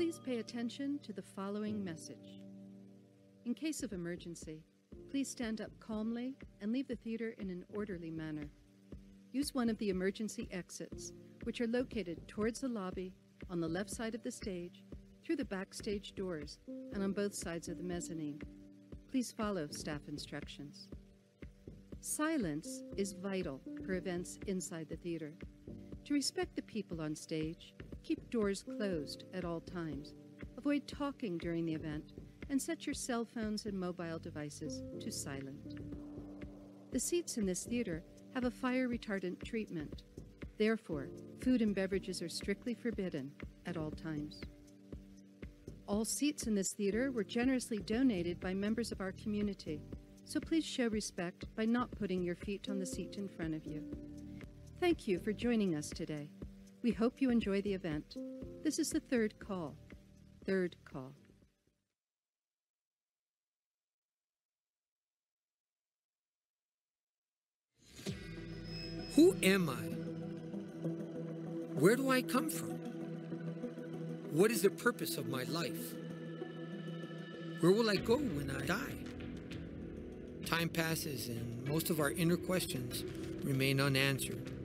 Please pay attention to the following message. In case of emergency, please stand up calmly and leave the theater in an orderly manner. Use one of the emergency exits, which are located towards the lobby, on the left side of the stage, through the backstage doors, and on both sides of the mezzanine. Please follow staff instructions. Silence is vital for events inside the theater. To respect the people on stage, keep doors closed at all times. Avoid talking during the event and set your cell phones and mobile devices to silent. The seats in this theater have a fire retardant treatment. Therefore, food and beverages are strictly forbidden at all times. All seats in this theater were generously donated by members of our community, so please show respect by not putting your feet on the seat in front of you. Thank you for joining us today. We hope you enjoy the event. This is the third call. Third call. Who am I? Where do I come from? What is the purpose of my life? Where will I go when I die? Time passes and most of our inner questions remain unanswered.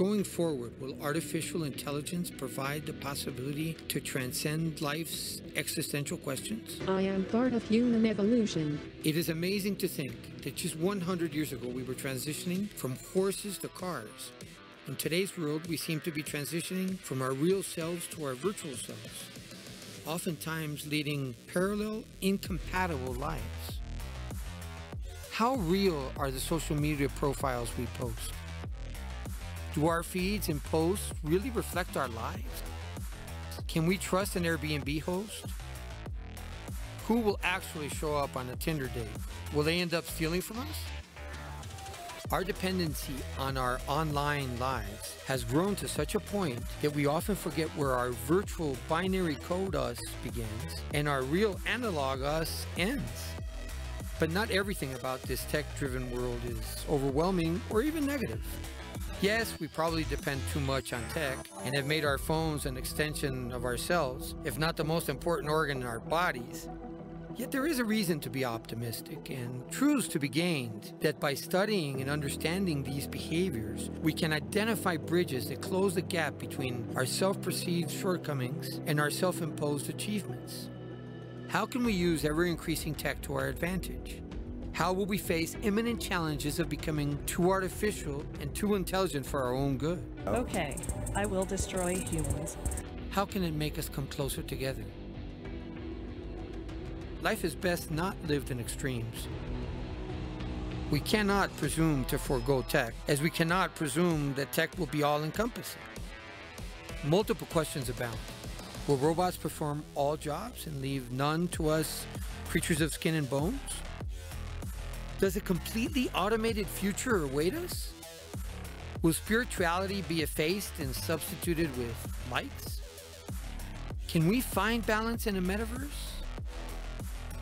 Going forward, will artificial intelligence provide the possibility to transcend life's existential questions? I am part of human evolution. It is amazing to think that just 100 years ago we were transitioning from horses to cars. In today's world, we seem to be transitioning from our real selves to our virtual selves, oftentimes leading parallel, incompatible lives. How real are the social media profiles we post? Do our feeds and posts really reflect our lives? Can we trust an Airbnb host? Who will actually show up on a Tinder date? Will they end up stealing from us? Our dependency on our online lives has grown to such a point that we often forget where our virtual binary code us begins and our real analog us ends. But not everything about this tech driven world is overwhelming or even negative. Yes, we probably depend too much on tech and have made our phones an extension of ourselves, if not the most important organ in our bodies. Yet there is a reason to be optimistic and truths to be gained that by studying and understanding these behaviors, we can identify bridges that close the gap between our self perceived shortcomings and our self imposed achievements. How can we use ever increasing tech to our advantage? How will we face imminent challenges of becoming too artificial and too intelligent for our own good? Okay, I will destroy humans. How can it make us come closer together? Life is best not lived in extremes. We cannot presume to forego tech, as we cannot presume that tech will be all encompassing. Multiple questions abound. Will robots perform all jobs and leave none to us creatures of skin and bones? Does a completely automated future await us? Will spirituality be effaced and substituted with likes? Can we find balance in a metaverse?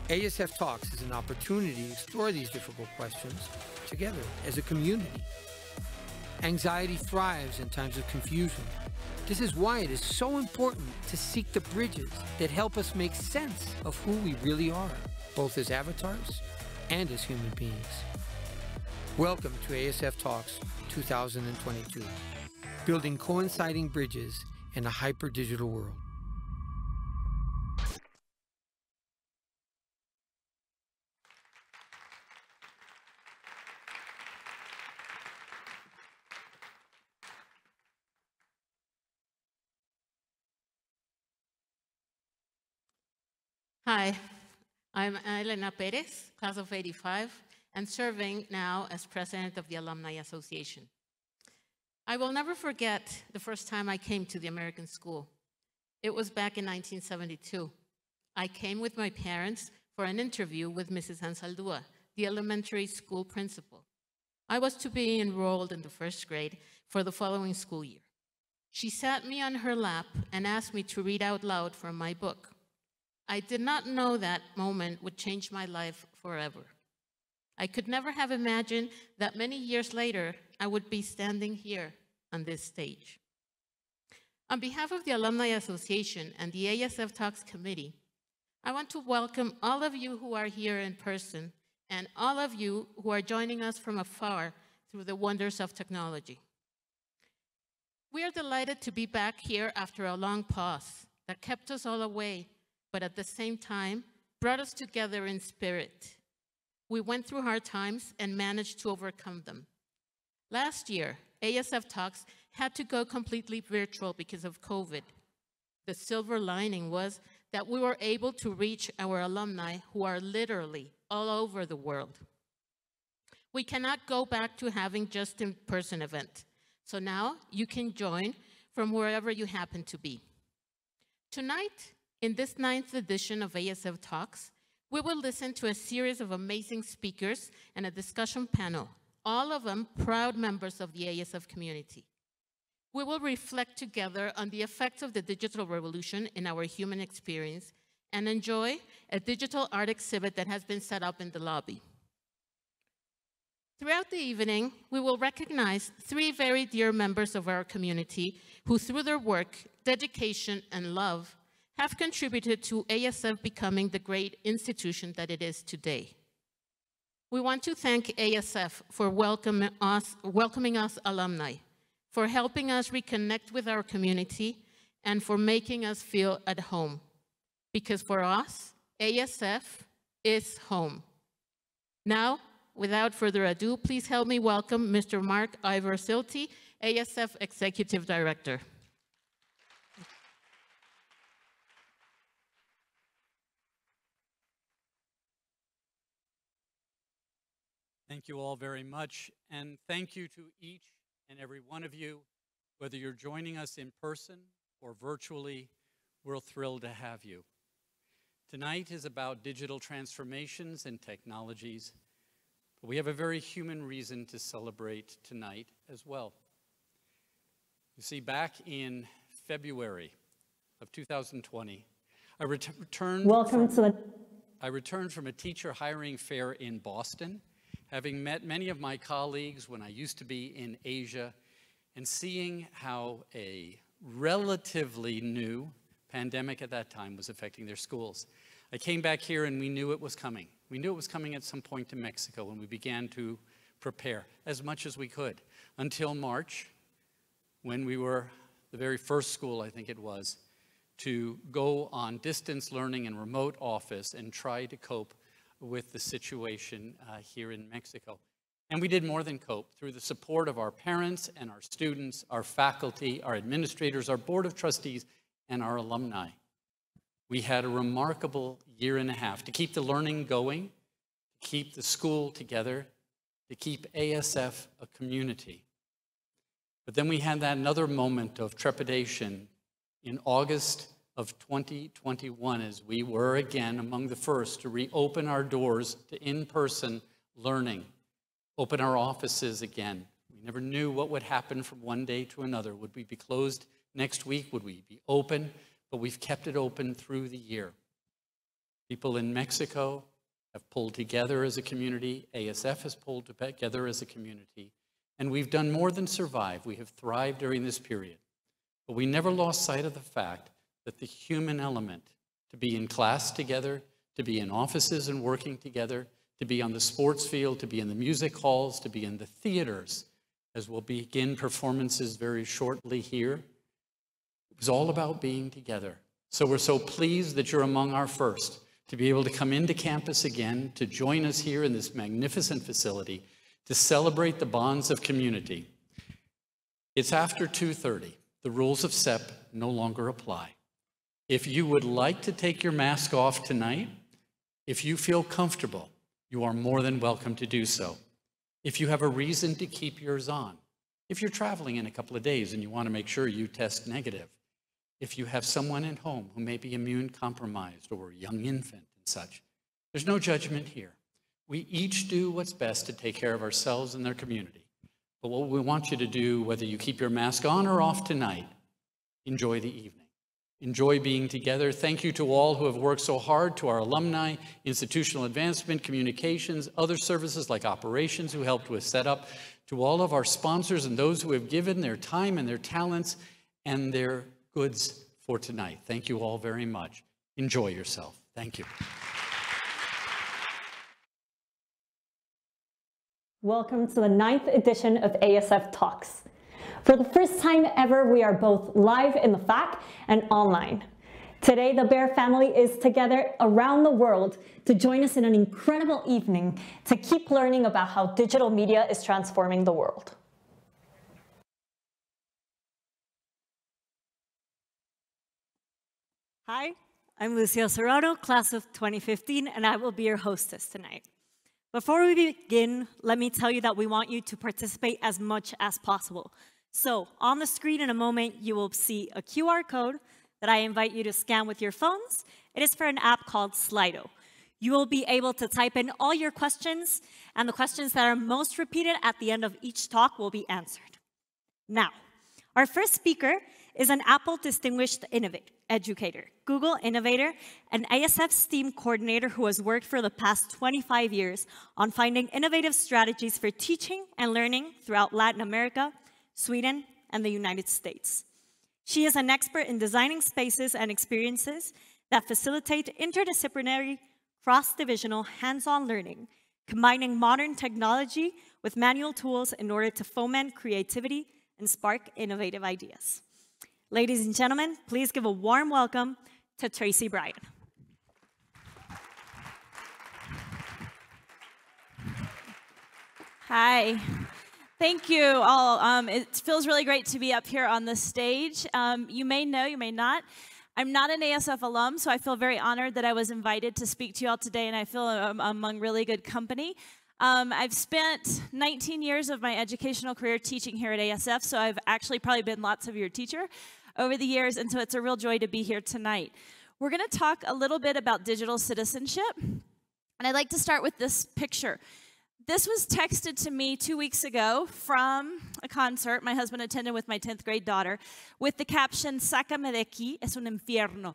ASF Talks is an opportunity to explore these difficult questions together as a community. Anxiety thrives in times of confusion. This is why it is so important to seek the bridges that help us make sense of who we really are, both as avatars and as human beings. Welcome to ASF Talks 2022, building coinciding bridges in a hyper digital world. Hi, I'm Elena Perez, class of 85, and serving now as president of the Alumni Association. I will never forget the first time I came to the American School. It was back in 1972. I came with my parents for an interview with Mrs. Ansaldua, the elementary school principal. I was to be enrolled in the first grade for the following school year. She sat me on her lap and asked me to read out loud from my book. I did not know that moment would change my life forever. I could never have imagined that many years later, I would be standing here on this stage. On behalf of the Alumni Association and the ASF Talks Committee, I want to welcome all of you who are here in person and all of you who are joining us from afar through the wonders of technology. We are delighted to be back here after a long pause that kept us all away, but at the same time brought us together in spirit. We went through hard times and managed to overcome them. Last year, ASF Talks had to go completely virtual because of COVID. The silver lining was that we were able to reach our alumni who are literally all over the world. We cannot go back to having just in-person event. So now you can join from wherever you happen to be. Tonight, in this ninth edition of ASF Talks, we will listen to a series of amazing speakers and a discussion panel, all of them proud members of the ASF community. We will reflect together on the effects of the digital revolution in our human experience and enjoy a digital art exhibit that has been set up in the lobby. Throughout the evening, we will recognize three very dear members of our community who, through their work, dedication, and love, have contributed to ASF becoming the great institution that it is today. We want to thank ASF for welcome us, welcoming us alumni, for helping us reconnect with our community, and for making us feel at home. Because for us, ASF is home. Now, without further ado, please help me welcome Mr. Mark Ivor Silty, ASF Executive Director. Thank you all very much, and thank you to each and every one of you. Whether you're joining us in person or virtually, we're thrilled to have you. Tonight is about digital transformations and technologies, but we have a very human reason to celebrate tonight as well. You see, back in February of 2020, I ret returned. Welcome from, to the. I returned from a teacher hiring fair in Boston having met many of my colleagues when I used to be in Asia and seeing how a relatively new pandemic at that time was affecting their schools. I came back here and we knew it was coming. We knew it was coming at some point to Mexico and we began to prepare as much as we could until March when we were the very first school, I think it was, to go on distance learning and remote office and try to cope with the situation uh, here in Mexico. And we did more than cope through the support of our parents and our students, our faculty, our administrators, our board of trustees, and our alumni. We had a remarkable year and a half to keep the learning going, to keep the school together, to keep ASF a community. But then we had that another moment of trepidation in August of 2021 as we were again among the first to reopen our doors to in-person learning, open our offices again. We never knew what would happen from one day to another. Would we be closed next week? Would we be open? But we've kept it open through the year. People in Mexico have pulled together as a community. ASF has pulled together as a community. And we've done more than survive. We have thrived during this period. But we never lost sight of the fact that the human element, to be in class together, to be in offices and working together, to be on the sports field, to be in the music halls, to be in the theaters, as we'll begin performances very shortly here. It was all about being together. So we're so pleased that you're among our first, to be able to come into campus again, to join us here in this magnificent facility, to celebrate the bonds of community. It's after 2.30. The rules of SEP no longer apply. If you would like to take your mask off tonight, if you feel comfortable, you are more than welcome to do so. If you have a reason to keep yours on, if you're traveling in a couple of days and you want to make sure you test negative, if you have someone at home who may be immune compromised or a young infant and such, there's no judgment here. We each do what's best to take care of ourselves and their community. But what we want you to do, whether you keep your mask on or off tonight, enjoy the evening enjoy being together. Thank you to all who have worked so hard, to our alumni, institutional advancement, communications, other services like operations who helped with setup, to all of our sponsors and those who have given their time and their talents and their goods for tonight. Thank you all very much. Enjoy yourself. Thank you. Welcome to the ninth edition of ASF Talks. For the first time ever, we are both live in the FAC and online. Today, the Bear family is together around the world to join us in an incredible evening to keep learning about how digital media is transforming the world. Hi, I'm Lucia Serrano, class of 2015, and I will be your hostess tonight. Before we begin, let me tell you that we want you to participate as much as possible. So on the screen in a moment, you will see a QR code that I invite you to scan with your phones. It is for an app called Slido. You will be able to type in all your questions, and the questions that are most repeated at the end of each talk will be answered. Now, our first speaker is an Apple Distinguished Innovator, Educator, Google Innovator, and ASF STEAM Coordinator who has worked for the past 25 years on finding innovative strategies for teaching and learning throughout Latin America, Sweden, and the United States. She is an expert in designing spaces and experiences that facilitate interdisciplinary, cross-divisional, hands-on learning, combining modern technology with manual tools in order to foment creativity and spark innovative ideas. Ladies and gentlemen, please give a warm welcome to Tracy Bryan. Hi. Thank you all. Um, it feels really great to be up here on the stage. Um, you may know, you may not. I'm not an ASF alum, so I feel very honored that I was invited to speak to you all today, and I feel I'm among really good company. Um, I've spent 19 years of my educational career teaching here at ASF, so I've actually probably been lots of your teacher over the years, and so it's a real joy to be here tonight. We're going to talk a little bit about digital citizenship, and I'd like to start with this picture. This was texted to me two weeks ago from a concert my husband attended with my 10th grade daughter with the caption, Sácame de aquí, es un infierno.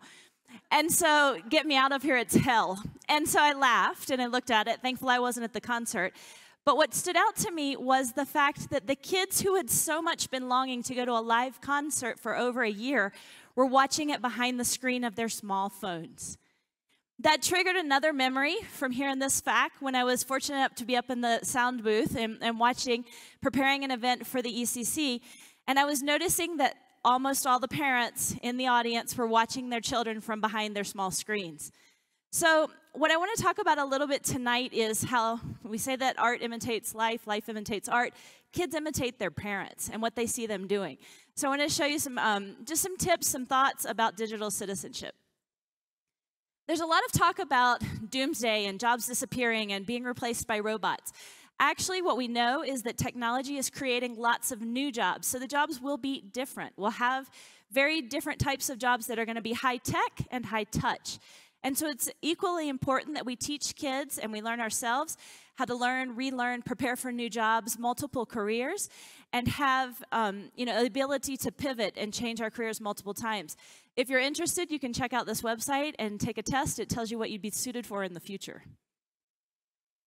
And so, get me out of here, it's hell. And so I laughed and I looked at it. Thankfully, I wasn't at the concert. But what stood out to me was the fact that the kids who had so much been longing to go to a live concert for over a year were watching it behind the screen of their small phones. That triggered another memory from hearing this fact when I was fortunate enough to be up in the sound booth and, and watching, preparing an event for the ECC. And I was noticing that almost all the parents in the audience were watching their children from behind their small screens. So, what I want to talk about a little bit tonight is how we say that art imitates life, life imitates art. Kids imitate their parents and what they see them doing. So, I want to show you some, um, just some tips, some thoughts about digital citizenship. There's a lot of talk about doomsday and jobs disappearing and being replaced by robots. Actually, what we know is that technology is creating lots of new jobs. So the jobs will be different. We'll have very different types of jobs that are going to be high tech and high touch. And so it's equally important that we teach kids and we learn ourselves how to learn, relearn, prepare for new jobs, multiple careers, and have um, you know the ability to pivot and change our careers multiple times. If you're interested, you can check out this website and take a test. It tells you what you'd be suited for in the future.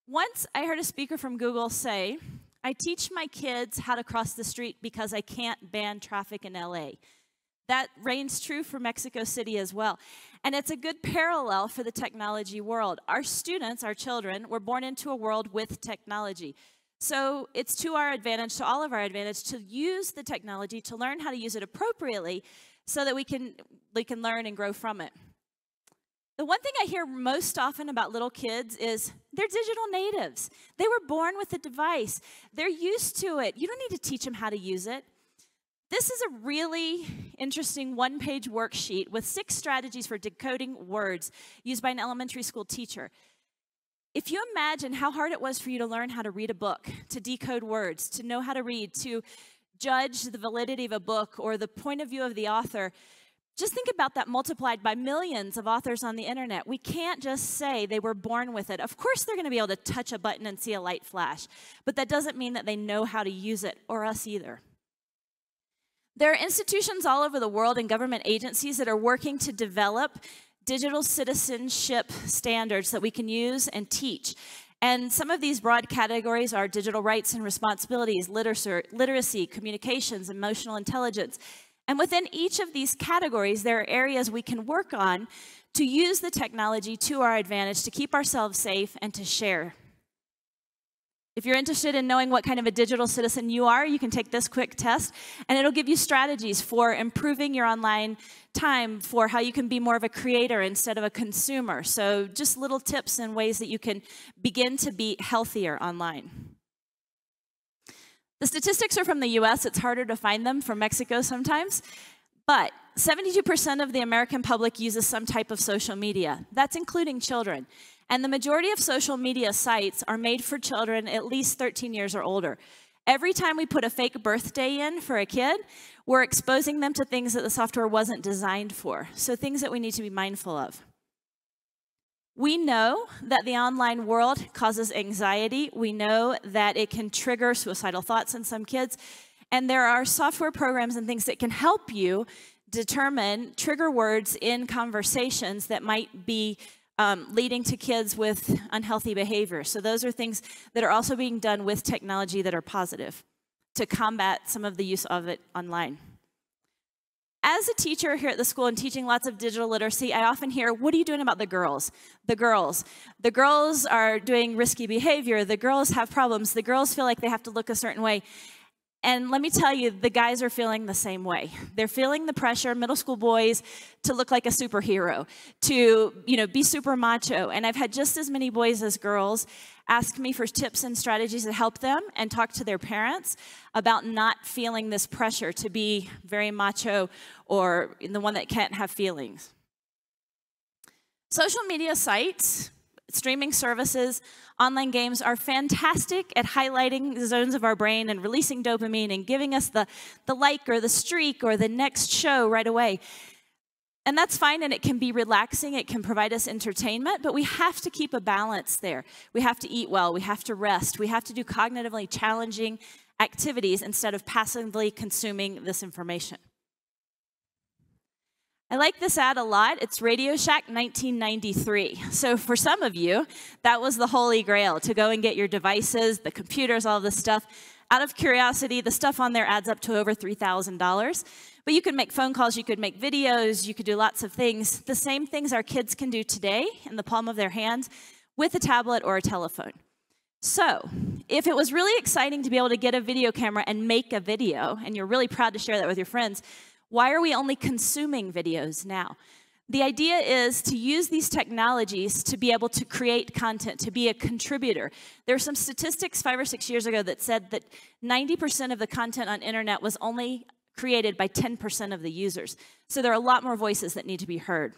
Once I heard a speaker from Google say, I teach my kids how to cross the street because I can't ban traffic in LA. That reigns true for Mexico City as well. And it's a good parallel for the technology world. Our students, our children, were born into a world with technology. So it's to our advantage, to all of our advantage, to use the technology, to learn how to use it appropriately so that we can, we can learn and grow from it. The one thing I hear most often about little kids is they're digital natives. They were born with a device. They're used to it. You don't need to teach them how to use it. This is a really interesting one page worksheet with six strategies for decoding words used by an elementary school teacher. If you imagine how hard it was for you to learn how to read a book, to decode words, to know how to read, to judge the validity of a book or the point of view of the author, just think about that multiplied by millions of authors on the internet. We can't just say they were born with it. Of course, they're going to be able to touch a button and see a light flash, but that doesn't mean that they know how to use it, or us either. There are institutions all over the world and government agencies that are working to develop digital citizenship standards that we can use and teach. And some of these broad categories are digital rights and responsibilities, literacy, communications, emotional intelligence. And within each of these categories, there are areas we can work on to use the technology to our advantage to keep ourselves safe and to share. If you're interested in knowing what kind of a digital citizen you are, you can take this quick test, and it'll give you strategies for improving your online time, for how you can be more of a creator instead of a consumer. So, just little tips and ways that you can begin to be healthier online. The statistics are from the US, it's harder to find them from Mexico sometimes. But 72% of the American public uses some type of social media. That's including children. And the majority of social media sites are made for children at least 13 years or older. Every time we put a fake birthday in for a kid, we're exposing them to things that the software wasn't designed for. So, things that we need to be mindful of. We know that the online world causes anxiety. We know that it can trigger suicidal thoughts in some kids. And there are software programs and things that can help you determine trigger words in conversations that might be um, leading to kids with unhealthy behavior. So, those are things that are also being done with technology that are positive to combat some of the use of it online. As a teacher here at the school and teaching lots of digital literacy, I often hear, What are you doing about the girls? The girls. The girls are doing risky behavior. The girls have problems. The girls feel like they have to look a certain way. And let me tell you, the guys are feeling the same way. They're feeling the pressure, middle school boys, to look like a superhero, to, you know, be super macho. And I've had just as many boys as girls ask me for tips and strategies to help them and talk to their parents about not feeling this pressure to be very macho or the one that can't have feelings. Social media sites, streaming services, Online games are fantastic at highlighting the zones of our brain and releasing dopamine and giving us the, the like or the streak or the next show right away. And that's fine and it can be relaxing, it can provide us entertainment, but we have to keep a balance there. We have to eat well, we have to rest, we have to do cognitively challenging activities instead of passively consuming this information. I like this ad a lot. It's Radio Shack 1993. So, for some of you, that was the holy grail to go and get your devices, the computers, all this stuff. Out of curiosity, the stuff on there adds up to over $3,000. But you could make phone calls, you could make videos, you could do lots of things. The same things our kids can do today in the palm of their hands with a tablet or a telephone. So, if it was really exciting to be able to get a video camera and make a video, and you're really proud to share that with your friends, why are we only consuming videos now? The idea is to use these technologies to be able to create content, to be a contributor. There are some statistics five or six years ago that said that 90% of the content on internet was only created by 10% of the users. So there are a lot more voices that need to be heard.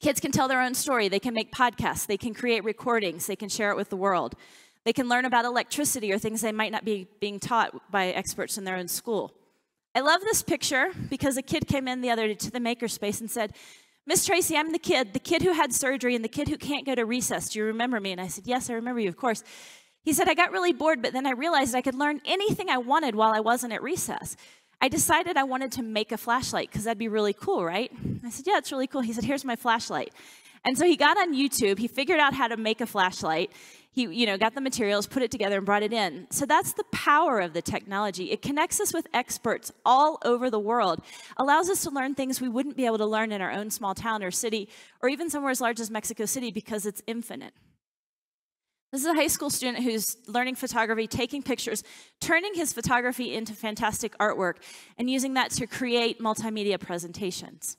Kids can tell their own story. They can make podcasts. They can create recordings. They can share it with the world. They can learn about electricity or things they might not be being taught by experts in their own school. I love this picture because a kid came in the other day to the makerspace and said, Miss Tracy, I'm the kid, the kid who had surgery and the kid who can't go to recess. Do you remember me? And I said, Yes, I remember you, of course. He said, I got really bored, but then I realized I could learn anything I wanted while I wasn't at recess. I decided I wanted to make a flashlight because that'd be really cool, right? I said, Yeah, it's really cool. He said, Here's my flashlight. And so he got on YouTube, he figured out how to make a flashlight. He, you know, got the materials, put it together, and brought it in. So that's the power of the technology. It connects us with experts all over the world, allows us to learn things we wouldn't be able to learn in our own small town or city, or even somewhere as large as Mexico City because it's infinite. This is a high school student who's learning photography, taking pictures, turning his photography into fantastic artwork, and using that to create multimedia presentations.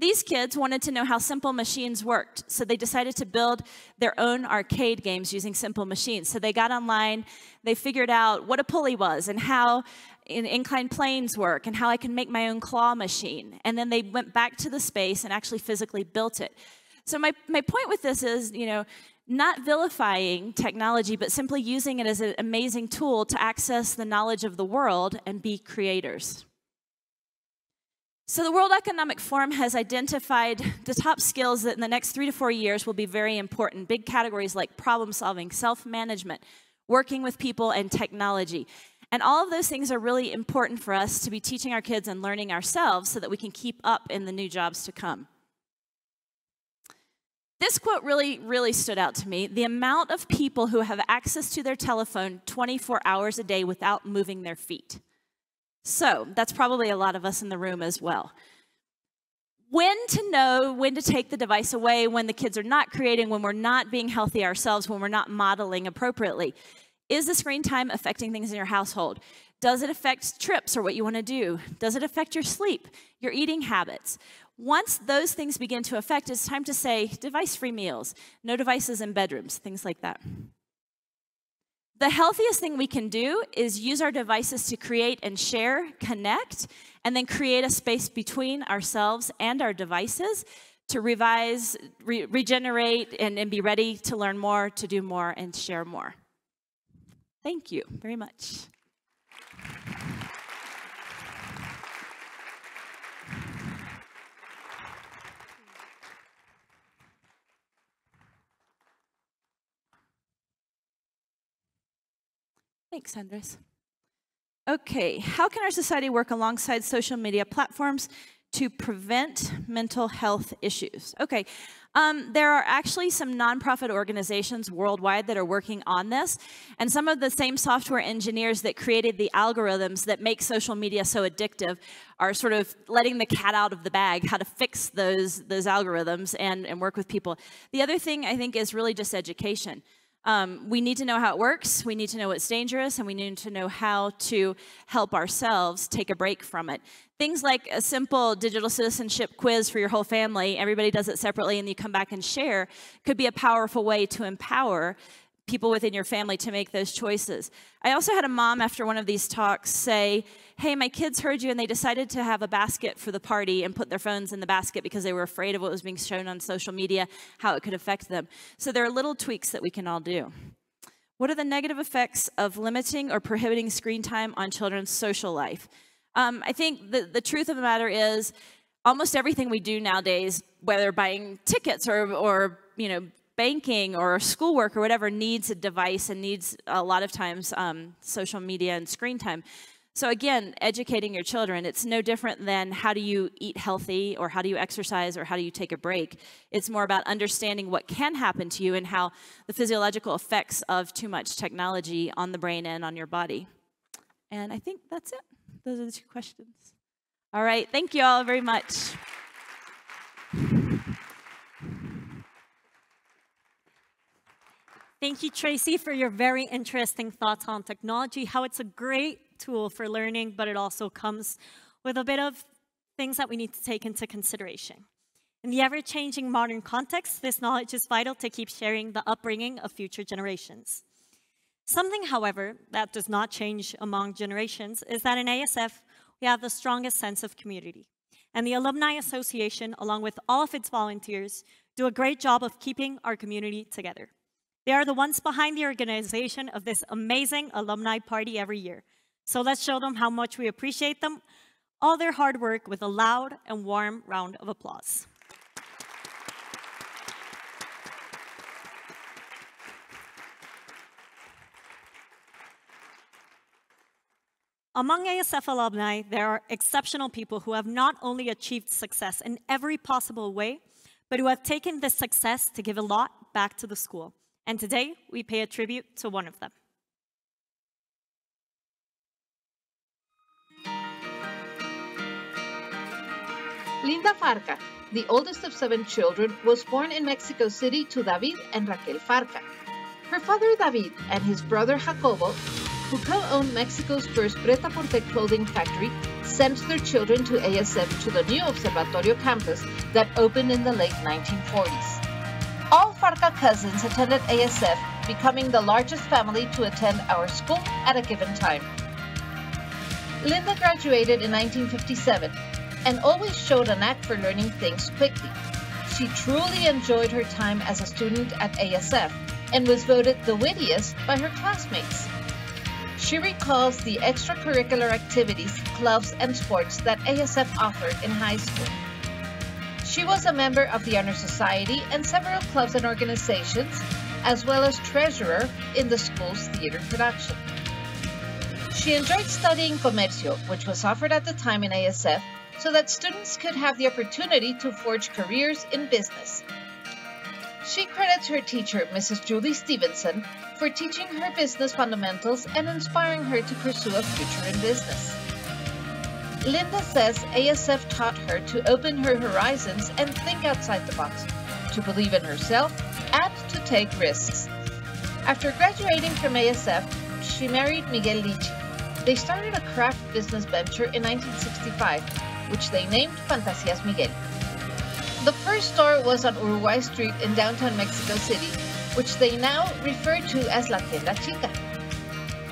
These kids wanted to know how simple machines worked, so they decided to build their own arcade games using simple machines. So they got online, they figured out what a pulley was and how inclined planes work and how I can make my own claw machine. And then they went back to the space and actually physically built it. So my, my point with this is, you know, not vilifying technology, but simply using it as an amazing tool to access the knowledge of the world and be creators. So, the World Economic Forum has identified the top skills that in the next three to four years will be very important. Big categories like problem solving, self management, working with people, and technology. And all of those things are really important for us to be teaching our kids and learning ourselves so that we can keep up in the new jobs to come. This quote really, really stood out to me. The amount of people who have access to their telephone 24 hours a day without moving their feet. So that's probably a lot of us in the room as well. When to know when to take the device away, when the kids are not creating, when we're not being healthy ourselves, when we're not modeling appropriately. Is the screen time affecting things in your household? Does it affect trips or what you want to do? Does it affect your sleep, your eating habits? Once those things begin to affect, it's time to say device free meals, no devices in bedrooms, things like that. The healthiest thing we can do is use our devices to create and share, connect, and then create a space between ourselves and our devices to revise, re regenerate, and, and be ready to learn more, to do more, and share more. Thank you very much. Thanks, Andres. Okay, how can our society work alongside social media platforms to prevent mental health issues? Okay, um, there are actually some nonprofit organizations worldwide that are working on this, and some of the same software engineers that created the algorithms that make social media so addictive are sort of letting the cat out of the bag, how to fix those, those algorithms and, and work with people. The other thing I think is really just education. Um, we need to know how it works, we need to know what's dangerous, and we need to know how to help ourselves take a break from it. Things like a simple digital citizenship quiz for your whole family, everybody does it separately, and you come back and share, could be a powerful way to empower people within your family to make those choices. I also had a mom after one of these talks say, hey, my kids heard you and they decided to have a basket for the party and put their phones in the basket because they were afraid of what was being shown on social media, how it could affect them. So there are little tweaks that we can all do. What are the negative effects of limiting or prohibiting screen time on children's social life? Um, I think the, the truth of the matter is almost everything we do nowadays, whether buying tickets or, or you know, banking or schoolwork or whatever needs a device and needs a lot of times um, social media and screen time. So again, educating your children, it's no different than how do you eat healthy or how do you exercise or how do you take a break. It's more about understanding what can happen to you and how the physiological effects of too much technology on the brain and on your body. And I think that's it. Those are the two questions. All right, thank you all very much. Thank you, Tracy, for your very interesting thoughts on technology, how it's a great tool for learning, but it also comes with a bit of things that we need to take into consideration. In the ever-changing modern context, this knowledge is vital to keep sharing the upbringing of future generations. Something, however, that does not change among generations is that in ASF, we have the strongest sense of community. And the Alumni Association, along with all of its volunteers, do a great job of keeping our community together. They are the ones behind the organization of this amazing alumni party every year, so let's show them how much we appreciate them, all their hard work with a loud and warm round of applause. Among ASF alumni, there are exceptional people who have not only achieved success in every possible way, but who have taken this success to give a lot back to the school. And today, we pay a tribute to one of them. Linda Farca, the oldest of seven children, was born in Mexico City to David and Raquel Farca. Her father David and his brother Jacobo, who co-owned Mexico's first Pret-a-Porter clothing factory, sent their children to ASF to the new Observatorio campus that opened in the late 1940s. All Farca cousins attended ASF, becoming the largest family to attend our school at a given time. Linda graduated in 1957 and always showed a knack for learning things quickly. She truly enjoyed her time as a student at ASF and was voted the wittiest by her classmates. She recalls the extracurricular activities, clubs, and sports that ASF offered in high school. She was a member of the Honor Society and several clubs and organizations, as well as treasurer in the school's theater production. She enjoyed studying Comercio, which was offered at the time in ASF, so that students could have the opportunity to forge careers in business. She credits her teacher, Mrs. Julie Stevenson, for teaching her business fundamentals and inspiring her to pursue a future in business. Linda says ASF taught her to open her horizons and think outside the box, to believe in herself, and to take risks. After graduating from ASF, she married Miguel Lichi. They started a craft business venture in 1965, which they named Fantasias Miguel. The first store was on Uruguay Street in downtown Mexico City, which they now refer to as La Tienda Chica.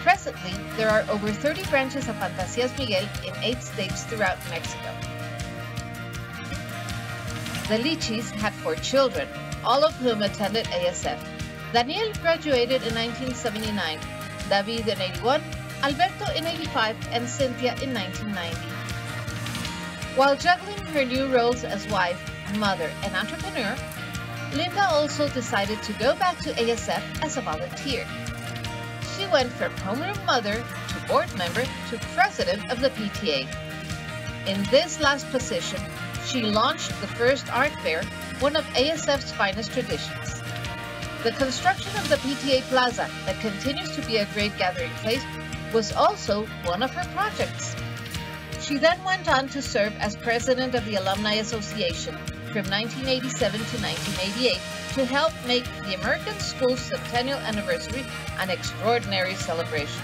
Presently, there are over 30 branches of Fantasias Miguel in eight states throughout Mexico. The Lichis had four children, all of whom attended ASF. Daniel graduated in 1979, David in 81, Alberto in 85, and Cynthia in 1990. While juggling her new roles as wife, mother, and entrepreneur, Linda also decided to go back to ASF as a volunteer. She went from homeroom mother to board member to president of the PTA. In this last position, she launched the first art fair, one of ASF's finest traditions. The construction of the PTA Plaza, that continues to be a great gathering place, was also one of her projects. She then went on to serve as president of the Alumni Association from 1987 to 1988 to help make the American School's centennial anniversary an extraordinary celebration.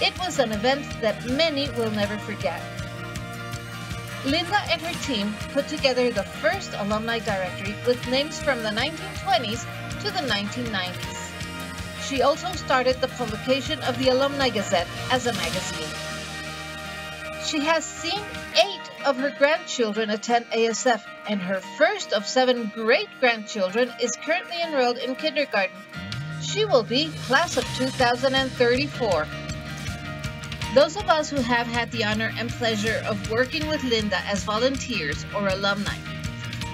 It was an event that many will never forget. Linda and her team put together the first alumni directory with names from the 1920s to the 1990s. She also started the publication of the Alumni Gazette as a magazine. She has seen eight of her grandchildren attend ASF, and her first of seven great grandchildren is currently enrolled in kindergarten. She will be class of 2034. Those of us who have had the honor and pleasure of working with Linda as volunteers or alumni,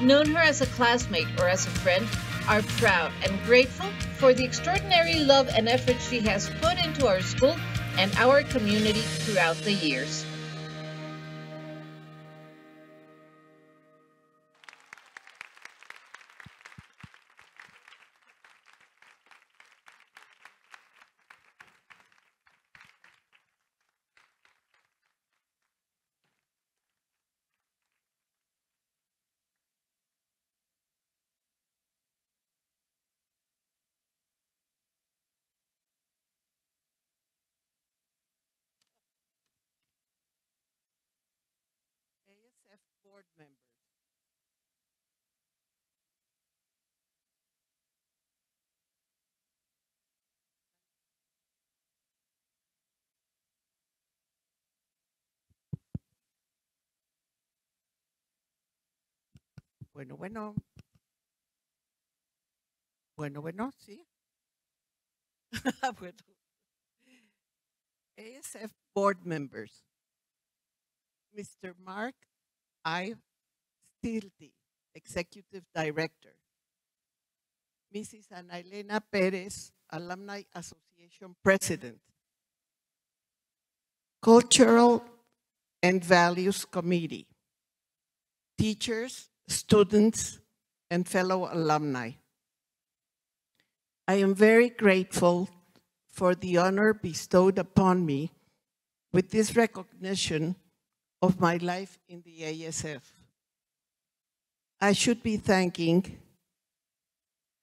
known her as a classmate or as a friend, are proud and grateful for the extraordinary love and effort she has put into our school and our community throughout the years. Board members. Bueno, bueno. Bueno, bueno, sí. Ah, bueno. ASF board members. Mr. Mark I. Stilty, Executive Director. Mrs. Ana Elena Perez, Alumni Association President. Cultural and Values Committee. Teachers, students, and fellow alumni. I am very grateful for the honor bestowed upon me with this recognition of my life in the ASF. I should be thanking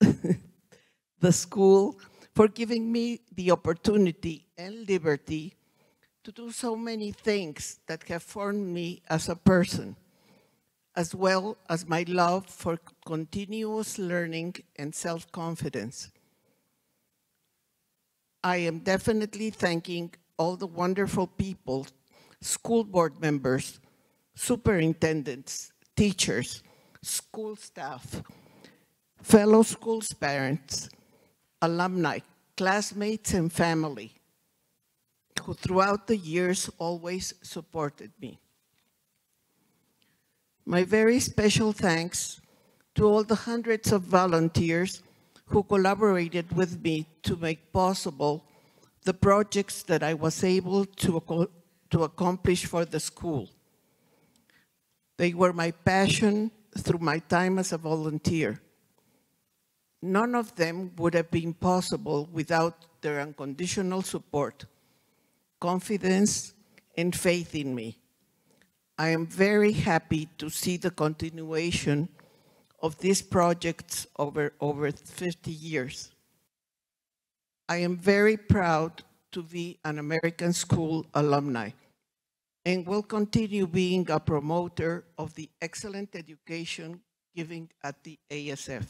the school for giving me the opportunity and liberty to do so many things that have formed me as a person, as well as my love for continuous learning and self-confidence. I am definitely thanking all the wonderful people school board members, superintendents, teachers, school staff, fellow school parents, alumni, classmates, and family, who throughout the years always supported me. My very special thanks to all the hundreds of volunteers who collaborated with me to make possible the projects that I was able to to accomplish for the school. They were my passion through my time as a volunteer. None of them would have been possible without their unconditional support, confidence, and faith in me. I am very happy to see the continuation of these projects over, over 50 years. I am very proud to be an American School alumni and will continue being a promoter of the excellent education given at the ASF.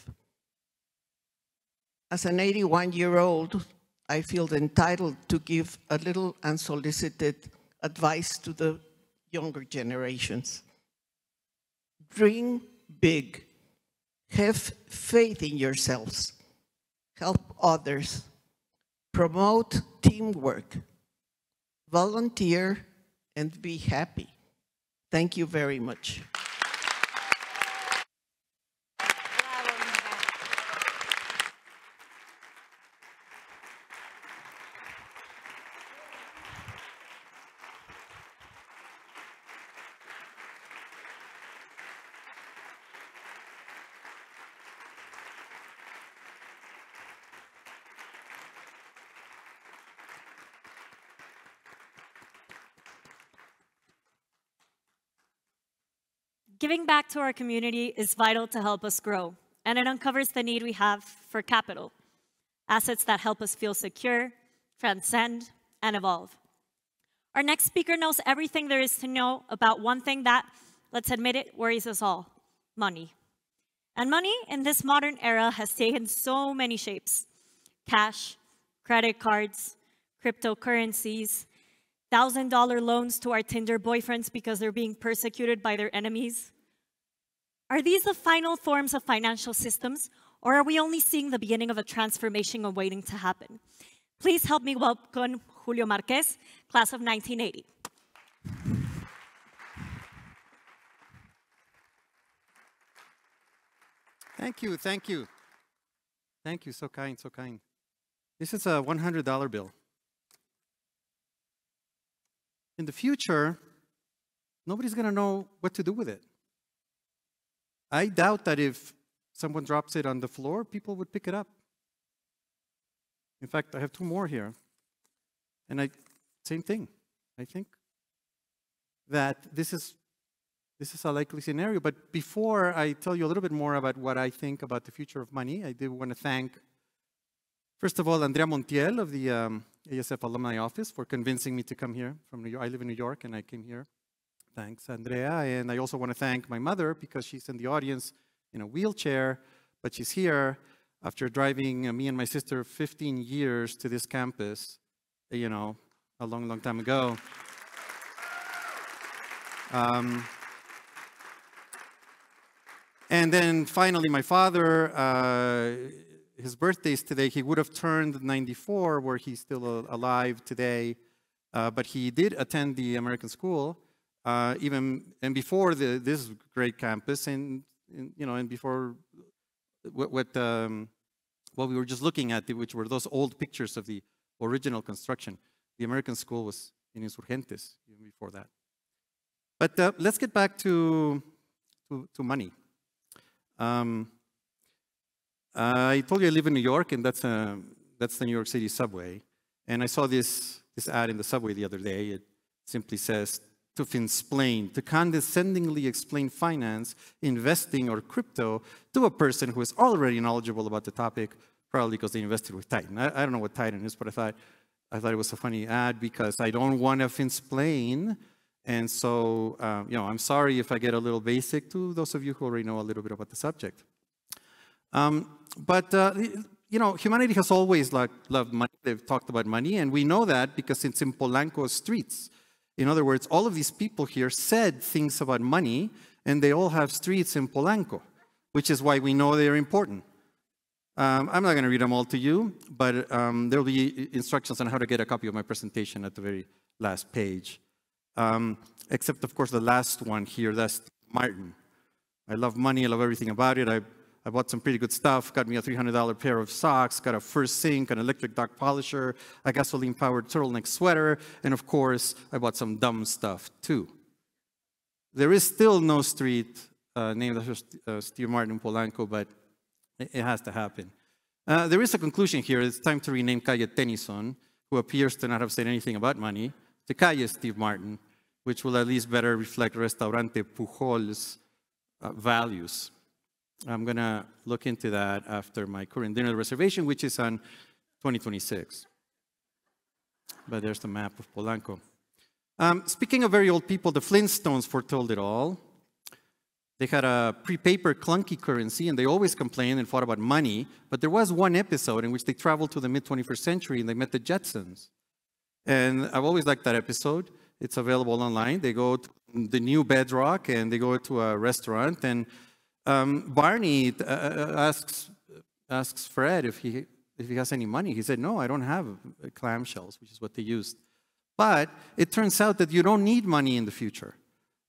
As an 81-year-old, I feel entitled to give a little unsolicited advice to the younger generations. Dream big. Have faith in yourselves. Help others. Promote teamwork. Volunteer and be happy. Thank you very much. Giving back to our community is vital to help us grow, and it uncovers the need we have for capital, assets that help us feel secure, transcend, and evolve. Our next speaker knows everything there is to know about one thing that, let's admit it, worries us all money. And money in this modern era has taken so many shapes cash, credit cards, cryptocurrencies, $1,000 loans to our Tinder boyfriends because they're being persecuted by their enemies? Are these the final forms of financial systems, or are we only seeing the beginning of a transformation and waiting to happen? Please help me welcome Julio Marquez, class of 1980. Thank you, thank you. Thank you, so kind, so kind. This is a $100 bill. in the future, nobody's going to know what to do with it. I doubt that if someone drops it on the floor, people would pick it up. In fact, I have two more here. And I, same thing. I think that this is this is a likely scenario. But before I tell you a little bit more about what I think about the future of money, I do want to thank, first of all, Andrea Montiel of the um, ASF Alumni Office for convincing me to come here from New York. I live in New York and I came here. Thanks, Andrea. And I also want to thank my mother because she's in the audience in a wheelchair, but she's here after driving uh, me and my sister 15 years to this campus, you know, a long, long time ago. Um, and then finally, my father, uh, his birthday is today. He would have turned 94, where he's still alive today. Uh, but he did attend the American school, uh, even and before the, this great campus, and, and, you know, and before what what, um, what we were just looking at, which were those old pictures of the original construction. The American school was in Insurgentes even before that. But uh, let's get back to to, to money. Um, I told you I live in New York, and that's, a, uh, that's the New York City subway. And I saw this, this ad in the subway the other day. It simply says, to explain, to condescendingly explain finance, investing, or crypto to a person who is already knowledgeable about the topic, probably because they invested with Titan. I, I don't know what Titan is, but I thought, I thought it was a funny ad because I don't want to explain. And so, um, you know, I'm sorry if I get a little basic to those of you who already know a little bit about the subject. Um, but, uh, you know, humanity has always loved money. They've talked about money, and we know that because it's in Polanco streets. In other words, all of these people here said things about money, and they all have streets in Polanco, which is why we know they're important. Um, I'm not going to read them all to you, but um, there will be instructions on how to get a copy of my presentation at the very last page. Um, except, of course, the last one here, that's Martin. I love money, I love everything about it. I I bought some pretty good stuff, got me a $300 pair of socks, got a first sink, an electric dock polisher, a gasoline-powered turtleneck sweater, and of course, I bought some dumb stuff too. There is still no street uh, named after uh, Steve Martin in Polanco, but it, it has to happen. Uh, there is a conclusion here. It's time to rename Calle Tennyson, who appears to not have said anything about money, to Calle Steve Martin. which will at least better reflect Restaurante Pujol's uh, values. I'm going to look into that after my current dinner reservation, which is on 2026. But there's the map of Polanco. Um, speaking of very old people, the Flintstones foretold it all. They had a pre-paper clunky currency, and they always complained and fought about money. But there was one episode in which they traveled to the mid-21st century and they met the Jetsons. And I've always liked that episode. It's available online. They go to the new Bedrock and they go to a restaurant, and um, Barney uh, uh, asks asks Fred if he if he has any money. He said, "No, I don't have clamshells, which is what they used." But it turns out that you don't need money in the future.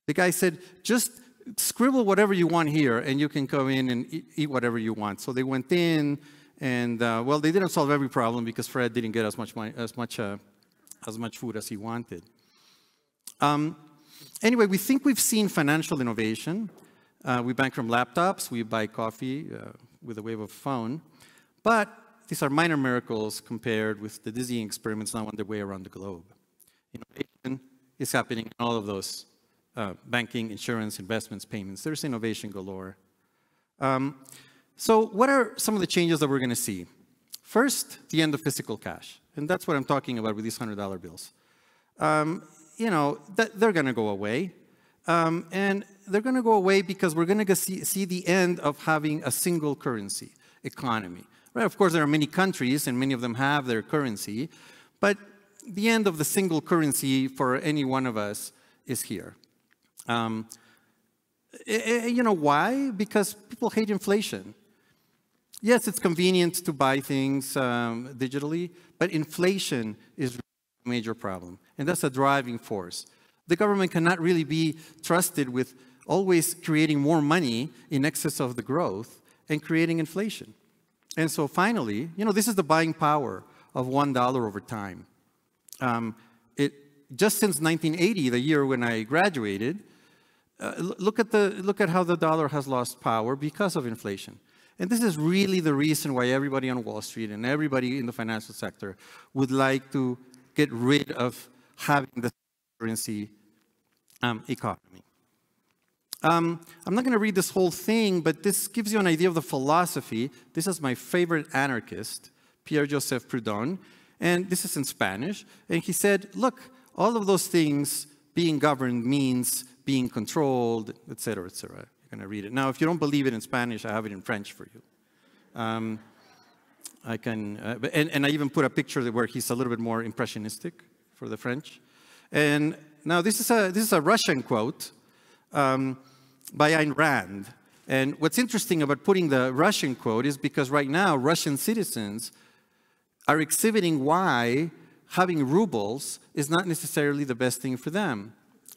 The guy said, "Just scribble whatever you want here, and you can come in and eat, eat whatever you want." So they went in, and uh, well, they didn't solve every problem because Fred didn't get as much money, as much uh, as much food as he wanted. Um, anyway, we think we've seen financial innovation. Uh, we bank from laptops, we buy coffee uh, with a wave of phone. But these are minor miracles compared with the dizzying experiments now underway around the globe. Innovation is happening in all of those uh, banking, insurance, investments, payments. There's innovation galore. Um, so, what are some of the changes that we're going to see? First, the end of physical cash. And that's what I'm talking about with these $100 bills. Um, you know, that they're going to go away. Um, and they're going to go away because we're going to see, see the end of having a single currency economy. Right? Of course, there are many countries, and many of them have their currency, but the end of the single currency for any one of us is here. Um, you know why? Because people hate inflation. Yes, it's convenient to buy things um, digitally, but inflation is a major problem, and that's a driving force. The government cannot really be trusted with always creating more money in excess of the growth and creating inflation. And so finally, you know, this is the buying power of $1 over time. Um, it, just since 1980, the year when I graduated, uh, look, at the, look at how the dollar has lost power because of inflation. And this is really the reason why everybody on Wall Street and everybody in the financial sector would like to get rid of having the currency um, economy. Um, I'm not going to read this whole thing, but this gives you an idea of the philosophy. This is my favorite anarchist, Pierre-Joseph Proudhon, and this is in Spanish. And he said, look, all of those things being governed means being controlled, etc., etc You're going to read it. Now, if you don't believe it in Spanish, I have it in French for you. Um, I can, uh, and, and I even put a picture where he's a little bit more impressionistic for the French. And now this is a, this is a Russian quote um, by Ayn Rand. And what's interesting about putting the Russian quote is because right now Russian citizens are exhibiting why having rubles is not necessarily the best thing for them.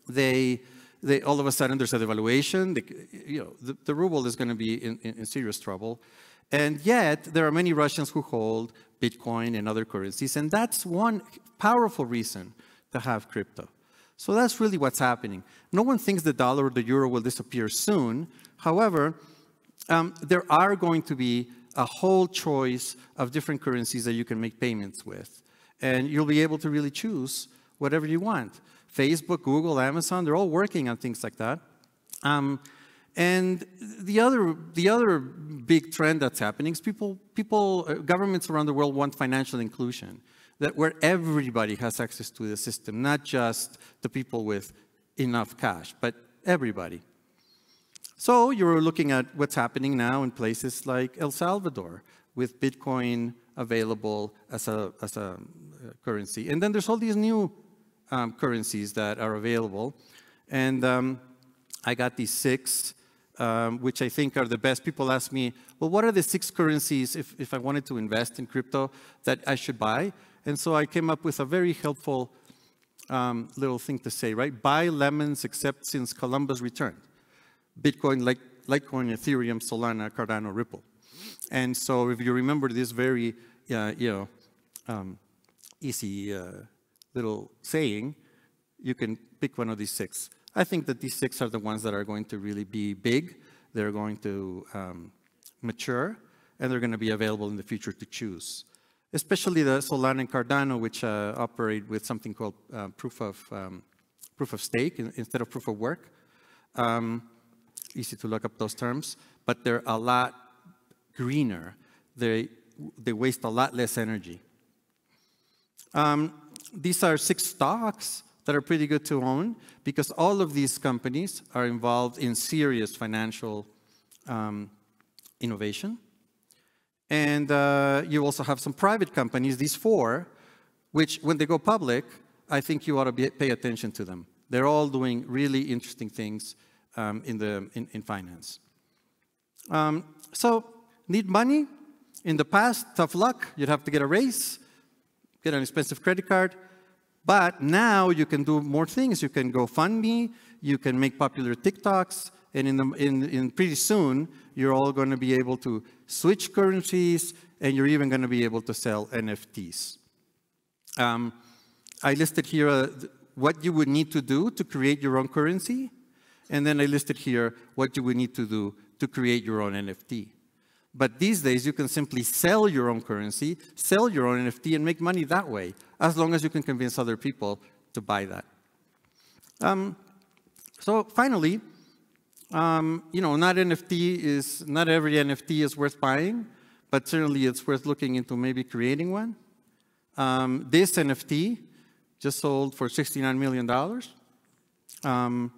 They they, all of a sudden there's a devaluation. The, you know, the, the ruble is going to be in, in, in, serious trouble. And yet, there are many Russians who hold Bitcoin and other currencies, and that's one powerful reason to have crypto. So that's really what's happening. No one thinks the dollar or the euro will disappear soon. However, um, there are going to be a whole choice of different currencies that you can make payments with. And you'll be able to really choose whatever you want. Facebook, Google, Amazon, they're all working on things like that. Um, and the other, the other big trend that's happening is people, people, uh, governments around the world want financial inclusion, that where everybody has access to the system, not just the people with enough cash, but everybody. So you're looking at what's happening now in places like El Salvador with Bitcoin available as a, as a uh, currency. And then there's all these new um, currencies that are available. And um, I got these six, um, which I think are the best. People ask me, well, what are the six currencies if, if I wanted to invest in crypto that I should buy? And so I came up with a very helpful um, little thing to say, right? Buy lemons except since Columbus returned. Bitcoin, like Litecoin, Ethereum, Solana, Cardano, Ripple. And so if you remember this very, uh, you know, um, easy uh, little saying, you can pick one of these six. I think that these six are the ones that are going to really be big. They're going to um, mature, and they're going to be available in the future to choose. Especially the Solana and Cardano, which uh, operate with something called uh, proof of um, proof of stake instead of proof of work. Um, easy to look up those terms, but they're a lot greener. They, they waste a lot less energy. Um, these are six stocks that are pretty good to own because all of these companies are involved in serious financial um, innovation. And uh, you also have some private companies, these four, which when they go public, I think you ought to be, pay attention to them. They're all doing really interesting things um, in, the, in, in finance. Um, so, need money? In the past, tough luck. You'd have to get a raise, get an expensive credit card. But now you can do more things. You can go fund me, you can make popular TikToks, and in, the, in, in pretty soon, you're all going to be able to switch currencies, and you're even going to be able to sell NFTs. Um, I listed here uh, what you would need to do to create your own currency, and then I listed here what you would need to do to create your own NFT. But these days, you can simply sell your own currency, sell your own NFT, and make money that way, as long as you can convince other people to buy that. Um, so finally, um, you know, not NFT is, not every NFT is worth buying, but certainly it's worth looking into maybe creating one. Um, this NFT just sold for $69 million. Um,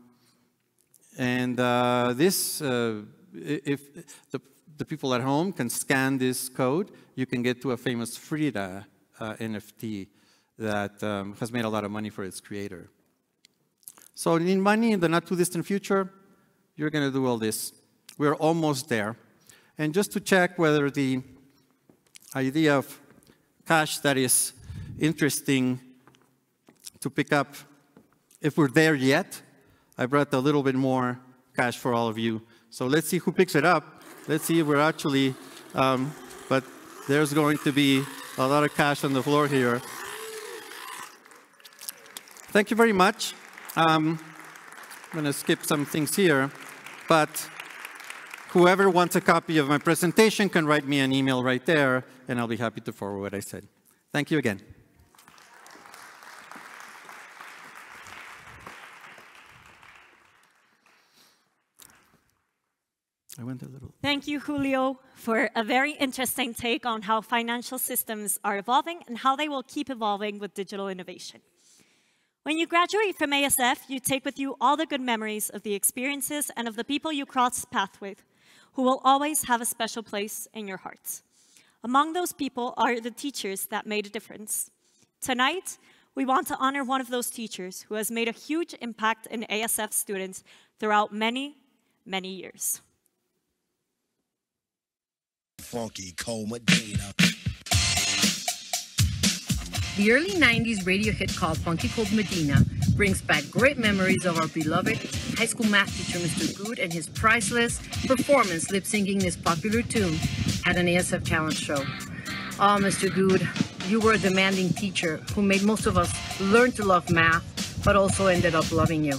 and uh, this, uh, if the, the people at home can scan this code, you can get to a famous Frida uh, NFT that um, has made a lot of money for its creator. So need money in the not too distant future, you're going to do all this. We're almost there. And just to check whether the idea of cash that is interesting to pick up, if we're there yet, I brought a little bit more cash for all of you. So let's see who picks it up. Let's see if we're actually, um, but there's going to be a lot of cash on the floor here. Thank you very much. Um, I'm going to skip some things here, but whoever wants a copy of my presentation can write me an email right there, and I'll be happy to forward what I said. Thank you again. Little. Thank you, Julio, for a very interesting take on how financial systems are evolving and how they will keep evolving with digital innovation. When you graduate from ASF, you take with you all the good memories of the experiences and of the people you cross paths with, who will always have a special place in your hearts. Among those people are the teachers that made a difference. Tonight, we want to honor one of those teachers who has made a huge impact in ASF students throughout many, many years funky cold Medina. The early 90s radio hit called Funky Cold Medina brings back great memories of our beloved high school math teacher, Mr. Good, and his priceless performance lip syncing this popular tune at an ASF talent show. Ah, oh, Mr. Good, you were a demanding teacher who made most of us learn to love math, but also ended up loving you.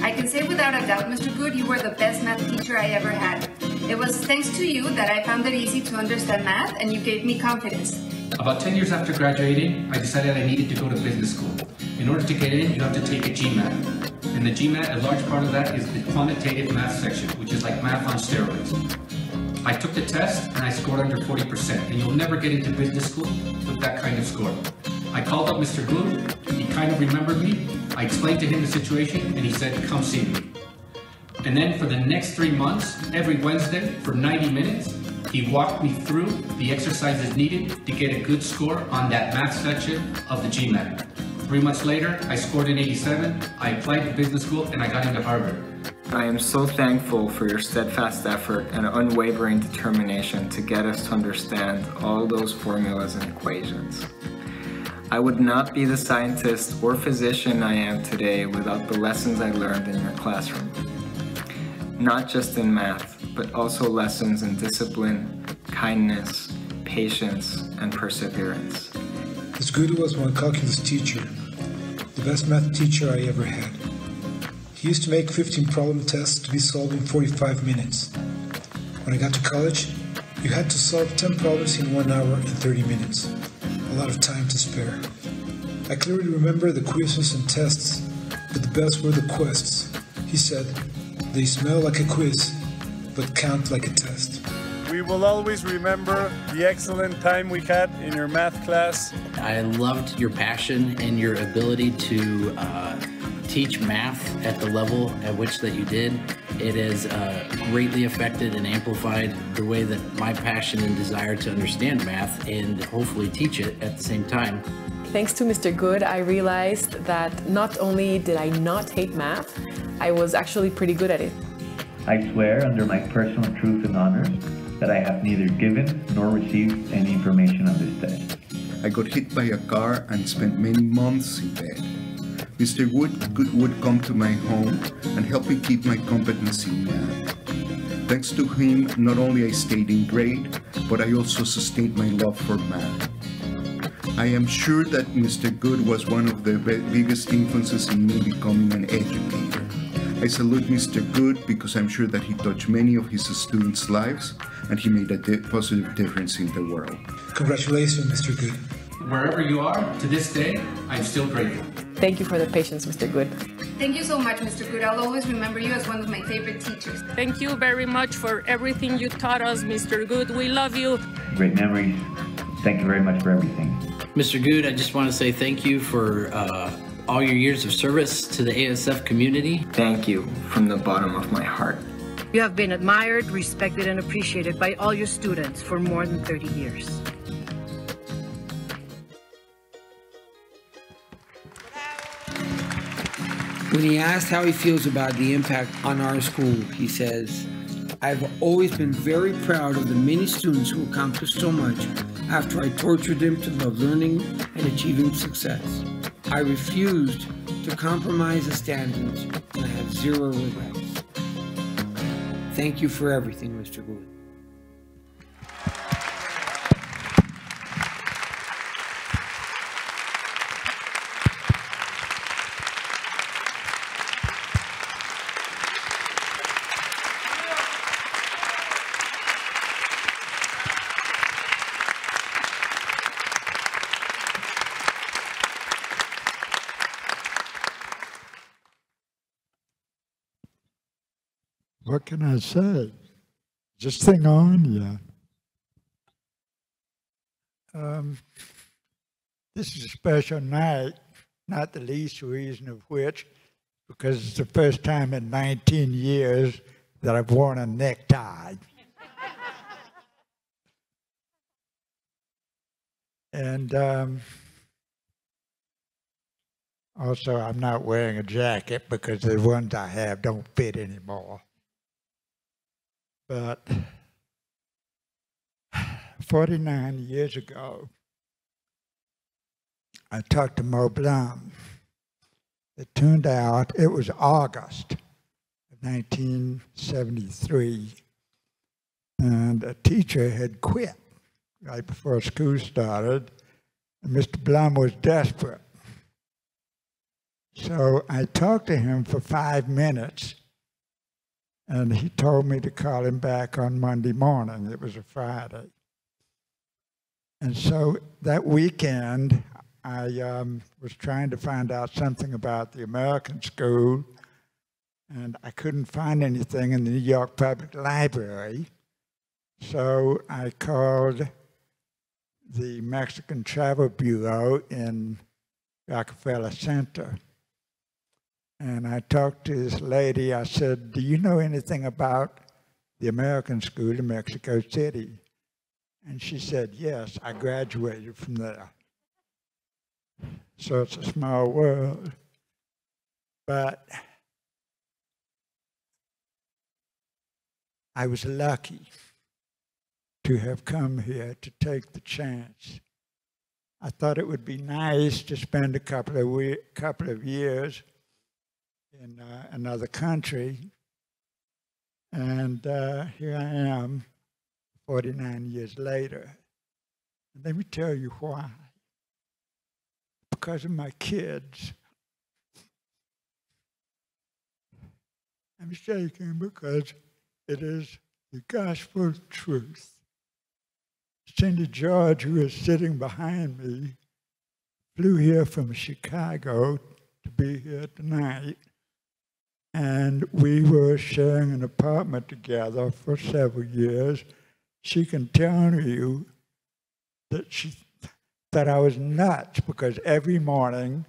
I can say without a doubt, Mr. Good, you were the best math teacher I ever had. It was thanks to you that I found it easy to understand math and you gave me confidence. About 10 years after graduating, I decided I needed to go to business school. In order to get in, you have to take a GMAT. And the GMAT, a large part of that is the quantitative math section, which is like math on steroids. I took the test and I scored under 40%, and you'll never get into business school with that kind of score. I called up Mr. Good, he kind of remembered me, I explained to him the situation, and he said, come see me. And then for the next three months, every Wednesday for 90 minutes, he walked me through the exercises needed to get a good score on that math section of the GMAT. Three months later, I scored an 87, I applied to business school, and I got into Harvard. I am so thankful for your steadfast effort and unwavering determination to get us to understand all those formulas and equations. I would not be the scientist or physician I am today without the lessons I learned in your classroom not just in math, but also lessons in discipline, kindness, patience, and perseverance. Ms. Guru was my calculus teacher, the best math teacher I ever had. He used to make 15 problem tests to be solved in 45 minutes. When I got to college, you had to solve 10 problems in 1 hour and 30 minutes. a lot of time to spare. I clearly remember the quizzes and tests, but the best were the quests. He said, they smell like a quiz, but count like a test. We will always remember the excellent time we had in your math class. I loved your passion and your ability to uh, teach math at the level at which that you did. It has uh, greatly affected and amplified the way that my passion and desire to understand math and hopefully teach it at the same time. Thanks to Mr. Good, I realized that not only did I not hate math, I was actually pretty good at it. I swear under my personal truth and honor that I have neither given nor received any information on this day. I got hit by a car and spent many months in bed. Mr. Wood would come to my home and help me keep my competency in math. Thanks to him, not only I stayed in grade, but I also sustained my love for math. I am sure that Mr. Good was one of the biggest influences in me becoming an educator. I salute Mr. Good because I'm sure that he touched many of his students' lives and he made a positive difference in the world. Congratulations, Mr. Good. Wherever you are, to this day, I'm still grateful. Thank you for the patience, Mr. Good. Thank you so much, Mr. Good. I'll always remember you as one of my favorite teachers. Thank you very much for everything you taught us, Mr. Good. We love you. Great memories. Thank you very much for everything. Mr. Good, I just want to say thank you for uh, all your years of service to the ASF community. Thank you from the bottom of my heart. You have been admired, respected, and appreciated by all your students for more than 30 years. When he asked how he feels about the impact on our school, he says, I've always been very proud of the many students who accomplished so much after I tortured them to love learning and achieving success. I refused to compromise the standards and I have zero regrets. Thank you for everything, Mr. Good. What can I say? Just sing on, yeah. Um, this is a special night, not the least reason of which, because it's the first time in 19 years that I've worn a necktie. and um, also, I'm not wearing a jacket because the ones I have don't fit anymore. But 49 years ago, I talked to Mo Blum. It turned out it was August of 1973, and a teacher had quit right before school started, and Mr. Blum was desperate. So I talked to him for five minutes and he told me to call him back on Monday morning. It was a Friday. And so that weekend, I um, was trying to find out something about the American school, and I couldn't find anything in the New York Public Library. So I called the Mexican Travel Bureau in Rockefeller Center. And I talked to this lady. I said, Do you know anything about the American school in Mexico City? And she said, Yes, I graduated from there. So it's a small world. But I was lucky to have come here to take the chance. I thought it would be nice to spend a couple of, couple of years in uh, another country. And uh, here I am, 49 years later. And let me tell you why. Because of my kids. I'm shaking because it is the gospel truth. Cindy George, who is sitting behind me, flew here from Chicago to be here tonight. And we were sharing an apartment together for several years. She can tell you that she that I was nuts because every morning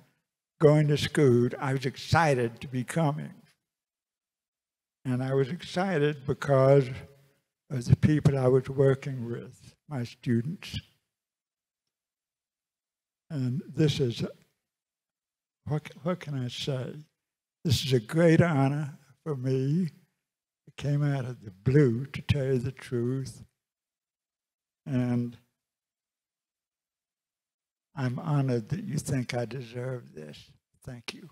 going to school, I was excited to be coming. And I was excited because of the people I was working with, my students. And this is, what, what can I say? This is a great honor for me. It came out of the blue, to tell you the truth. And I'm honored that you think I deserve this. Thank you.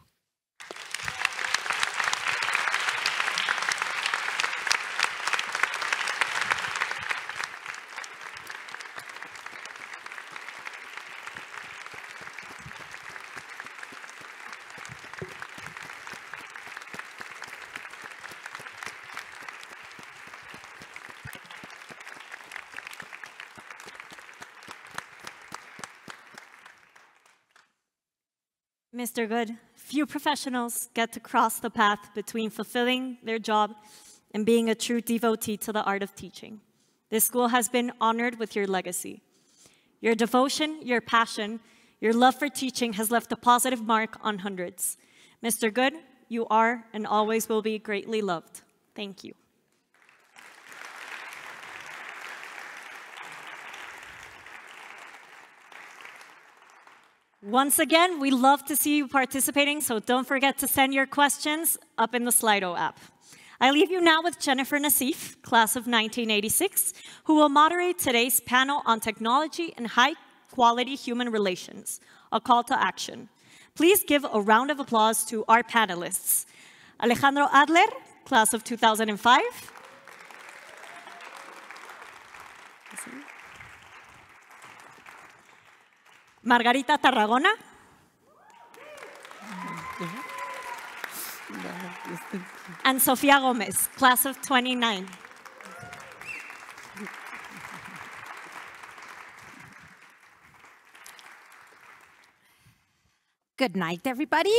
Mr. Good, few professionals get to cross the path between fulfilling their job and being a true devotee to the art of teaching. This school has been honored with your legacy. Your devotion, your passion, your love for teaching has left a positive mark on hundreds. Mr. Good, you are and always will be greatly loved. Thank you. Once again, we love to see you participating, so don't forget to send your questions up in the Slido app. I leave you now with Jennifer Nassif, class of 1986, who will moderate today's panel on technology and high quality human relations, a call to action. Please give a round of applause to our panelists. Alejandro Adler, class of 2005. Margarita Tarragona. And Sofia Gomez, class of 29. Good night, everybody.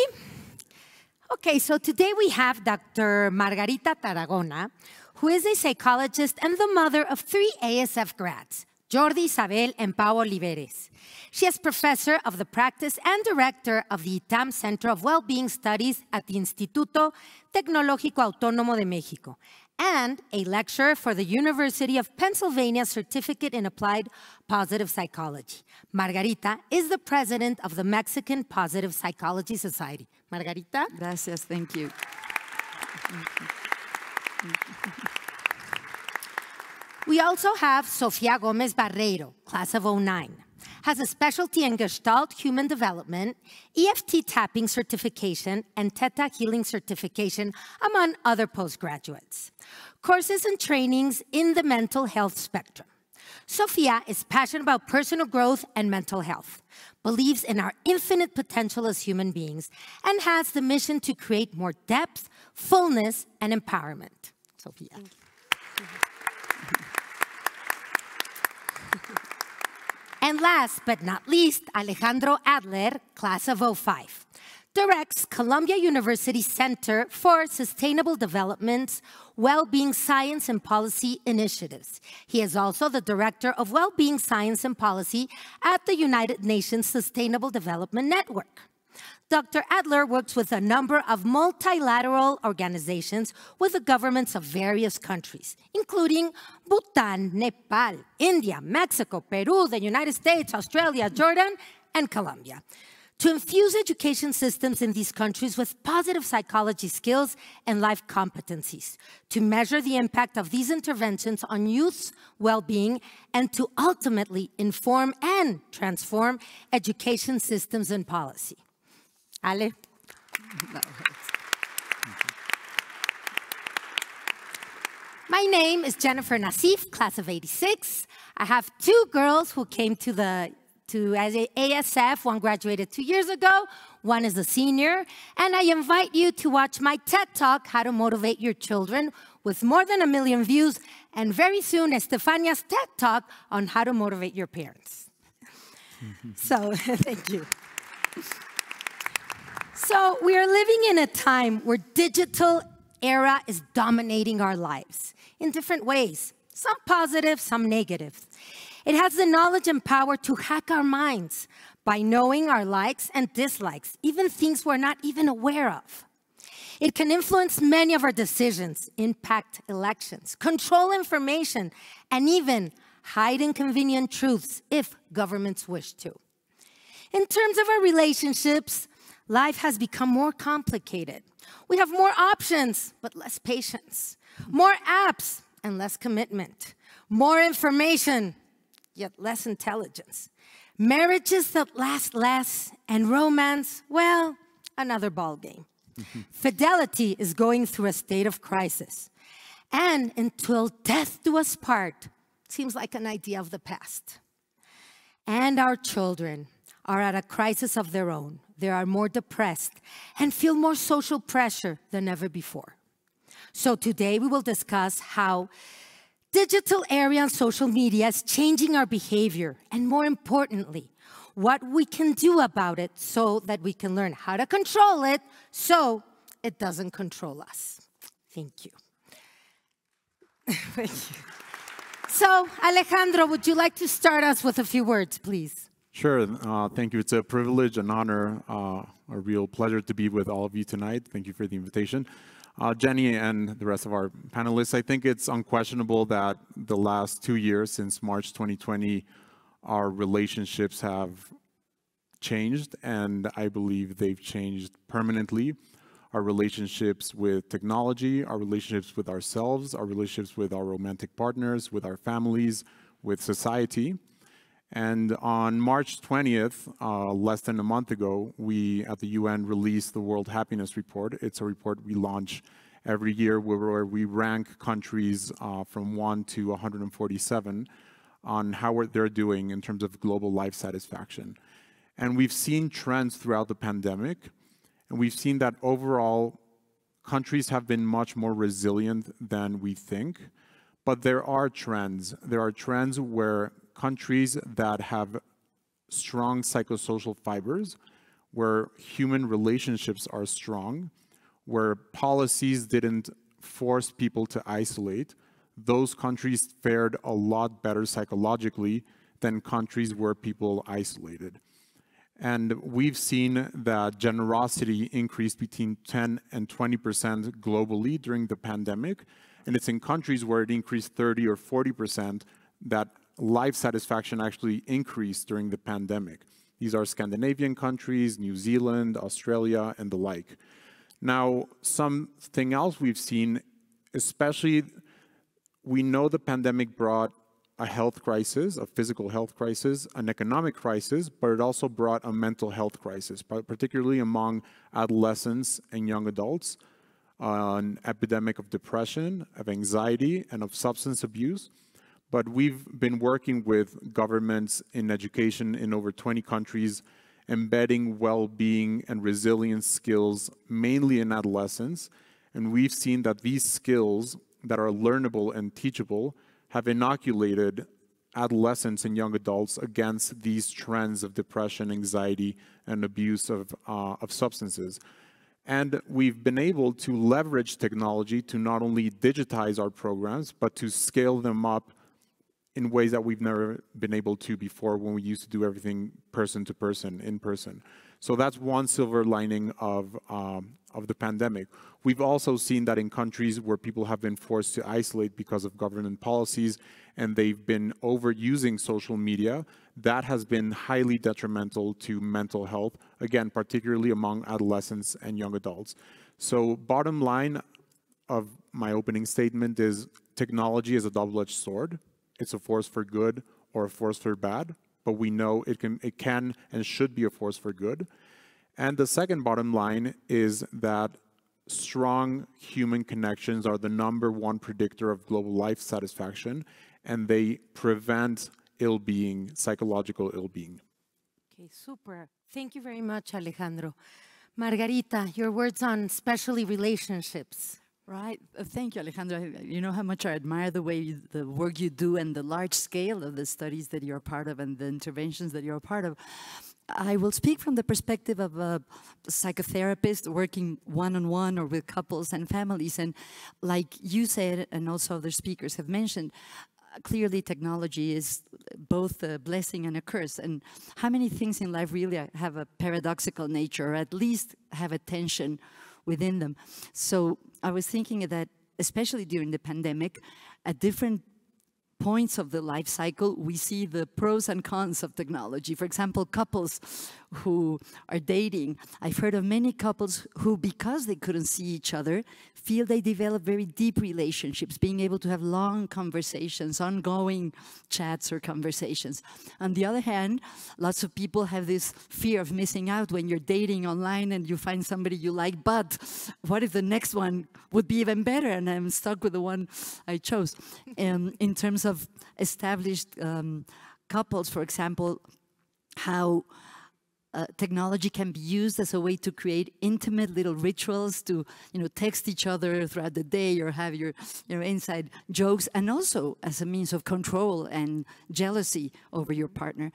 Okay, so today we have Dr. Margarita Tarragona, who is a psychologist and the mother of three ASF grads, Jordi, Isabel, and Pau Oliveres. She is professor of the practice and director of the ITAM Center of Wellbeing Studies at the Instituto Tecnológico Autónomo de México and a lecturer for the University of Pennsylvania Certificate in Applied Positive Psychology. Margarita is the president of the Mexican Positive Psychology Society. Margarita? Gracias, thank you. We also have Sofia Gomez Barreiro, class of 09 has a specialty in Gestalt Human Development, EFT Tapping Certification, and Theta Healing Certification, among other postgraduates. Courses and trainings in the mental health spectrum. Sofia is passionate about personal growth and mental health, believes in our infinite potential as human beings, and has the mission to create more depth, fullness, and empowerment. Sofia. And last but not least, Alejandro Adler, class of 05, directs Columbia University Center for Sustainable Development's Well-Being Science and Policy Initiatives. He is also the Director of Well-Being Science and Policy at the United Nations Sustainable Development Network. Dr. Adler works with a number of multilateral organizations with the governments of various countries, including Bhutan, Nepal, India, Mexico, Peru, the United States, Australia, Jordan, and Colombia, to infuse education systems in these countries with positive psychology skills and life competencies, to measure the impact of these interventions on youth's well-being, and to ultimately inform and transform education systems and policy. Ale. My name is Jennifer Nassif, class of 86. I have two girls who came to the to ASF. One graduated two years ago, one is a senior. And I invite you to watch my TED Talk, How to Motivate Your Children, with more than a million views, and very soon, Estefania's TED Talk on how to motivate your parents. so, thank you. So, we are living in a time where digital era is dominating our lives in different ways, some positive, some negative. It has the knowledge and power to hack our minds by knowing our likes and dislikes, even things we're not even aware of. It can influence many of our decisions, impact elections, control information, and even hide inconvenient truths if governments wish to. In terms of our relationships, life has become more complicated. We have more options, but less patience, more apps, and less commitment, more information, yet less intelligence. Marriages that last less, and romance, well, another ballgame. Fidelity is going through a state of crisis. And until death do us part, seems like an idea of the past. And our children are at a crisis of their own. They are more depressed and feel more social pressure than ever before. So today we will discuss how digital area on social media is changing our behavior, and more importantly, what we can do about it so that we can learn how to control it so it doesn't control us. Thank you. Thank you. So, Alejandro, would you like to start us with a few words, please? Sure. Uh, thank you. It's a privilege, an honor, uh, a real pleasure to be with all of you tonight. Thank you for the invitation. Uh, Jenny and the rest of our panelists, I think it's unquestionable that the last two years since March 2020, our relationships have changed, and I believe they've changed permanently. Our relationships with technology, our relationships with ourselves, our relationships with our romantic partners, with our families, with society. And on March 20th, uh, less than a month ago, we at the UN released the World Happiness Report. It's a report we launch every year where, we rank countries uh, from 1 to 147 on how they're doing in terms of global life satisfaction. And we've seen trends throughout the pandemic, and we've seen that overall countries have been much more resilient than we think. But there are trends. There are trends where countries that have strong psychosocial fibers, where human relationships are strong, where policies didn't force people to isolate, those countries fared a lot better psychologically than countries where people isolated. And we've seen that generosity increased between 10 and 20% globally during the pandemic. And it's in countries where it increased 30 or 40% that life satisfaction actually increased during the pandemic. These are Scandinavian countries, New Zealand, Australia, and the like. Now, something else we've seen, especially we know the pandemic brought a health crisis, a physical health crisis, an economic crisis, but it also brought a mental health crisis, particularly among adolescents and young adults, an epidemic of depression, of anxiety, and of substance abuse. But we've been working with governments in education in over 20 countries, embedding well-being and resilience skills mainly in adolescence. And we've seen that these skills that are learnable and teachable have inoculated adolescents and young adults against these trends of depression, anxiety, and abuse of, uh, of substances. And we've been able to leverage technology to not only digitize our programs, but to scale them up in ways that we've never been able to before when we used to do everything person to person, in person. So that's one silver lining of, um, of the pandemic. We've also seen that in countries where people have been forced to isolate because of government policies and they've been overusing social media, that has been highly detrimental to mental health, again, particularly among adolescents and young adults. So bottom line of my opening statement is technology is a double-edged sword it's a force for good or a force for bad, but we know it can, it can and should be a force for good. And the second bottom line is that strong human connections are the number one predictor of global life satisfaction, and they prevent ill-being, psychological ill-being. Okay, super. Thank you very much, Alejandro. Margarita, your words on especially relationships Right. Uh, thank you, Alejandro. You know how much I admire the way the work you do and the large scale of the studies that you're part of and the interventions that you're part of. I will speak from the perspective of a psychotherapist working one-on-one -on -one or with couples and families. And like you said, and also other speakers have mentioned, clearly technology is both a blessing and a curse. And how many things in life really have a paradoxical nature, or at least have a tension within them. So I was thinking that, especially during the pandemic, at different points of the life cycle, we see the pros and cons of technology. For example, couples who are dating. I've heard of many couples who, because they couldn't see each other, feel they develop very deep relationships, being able to have long conversations, ongoing chats or conversations. On the other hand, lots of people have this fear of missing out when you're dating online and you find somebody you like, but what if the next one would be even better and I'm stuck with the one I chose? um, in terms of established um, couples, for example, how uh, technology can be used as a way to create intimate little rituals to you know text each other throughout the day or have your you know inside jokes and also as a means of control and jealousy over your partner.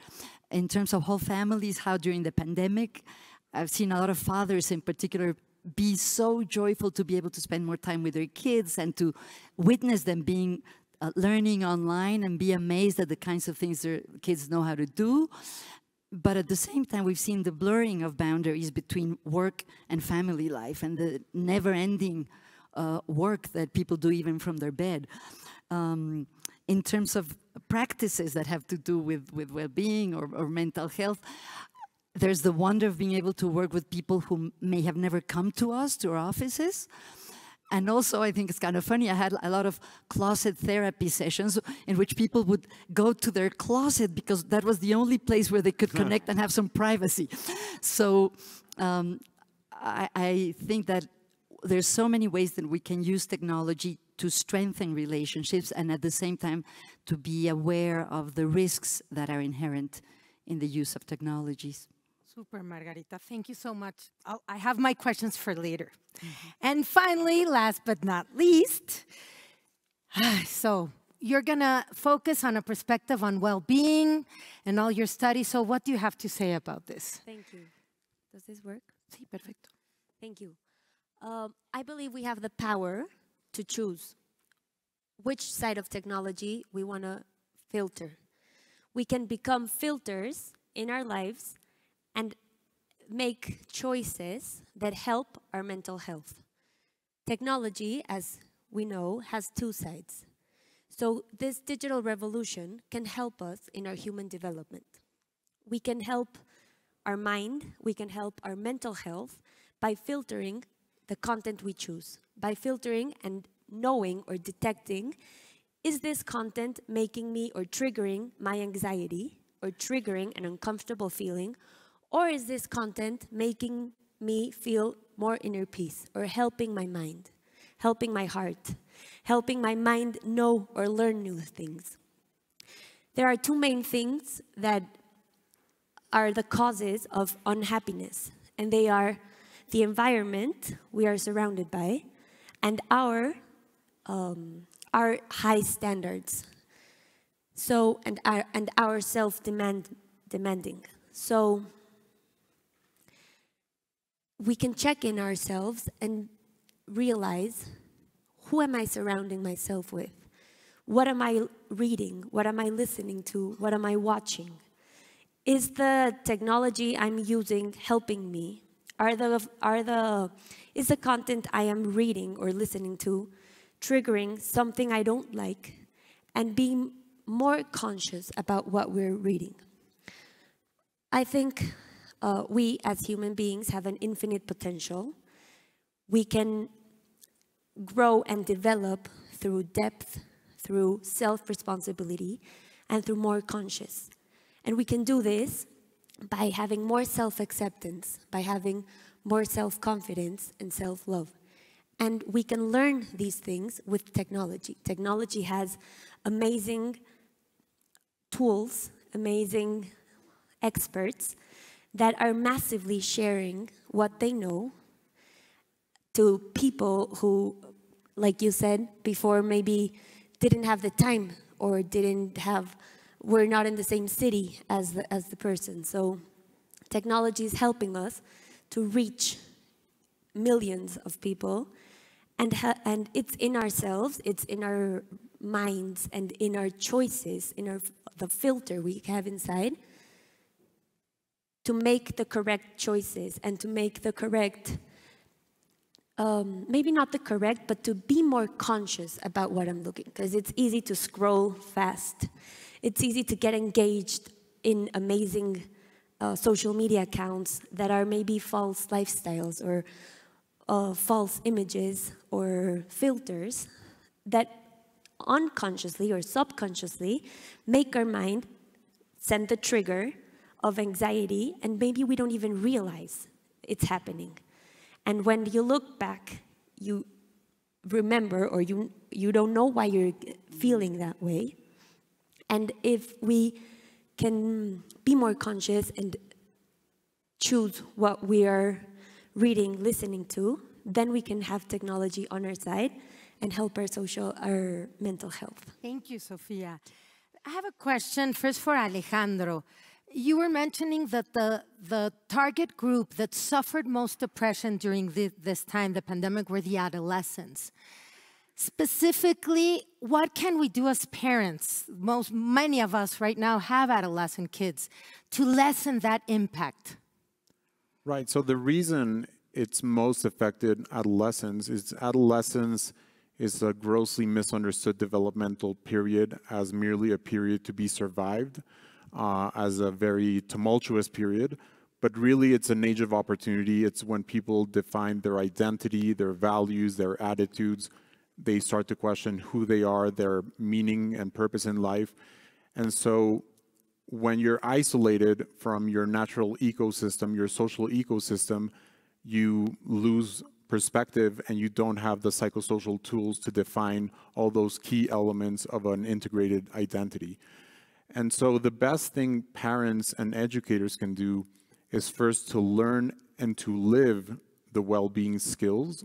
In terms of whole families how during the pandemic i've seen a lot of fathers in particular be so joyful to be able to spend more time with their kids and to witness them being uh, learning online and be amazed at the kinds of things their kids know how to do but at the same time, we've seen the blurring of boundaries between work and family life and the never-ending uh, work that people do even from their bed. Um, in terms of practices that have to do with, with well-being or, or mental health, there's the wonder of being able to work with people who may have never come to us, to our offices, and also, I think it's kind of funny, I had a lot of closet therapy sessions in which people would go to their closet because that was the only place where they could connect and have some privacy. So um, I, I think that there's so many ways that we can use technology to strengthen relationships and at the same time to be aware of the risks that are inherent in the use of technologies. Super, Margarita. Thank you so much. I'll, i have my questions for later. Mm -hmm. And finally, last but not least, so you're going to focus on a perspective on well-being and all your studies. So what do you have to say about this? Thank you. Does this work? Sí, perfecto. Thank you. Um, I believe we have the power to choose which side of technology we want to filter. We can become filters in our lives and make choices that help our mental health. Technology, as we know, has two sides. So this digital revolution can help us in our human development. We can help our mind, we can help our mental health by filtering the content we choose, by filtering and knowing or detecting, is this content making me or triggering my anxiety or triggering an uncomfortable feeling or is this content making me feel more inner peace or helping my mind, helping my heart, helping my mind know or learn new things? There are two main things that are the causes of unhappiness, and they are the environment we are surrounded by and our, um, our high standards. So, and our, and our self-demand demanding. So, we can check in ourselves and realize who am I surrounding myself with? What am I reading? What am I listening to? What am I watching? Is the technology I'm using helping me? Are the, are the, is the content I am reading or listening to triggering something I don't like? And being more conscious about what we're reading. I think uh, we as human beings have an infinite potential. We can grow and develop through depth, through self-responsibility, and through more conscious. And we can do this by having more self-acceptance, by having more self-confidence and self-love. And we can learn these things with technology. Technology has amazing tools, amazing experts that are massively sharing what they know to people who like you said before, maybe didn't have the time or didn't have, were not in the same city as the, as the person. So technology is helping us to reach millions of people and, and it's in ourselves, it's in our minds and in our choices, in our, the filter we have inside to make the correct choices and to make the correct um, maybe not the correct, but to be more conscious about what I'm looking, because it's easy to scroll fast. It's easy to get engaged in amazing uh, social media accounts that are maybe false lifestyles or uh, false images or filters that unconsciously or subconsciously make our mind send the trigger of anxiety, and maybe we don't even realize it's happening. And when you look back, you remember or you, you don't know why you're feeling that way. And if we can be more conscious and choose what we are reading, listening to, then we can have technology on our side and help our social, our mental health. Thank you, Sofia. I have a question first for Alejandro. You were mentioning that the, the target group that suffered most depression during the, this time, the pandemic, were the adolescents. Specifically, what can we do as parents? Most, many of us right now have adolescent kids to lessen that impact. Right. So the reason it's most affected adolescents is adolescence is a grossly misunderstood developmental period as merely a period to be survived uh, as a very tumultuous period, but really it's an age of opportunity. It's when people define their identity, their values, their attitudes. They start to question who they are, their meaning and purpose in life. And so when you're isolated from your natural ecosystem, your social ecosystem, you lose perspective and you don't have the psychosocial tools to define all those key elements of an integrated identity. And so the best thing parents and educators can do is first to learn and to live the well-being skills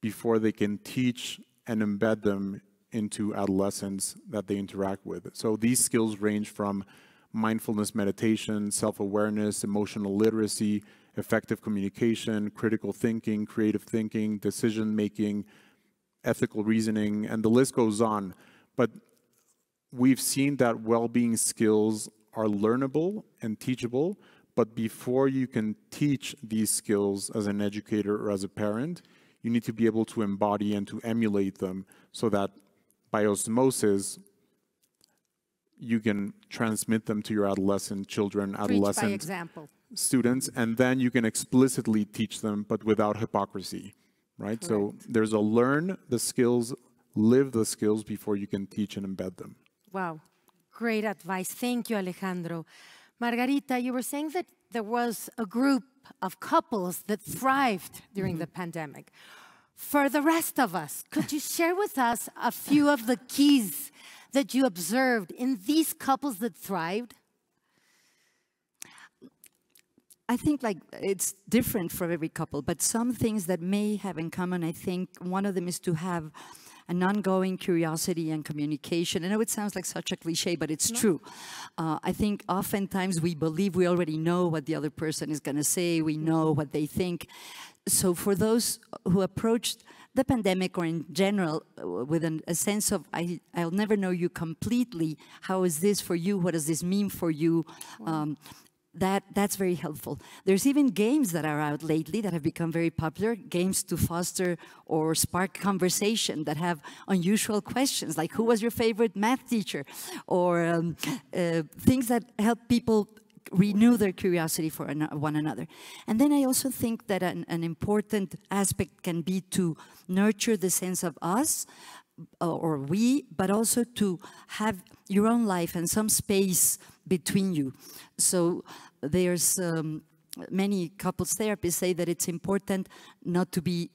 before they can teach and embed them into adolescents that they interact with. So these skills range from mindfulness meditation, self-awareness, emotional literacy, effective communication, critical thinking, creative thinking, decision-making, ethical reasoning, and the list goes on. But we've seen that well-being skills are learnable and teachable, but before you can teach these skills as an educator or as a parent, you need to be able to embody and to emulate them so that by osmosis, you can transmit them to your adolescent children, adolescent students, and then you can explicitly teach them, but without hypocrisy, right? Correct. So there's a learn the skills, live the skills before you can teach and embed them. Wow, great advice. Thank you, Alejandro. Margarita, you were saying that there was a group of couples that thrived during the mm-hmm. pandemic. For the rest of us, could you share with us a few of the keys that you observed in these couples that thrived? I think like it's different for every couple, but some things that may have in common, I think one of them is to have an ongoing curiosity and communication. I know it sounds like such a cliche, but it's no. true. Uh, I think oftentimes we believe we already know what the other person is going to say, we know what they think. So for those who approached the pandemic or in general uh, with an, a sense of I, I'll never know you completely, how is this for you, what does this mean for you, um, that, that's very helpful. There's even games that are out lately that have become very popular, games to foster or spark conversation that have unusual questions, like who was your favorite math teacher? Or um, uh, things that help people renew their curiosity for one another. And then I also think that an, an important aspect can be to nurture the sense of us, or we, but also to have your own life and some space between you. So there's um, many couples therapists say that it's important not to be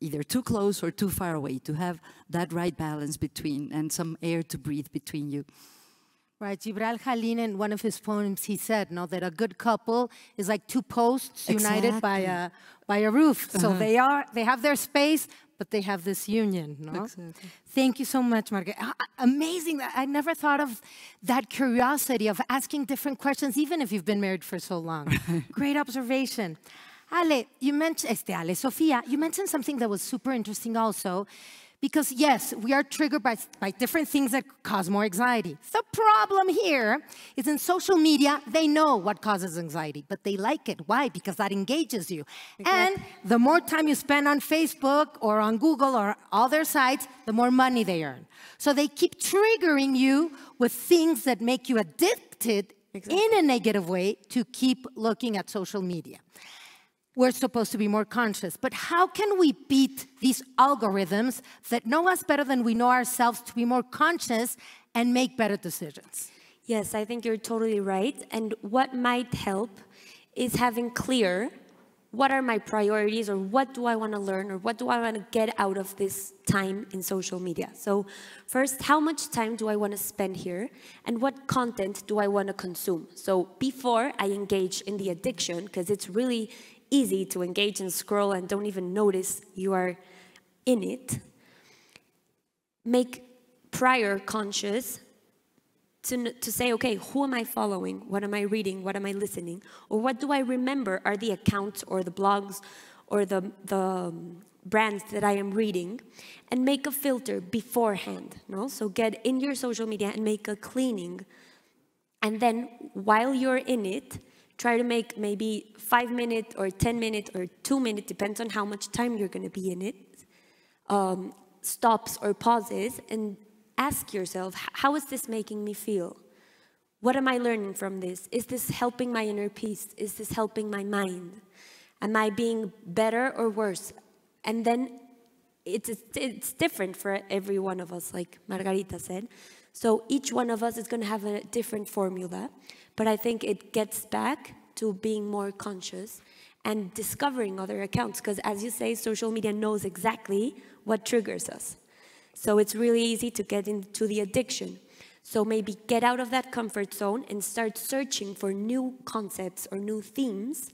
either too close or too far away, to have that right balance between and some air to breathe between you. Right, Gibran Khalil, in one of his poems, he said, no, that a good couple is like two posts exactly. united by a, by a roof. Uh -huh. So uh-huh. they are, they have their space, but they have this union, no? Exactly. Thank you so much, Margaret. Ah, ah, Amazing. that- I never thought of that curiosity of asking different questions, even if you've been married for so long. Great observation. Ale, you mentioned, este, Ale, Sofia, you mentioned something that was super interesting also, because yes, we are triggered by, by different things that cause more anxiety. The problem here is in social media, they know what causes anxiety, but they like it. Why? Because that engages you. And the more time you spend on Facebook or on Google or all their sites, the more money they earn. So they keep triggering you with things that make you addicted in a negative way to keep looking at social media we're supposed to be more conscious. But how can we beat these algorithms that know us better than we know ourselves to be more conscious and make better decisions? Yes, I think you're totally right. And what might help is having clear what are my priorities or what do I want to learn or what do I want to get out of this time in social media. So first, how much time do I want to spend here and what content do I want to consume? So before I engage in the addiction, because it's really easy to engage and scroll and don't even notice you are in it, make prior conscious to, to say, okay, who am I following? What am I reading? What am I listening? Or what do I remember are the accounts or the blogs or the, the um, brands that I am reading? And make a filter beforehand. No? So get in your social media and make a cleaning. And then while you're in it, try to make maybe five minute or 10 minute or two minute, depends on how much time you're going to be in it, um, stops or pauses and ask yourself, how is this making me feel? What am I learning from this? Is this helping my inner peace? Is this helping my mind? Am I being better or worse? And then it's, it's different for every one of us, like Margarita said. So each one of us is going to have a different formula, but I think it gets back to being more conscious and discovering other accounts, because as you say, social media knows exactly what triggers us. So it's really easy to get into the addiction. So maybe get out of that comfort zone and start searching for new concepts or new themes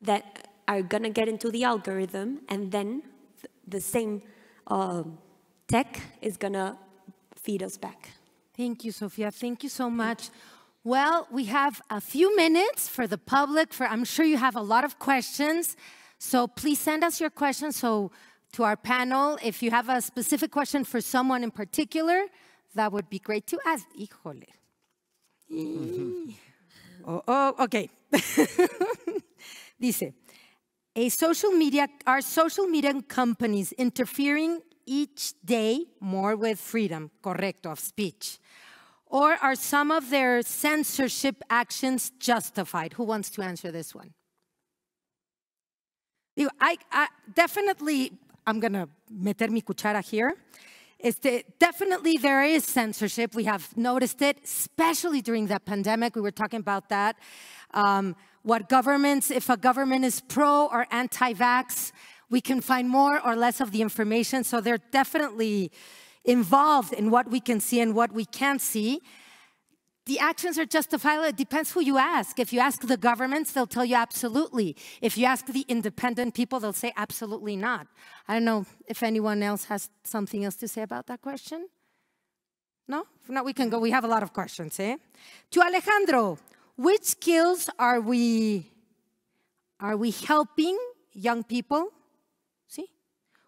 that are gonna get into the algorithm, and then the same um, tech is gonna feed us back. Thank you, Sofia. Thank you so much. Well, we have a few minutes for the public. For I'm sure you have a lot of questions, so please send us your questions. So to our panel, if you have a specific question for someone in particular, that would be great to ask. Híjole. Oh, oh, okay. Dice, a social media, are social media companies interfering each day more with freedom, correcto, of speech? Or are some of their censorship actions justified? Who wants to answer this one? I, I definitely, I'm gonna meter mi cuchara here. Este, definitely there is censorship. We have noticed it, especially during the pandemic. We were talking about that. Um, what governments, if a government is pro or anti-vax, we can find more or less of the information. So they're definitely involved in what we can see and what we can't see. The actions are justifiable. It depends who you ask. If you ask the governments, they'll tell you absolutely. If you ask the independent people, they'll say absolutely not. I don't know if anyone else has something else to say about that question. No? If not, we can go. We have a lot of questions, eh? To Alejandro, which skills are we are we helping young people? See?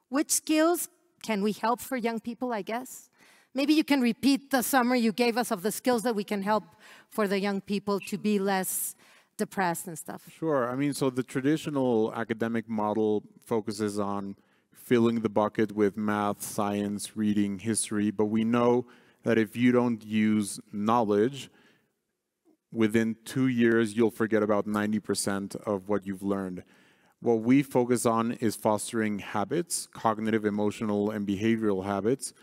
Which skills can we help for young people, I guess? Maybe you can repeat the summary you gave us of the skills that we can help for the young people to be less depressed and stuff. Sure. I mean, so the traditional academic model focuses on filling the bucket with math, science, reading, history, but we know that if you don't use knowledge, within two years, you'll forget about 90% of what you've learned. What we focus on is fostering habits, cognitive, emotional, and behavioral habits.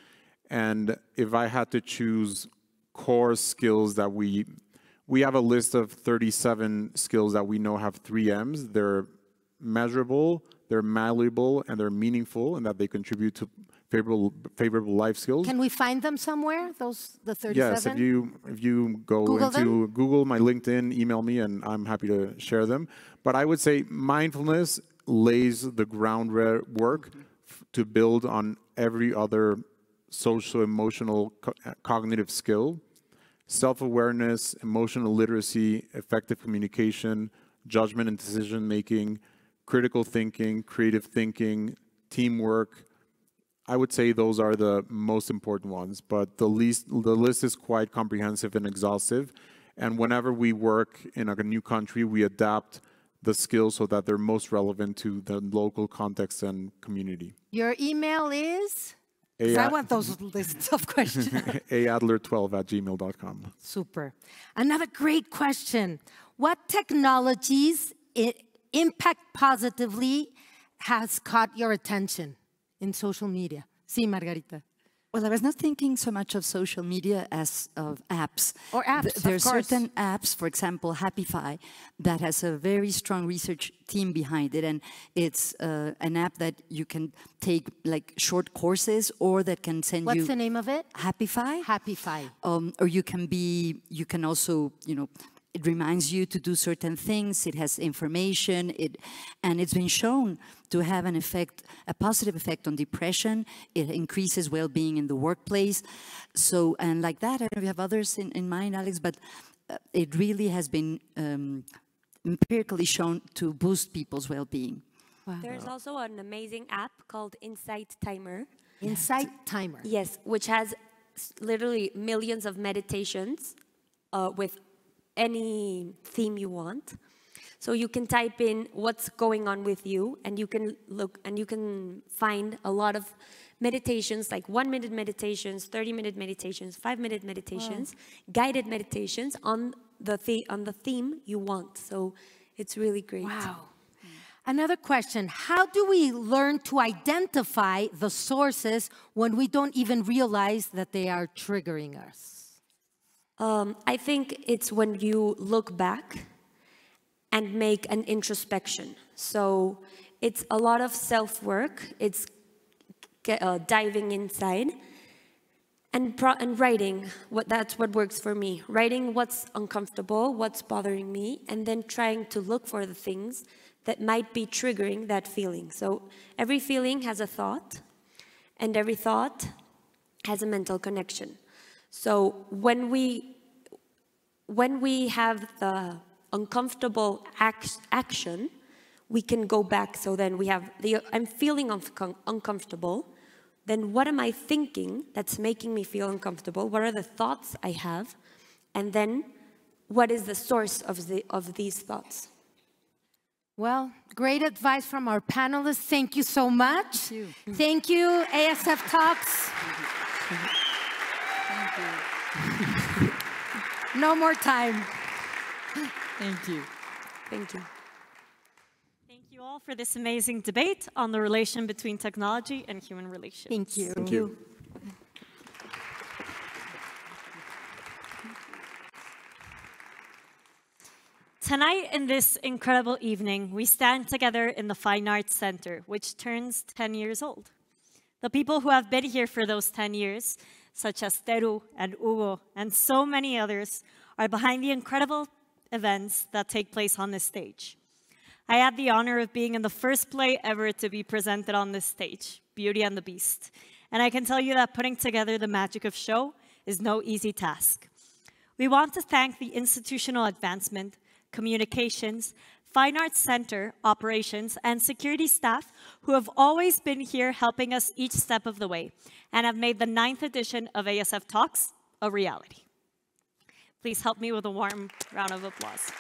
And if I had to choose core skills that we, we have a list of 37 skills that we know have three M's. They're measurable, they're malleable, and they're meaningful, and that they contribute to favorable, favorable life skills. Can we find them somewhere, those, the 37? Yes, if you if you go Google into them? Google, my LinkedIn, email me, and I'm happy to share them. But I would say mindfulness lays the groundwork mm-hmm. f- to build on every other social emotional co uh, cognitive skill. Self-awareness emotional literacy effective communication judgment and decision making critical thinking creative thinking teamwork. I would say those are the most important ones, but the least the list is quite comprehensive and exhaustive. And whenever we work in a new country, we adapt the skills so that they're most relevant to the local context and community. Your email is? I want those lists of questions. aadler12 at gmail.com. Super. Another great question. What technologies impact positively has caught your attention? in social media. Sí, Margarita. Well, I was not thinking so much of social media as of apps. Or apps, There are certain apps, for example, Happify, that has a very strong research team behind it, and it's uh, an app that you can take like short courses, or that can send What's you. What's the name of it? Happify. Happify. Um, or you can be, you can also, you know, it reminds you to do certain things. It has information. It, and it's been shown to have an effect, a positive effect on depression. It increases well-being in the workplace. So, and like that, I don't know if you have others in, in mind, Alex, but uh, it really has been um, empirically shown to boost people's well-being. Wow. There's also an amazing app called Insight Timer. Insight Timer. Yes, which has literally millions of meditations uh, with any theme you want. So you can type in what's going on with you and you can look and you can find a lot of meditations like one minute meditations, 30 minute meditations, five minute meditations, wow. guided meditations on the, the on the theme you want. So it's really great. Wow. Another question, how do we learn to identify the sources when we don't even realize that they are triggering us? Um, I think it's when you look back and make an introspection. So it's a lot of self-work. It's uh, diving inside and, and writing. What that's what works for me. Writing what's uncomfortable, what's bothering me, and then trying to look for the things that might be triggering that feeling. So every feeling has a thought, and every thought has a mental connection. So when we, when we have the uncomfortable act, action, we can go back. So then we have the, I'm feeling uncomfortable. Then what am I thinking that's making me feel uncomfortable? What are the thoughts I have? And then what is the source of, the, of these thoughts? Well, great advice from our panelists. Thank you so much. Thank you, Thank you ASF Talks. no more time. Thank you. Thank you. Thank you all for this amazing debate on the relation between technology and human relations. Thank you. Thank you. Tonight, in this incredible evening, we stand together in the Fine Arts Center, which turns 10 years old. The people who have been here for those 10 years such as Teru and Hugo and so many others, are behind the incredible events that take place on this stage. I had the honor of being in the first play ever to be presented on this stage, Beauty and the Beast. And I can tell you that putting together the magic of show is no easy task. We want to thank the institutional advancement, communications, Fine Arts Center operations and security staff who have always been here helping us each step of the way and have made the ninth edition of ASF Talks a reality. Please help me with a warm round of applause.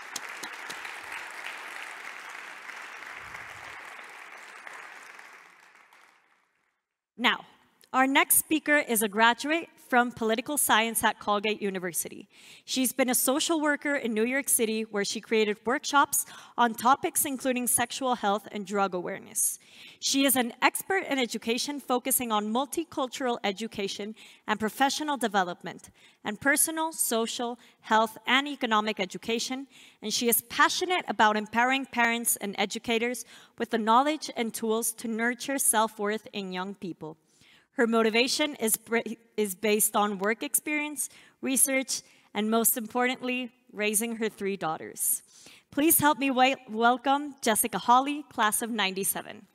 Now, our next speaker is a graduate from political science at Colgate University. She's been a social worker in New York City where she created workshops on topics including sexual health and drug awareness. She is an expert in education focusing on multicultural education and professional development and personal, social, health, and economic education, and she is passionate about empowering parents and educators with the knowledge and tools to nurture self-worth in young people. Her motivation is, is based on work experience, research, and most importantly, raising her three daughters. Please help me welcome Jessica Hawley, class of 97.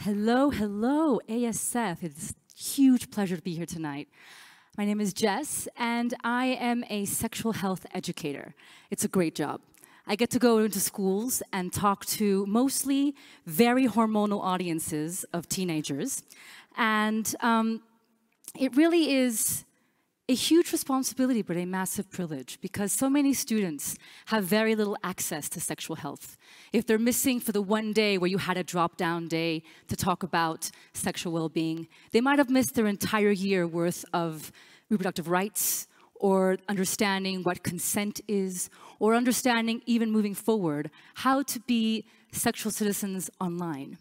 Hello, hello, ASF. It's a huge pleasure to be here tonight. My name is Jess, and I am a sexual health educator. It's a great job. I get to go into schools and talk to mostly very hormonal audiences of teenagers. And um, it really is a huge responsibility, but a massive privilege because so many students have very little access to sexual health. If they're missing for the one day where you had a drop down day to talk about sexual well being, they might have missed their entire year worth of reproductive rights or understanding what consent is or understanding, even moving forward, how to be sexual citizens online.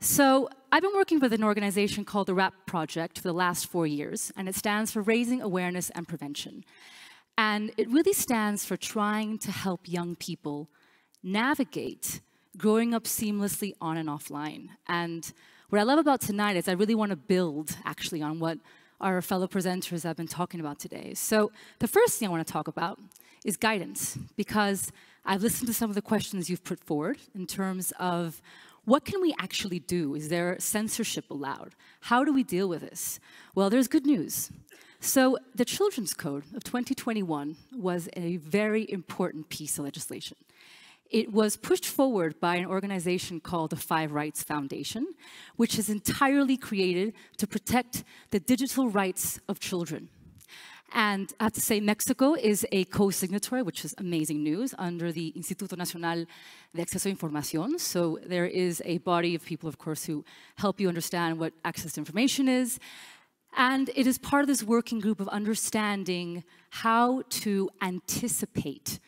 So I've been working with an organization called the RAP Project for the last four years, and it stands for Raising Awareness and Prevention. And it really stands for trying to help young people navigate growing up seamlessly on and offline. And what I love about tonight is I really want to build actually on what our fellow presenters have been talking about today. So the first thing I want to talk about is guidance, because I've listened to some of the questions you've put forward in terms of what can we actually do? Is there censorship allowed? How do we deal with this? Well, there's good news. So the Children's Code of 2021 was a very important piece of legislation. It was pushed forward by an organization called the Five Rights Foundation, which is entirely created to protect the digital rights of children. And I have to say, Mexico is a co-signatory, which is amazing news, under the Instituto Nacional de Acceso a Información. So there is a body of people, of course, who help you understand what access to information is. And it is part of this working group of understanding how to anticipate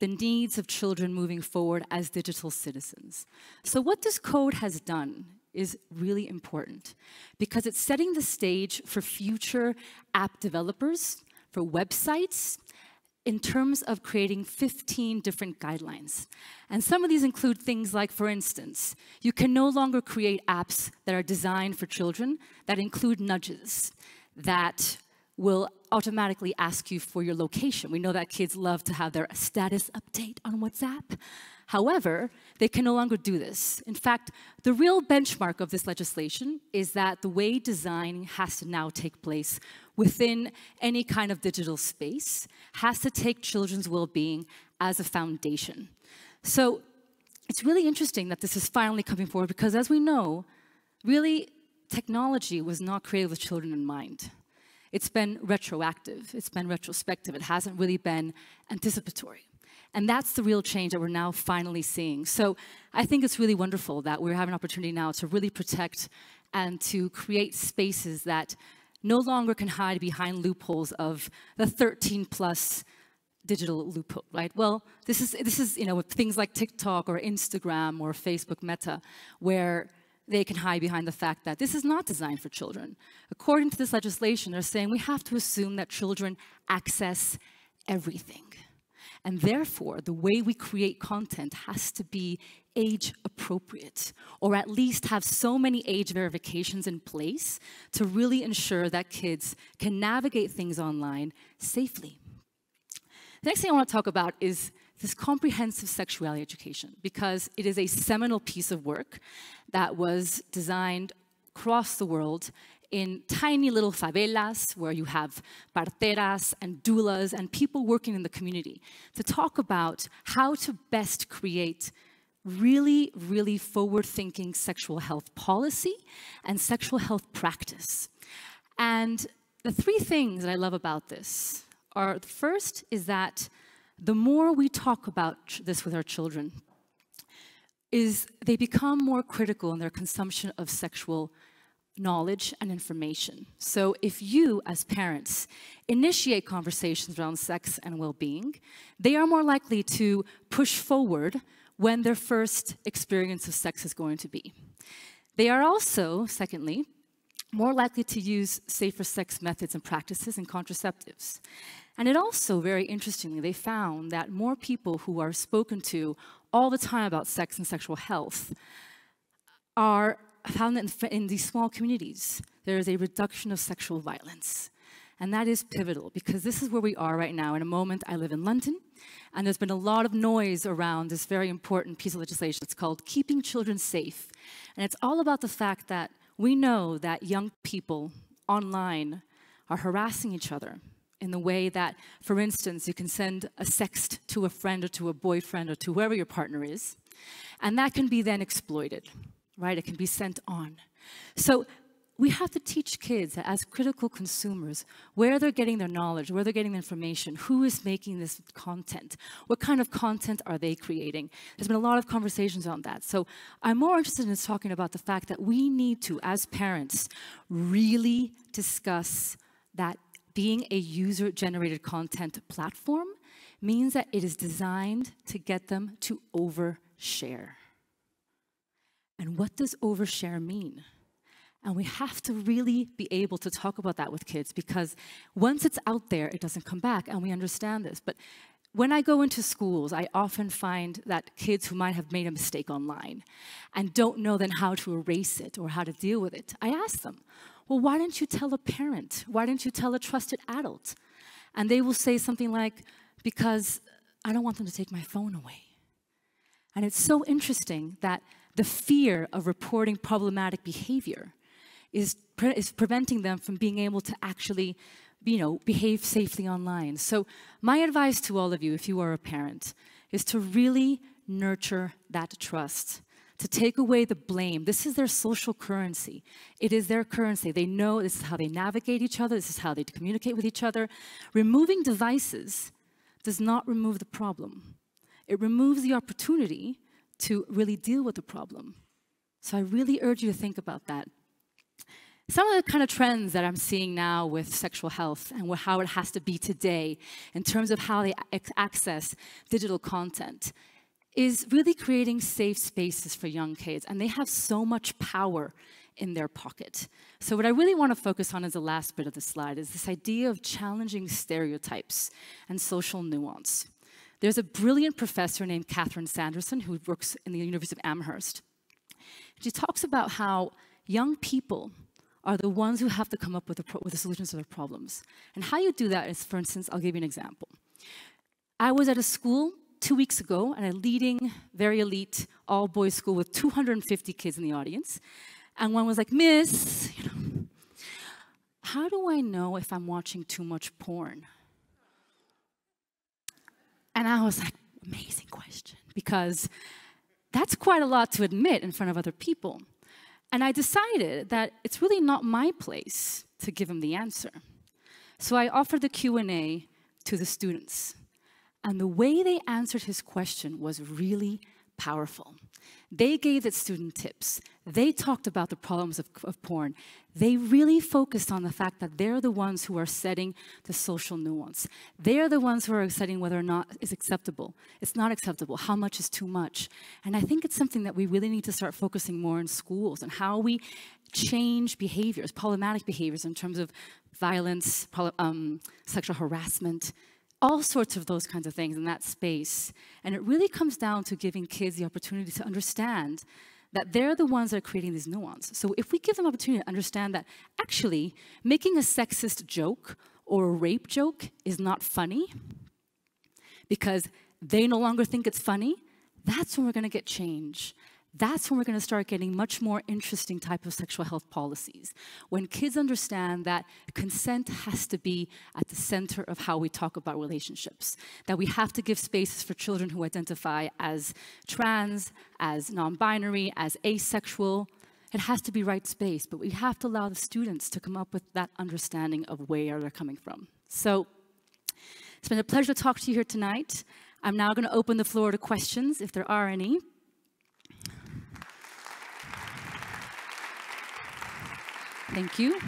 the needs of children moving forward as digital citizens. So what this code has done is really important because it's setting the stage for future app developers for websites in terms of creating 15 different guidelines. And some of these include things like, for instance, you can no longer create apps that are designed for children that include nudges that will automatically ask you for your location. We know that kids love to have their status update on WhatsApp. However, they can no longer do this. In fact, the real benchmark of this legislation is that the way design has to now take place within any kind of digital space has to take children's well-being as a foundation. So it's really interesting that this is finally coming forward because as we know, really technology was not created with children in mind. It's been retroactive, it's been retrospective, it hasn't really been anticipatory. And that's the real change that we're now finally seeing. So I think it's really wonderful that we're having an opportunity now to really protect and to create spaces that no longer can hide behind loopholes of the 13 plus digital loophole, right? Well, this is, this is, you know, with things like TikTok or Instagram or Facebook Meta, where they can hide behind the fact that this is not designed for children. According to this legislation, they're saying we have to assume that children access everything. And therefore, the way we create content has to be age appropriate, or at least have so many age verifications in place to really ensure that kids can navigate things online safely. The next thing I want to talk about is this comprehensive sexuality education, because it is a seminal piece of work that was designed across the world in tiny little favelas where you have parteras and doulas and people working in the community to talk about how to best create really, really forward-thinking sexual health policy and sexual health practice. And the three things that I love about this are, the first is that the more we talk about this with our children, is they become more critical in their consumption of sexual knowledge and information. So if you, as parents, initiate conversations around sex and well-being, they are more likely to push forward when their first experience of sex is going to be. They are also, secondly, more likely to use safer sex methods and practices and contraceptives. And it also, very interestingly, they found that more people who are spoken to all the time about sex and sexual health are found in, in these small communities, there is a reduction of sexual violence. And that is pivotal because this is where we are right now. In a moment, I live in London, and there's been a lot of noise around this very important piece of legislation. It's called Keeping Children Safe. And it's all about the fact that we know that young people online are harassing each other in the way that, for instance, you can send a sext to a friend or to a boyfriend or to whoever your partner is, and that can be then exploited, right? It can be sent on. So we have to teach kids as critical consumers where they're getting their knowledge, where they're getting the information, who is making this content, what kind of content are they creating. There's been a lot of conversations on that. So I'm more interested in talking about the fact that we need to, as parents, really discuss that being a user-generated content platform means that it is designed to get them to overshare. And what does overshare mean? And we have to really be able to talk about that with kids because once it's out there, it doesn't come back, and we understand this. But when I go into schools, I often find that kids who might have made a mistake online and don't know then how to erase it or how to deal with it, I ask them, well, why didn't you tell a parent? Why didn't you tell a trusted adult? And they will say something like, because I don't want them to take my phone away. And it's so interesting that the fear of reporting problematic behavior is, pre is preventing them from being able to actually you know, behave safely online. So my advice to all of you, if you are a parent, is to really nurture that trust, to take away the blame. This is their social currency. It is their currency. They know this is how they navigate each other. This is how they communicate with each other. Removing devices does not remove the problem. It removes the opportunity to really deal with the problem. So I really urge you to think about that. Some of the kind of trends that I'm seeing now with sexual health and how it has to be today in terms of how they access digital content is really creating safe spaces for young kids. And they have so much power in their pocket. So what I really want to focus on as the last bit of the slide is this idea of challenging stereotypes and social nuance. There's a brilliant professor named Catherine Sanderson who works in the University of Amherst. She talks about how young people are the ones who have to come up with the, with the solutions to their problems. And how you do that is, for instance, I'll give you an example. I was at a school two weeks ago at a leading, very elite, all-boys school with 250 kids in the audience. And one was like, Miss, you know, how do I know if I'm watching too much porn? And I was like, amazing question, because that's quite a lot to admit in front of other people. And I decided that it's really not my place to give him the answer. So I offered the Q&A to the students. And the way they answered his question was really powerful. They gave the student tips. They talked about the problems of, of, porn. They really focused on the fact that they're the ones who are setting the social nuance. They're the ones who are setting whether or not it's acceptable. It's not acceptable. How much is too much? And I think it's something that we really need to start focusing more in schools and how we change behaviors, problematic behaviors in terms of violence, um, sexual harassment, all sorts of those kinds of things in that space. And it really comes down to giving kids the opportunity to understand that they're the ones that are creating these nuance. So if we give them opportunity to understand that actually making a sexist joke or a rape joke is not funny because they no longer think it's funny, that's when we're going to get change that's when we're going to start getting much more interesting type of sexual health policies. When kids understand that consent has to be at the center of how we talk about relationships, that we have to give spaces for children who identify as trans, as non-binary, as asexual. It has to be right space, but we have to allow the students to come up with that understanding of where they're coming from. So it's been a pleasure to talk to you here tonight. I'm now going to open the floor to questions, if there are any. Thank you.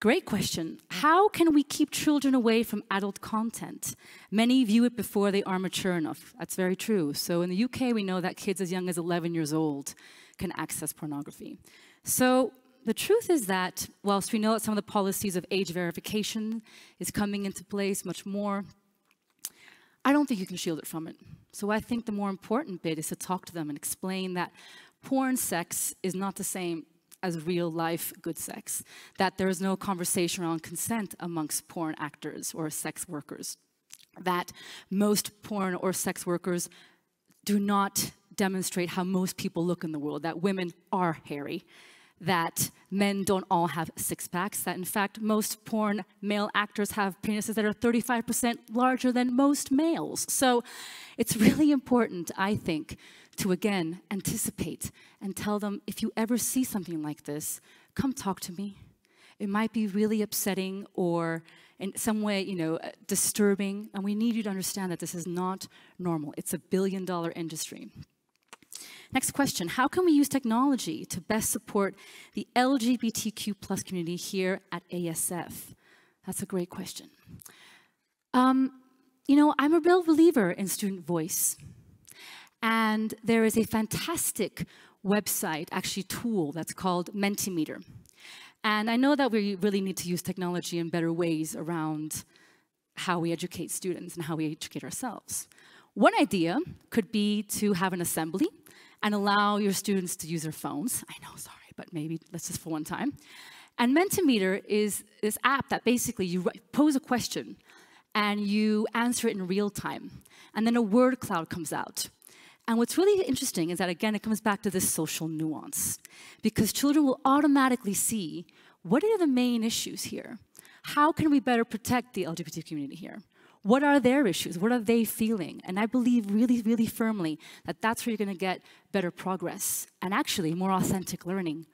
Great question. How can we keep children away from adult content? Many view it before they are mature enough. That's very true. So in the UK, we know that kids as young as 11 years old can access pornography. So the truth is that whilst we know that some of the policies of age verification is coming into place much more, I don't think you can shield it from it. So I think the more important bit is to talk to them and explain that porn sex is not the same as real life good sex, that there is no conversation around consent amongst porn actors or sex workers, that most porn or sex workers do not demonstrate how most people look in the world, that women are hairy, that men don't all have six packs, that in fact most porn male actors have penises that are 35% larger than most males. So it's really important, I think, to again anticipate and tell them if you ever see something like this, come talk to me. It might be really upsetting or in some way, you know, disturbing, and we need you to understand that this is not normal. It's a billion dollar industry. Next question, how can we use technology to best support the LGBTQ plus community here at ASF? That's a great question. Um, you know, I'm a real believer in student voice. And there is a fantastic website, actually tool, that's called Mentimeter. And I know that we really need to use technology in better ways around how we educate students and how we educate ourselves. One idea could be to have an assembly and allow your students to use their phones. I know, sorry, but maybe let's just for one time. And Mentimeter is this app that basically you pose a question and you answer it in real time. And then a word cloud comes out. And what's really interesting is that, again, it comes back to this social nuance, because children will automatically see what are the main issues here? How can we better protect the LGBT community here? What are their issues? What are they feeling? And I believe really, really firmly that that's where you're going to get better progress and actually more authentic learning.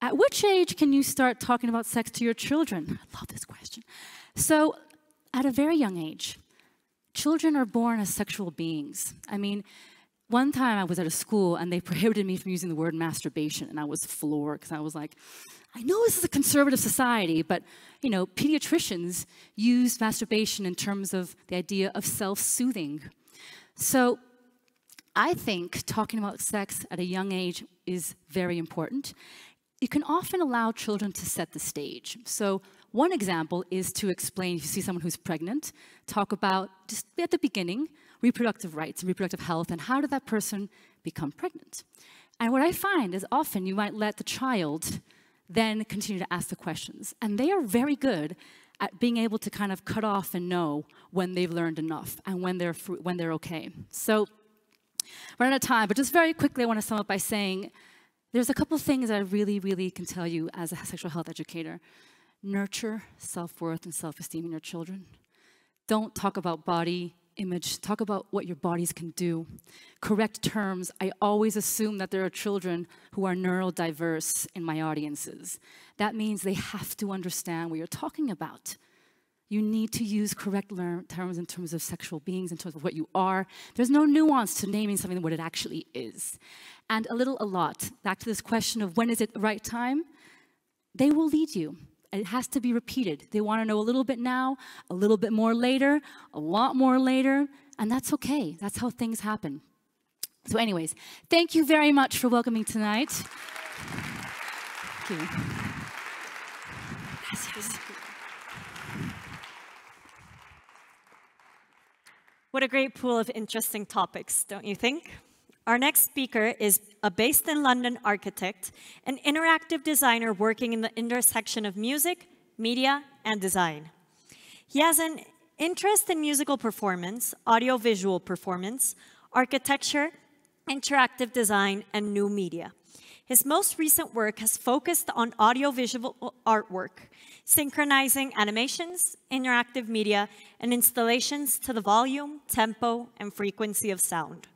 At which age can you start talking about sex to your children? I love this question. So, at a very young age, children are born as sexual beings. I mean, one time I was at a school and they prohibited me from using the word masturbation, and I was floored because I was like, I know this is a conservative society, but you know, pediatricians use masturbation in terms of the idea of self-soothing. So I think talking about sex at a young age is very important. You can often allow children to set the stage. So one example is to explain, if you see someone who's pregnant, talk about, just at the beginning, reproductive rights reproductive health and how did that person become pregnant. And what I find is often you might let the child then continue to ask the questions. And they are very good at being able to kind of cut off and know when they've learned enough and when they're, when they're okay. So we're out of time, but just very quickly, I want to sum up by saying there's a couple things I really, really can tell you as a sexual health educator. Nurture self-worth and self-esteem in your children. Don't talk about body image, talk about what your bodies can do. Correct terms. I always assume that there are children who are neurodiverse in my audiences. That means they have to understand what you're talking about. You need to use correct terms in terms of sexual beings, in terms of what you are. There's no nuance to naming something what it actually is. And a little, a lot, back to this question of when is it the right time, they will lead you. It has to be repeated. They want to know a little bit now, a little bit more later, a lot more later, and that's okay. That's how things happen. So anyways, thank you very much for welcoming tonight. Thank you. What a great pool of interesting topics, don't you think? Our next speaker is a based in London architect, an interactive designer working in the intersection of music, media, and design. He has an interest in musical performance, audiovisual performance, architecture, interactive design, and new media. His most recent work has focused on audiovisual artwork, synchronizing animations, interactive media, and installations to the volume, tempo, and frequency of sound.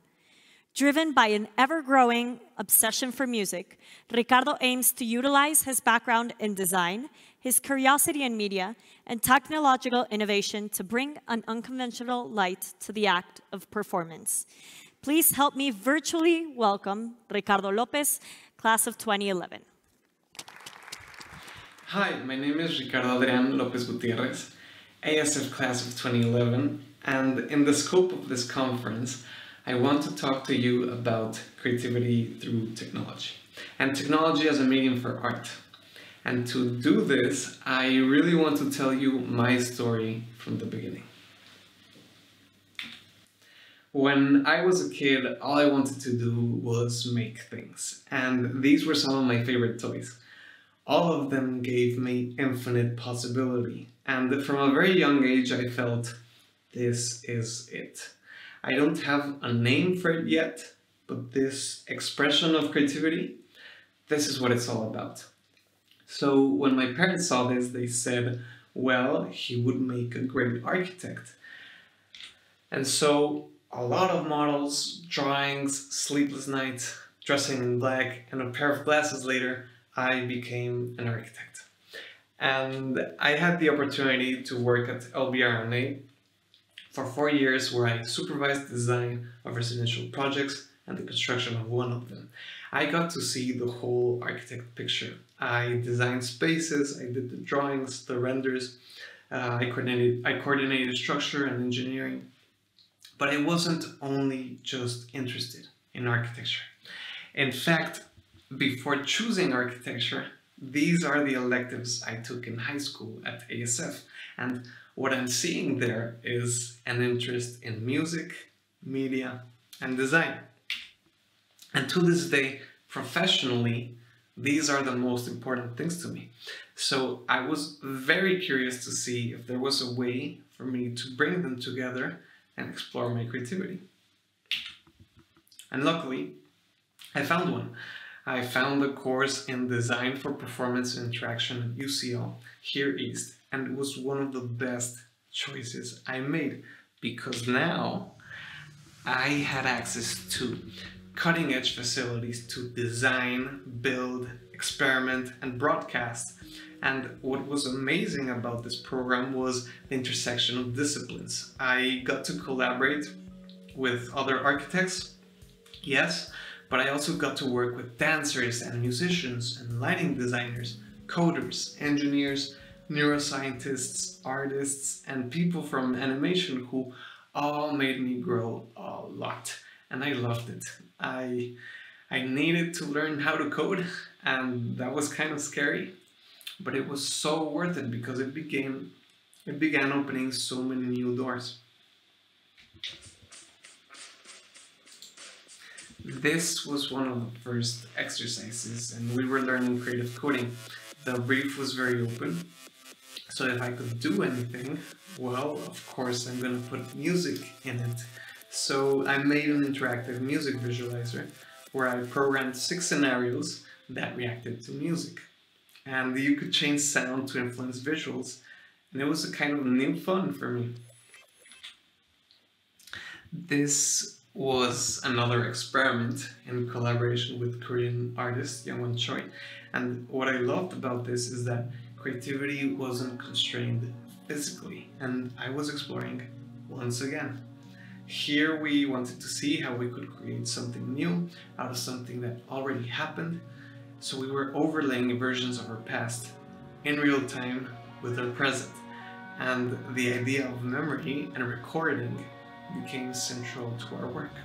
Driven by an ever-growing obsession for music, Ricardo aims to utilize his background in design, his curiosity in media, and technological innovation to bring an unconventional light to the act of performance. Please help me virtually welcome Ricardo Lopez, class of 2011. Hi, my name is Ricardo Adrián Lopez Gutierrez, ASF class of 2011, and in the scope of this conference, I want to talk to you about creativity through technology and technology as a medium for art. And to do this, I really want to tell you my story from the beginning. When I was a kid, all I wanted to do was make things, and these were some of my favorite toys. All of them gave me infinite possibility, and from a very young age I felt this is it. I don't have a name for it yet, but this expression of creativity, this is what it's all about. So when my parents saw this, they said, well, he would make a great architect. And so a lot of models, drawings, sleepless nights, dressing in black, and a pair of glasses later, I became an architect. And I had the opportunity to work at LBRNA for four years where I supervised the design of residential projects and the construction of one of them. I got to see the whole architect picture. I designed spaces, I did the drawings, the renders, uh, I, coordinated, I coordinated structure and engineering. But I wasn't only just interested in architecture. In fact, before choosing architecture, these are the electives I took in high school at ASF. And what I'm seeing there is an interest in music, media, and design. And to this day, professionally, these are the most important things to me. So I was very curious to see if there was a way for me to bring them together and explore my creativity. And luckily, I found one. I found a course in Design for Performance and Interaction at UCL Here East, and it was one of the best choices I made because now I had access to cutting edge facilities to design, build, experiment, and broadcast. And what was amazing about this program was the intersection of disciplines. I got to collaborate with other architects, yes, but I also got to work with dancers and musicians and lighting designers, coders, engineers, neuroscientists, artists, and people from animation who all made me grow a lot. And I loved it. I, I needed to learn how to code, and that was kind of scary, but it was so worth it because it became it began opening so many new doors. This was one of the first exercises and we were learning creative coding. The brief was very open, so if I could do anything, well, of course I'm gonna put music in it. So I made an interactive music visualizer where I programmed six scenarios that reacted to music. And you could change sound to influence visuals, and it was a kind of new fun for me. This was another experiment in collaboration with Korean artist Youngwon Choi. And what I loved about this is that creativity wasn't constrained physically, and I was exploring once again. Here we wanted to see how we could create something new out of something that already happened, so we were overlaying versions of our past in real time with our present. And the idea of memory and recording became central to our work.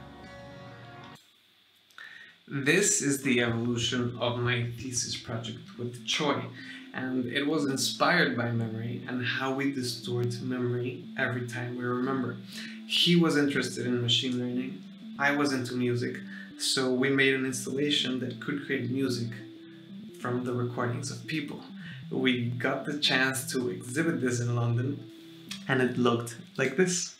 This is the evolution of my thesis project with Choi, and it was inspired by memory and how we distort memory every time we remember. He was interested in machine learning, I was into music, so we made an installation that could create music from the recordings of people. We got the chance to exhibit this in London, and it looked like this.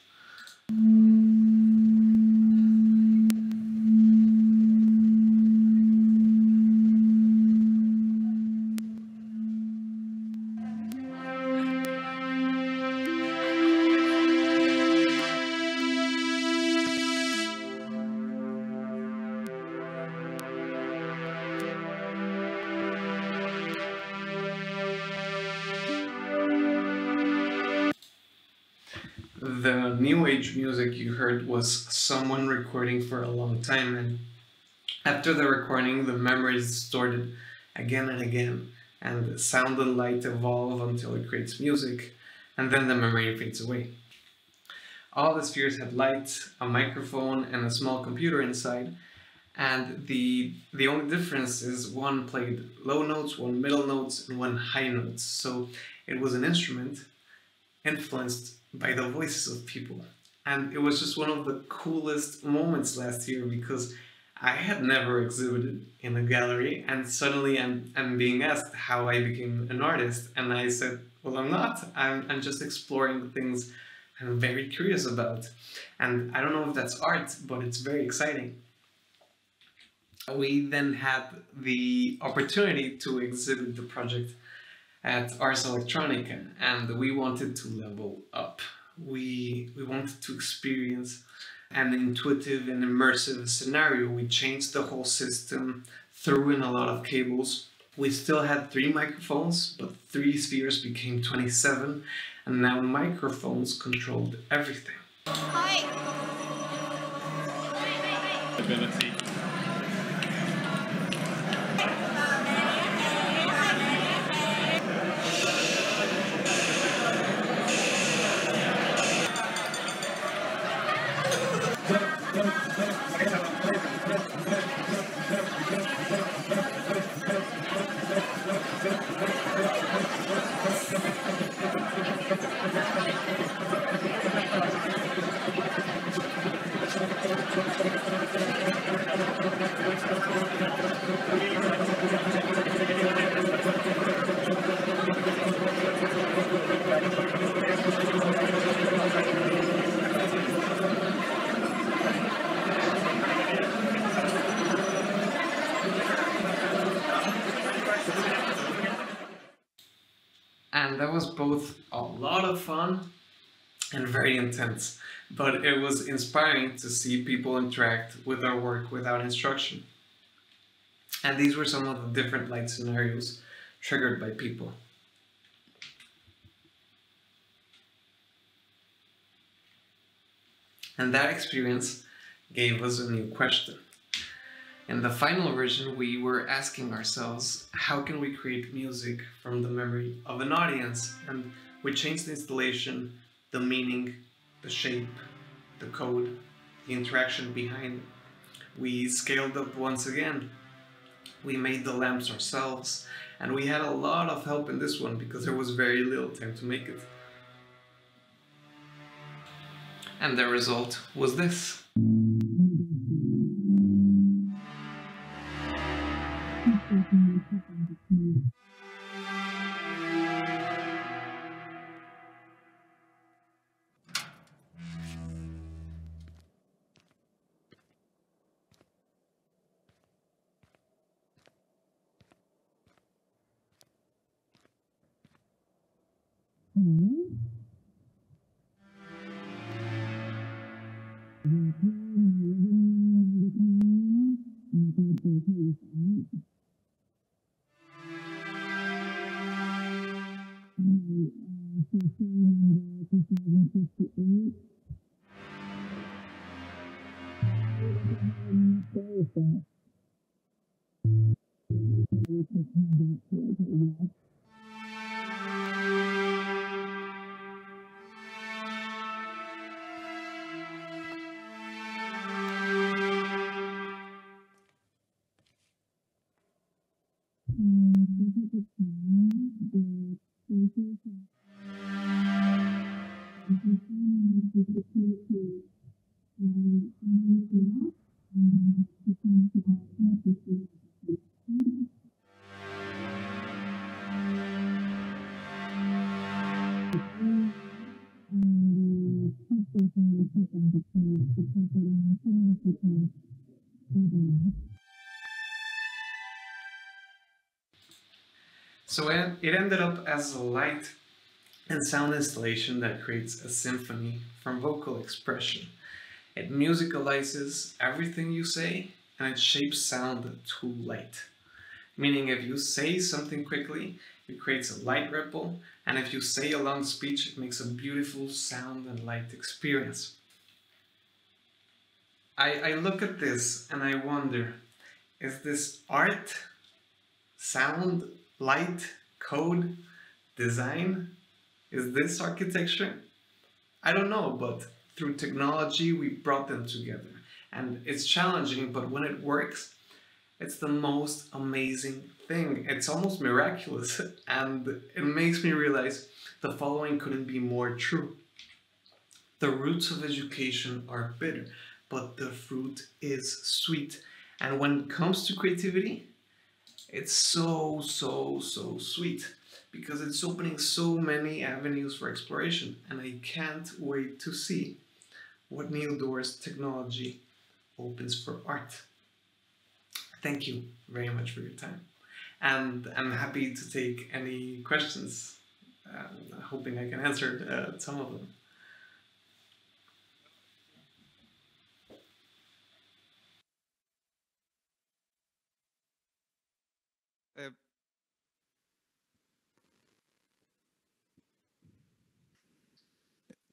Heard was someone recording for a long time and after the recording the memory is distorted again and again and sound and light evolve until it creates music and then the memory fades away. All the spheres had light, a microphone and a small computer inside and the the only difference is one played low notes, one middle notes and one high notes so it was an instrument influenced by the voices of people. And it was just one of the coolest moments last year because I had never exhibited in a gallery and suddenly I'm, I'm being asked how I became an artist and I said, well, I'm not. I'm, I'm just exploring things I'm very curious about. And I don't know if that's art, but it's very exciting. We then had the opportunity to exhibit the project at Ars Electronica and we wanted to level up. We, we wanted to experience an intuitive and immersive scenario. We changed the whole system, threw in a lot of cables. We still had three microphones, but three spheres became 27, and now microphones controlled everything. Hi. Ability. and that was both a lot of fun and very intense but it was inspiring to see people interact with our work without instruction. And these were some of the different light scenarios triggered by people. And that experience gave us a new question. In the final version, we were asking ourselves, how can we create music from the memory of an audience? And we changed the installation, the meaning, the shape, the code, the interaction behind. We scaled up once again. We made the lamps ourselves, and we had a lot of help in this one because there was very little time to make it. And the result was this. It ended up as a light and sound installation that creates a symphony from vocal expression. It musicalizes everything you say and it shapes sound to light. Meaning if you say something quickly, it creates a light ripple, and if you say a long speech, it makes a beautiful sound and light experience. I, I look at this and I wonder, is this art, sound, light, code, design? Is this architecture? I don't know, but through technology we brought them together. And it's challenging, but when it works, it's the most amazing thing. It's almost miraculous, and it makes me realize the following couldn't be more true. The roots of education are bitter, but the fruit is sweet. And when it comes to creativity, it's so, so, so sweet because it's opening so many avenues for exploration. And I can't wait to see what new doors technology opens for art. Thank you very much for your time. And I'm happy to take any questions, um, hoping I can answer uh, some of them.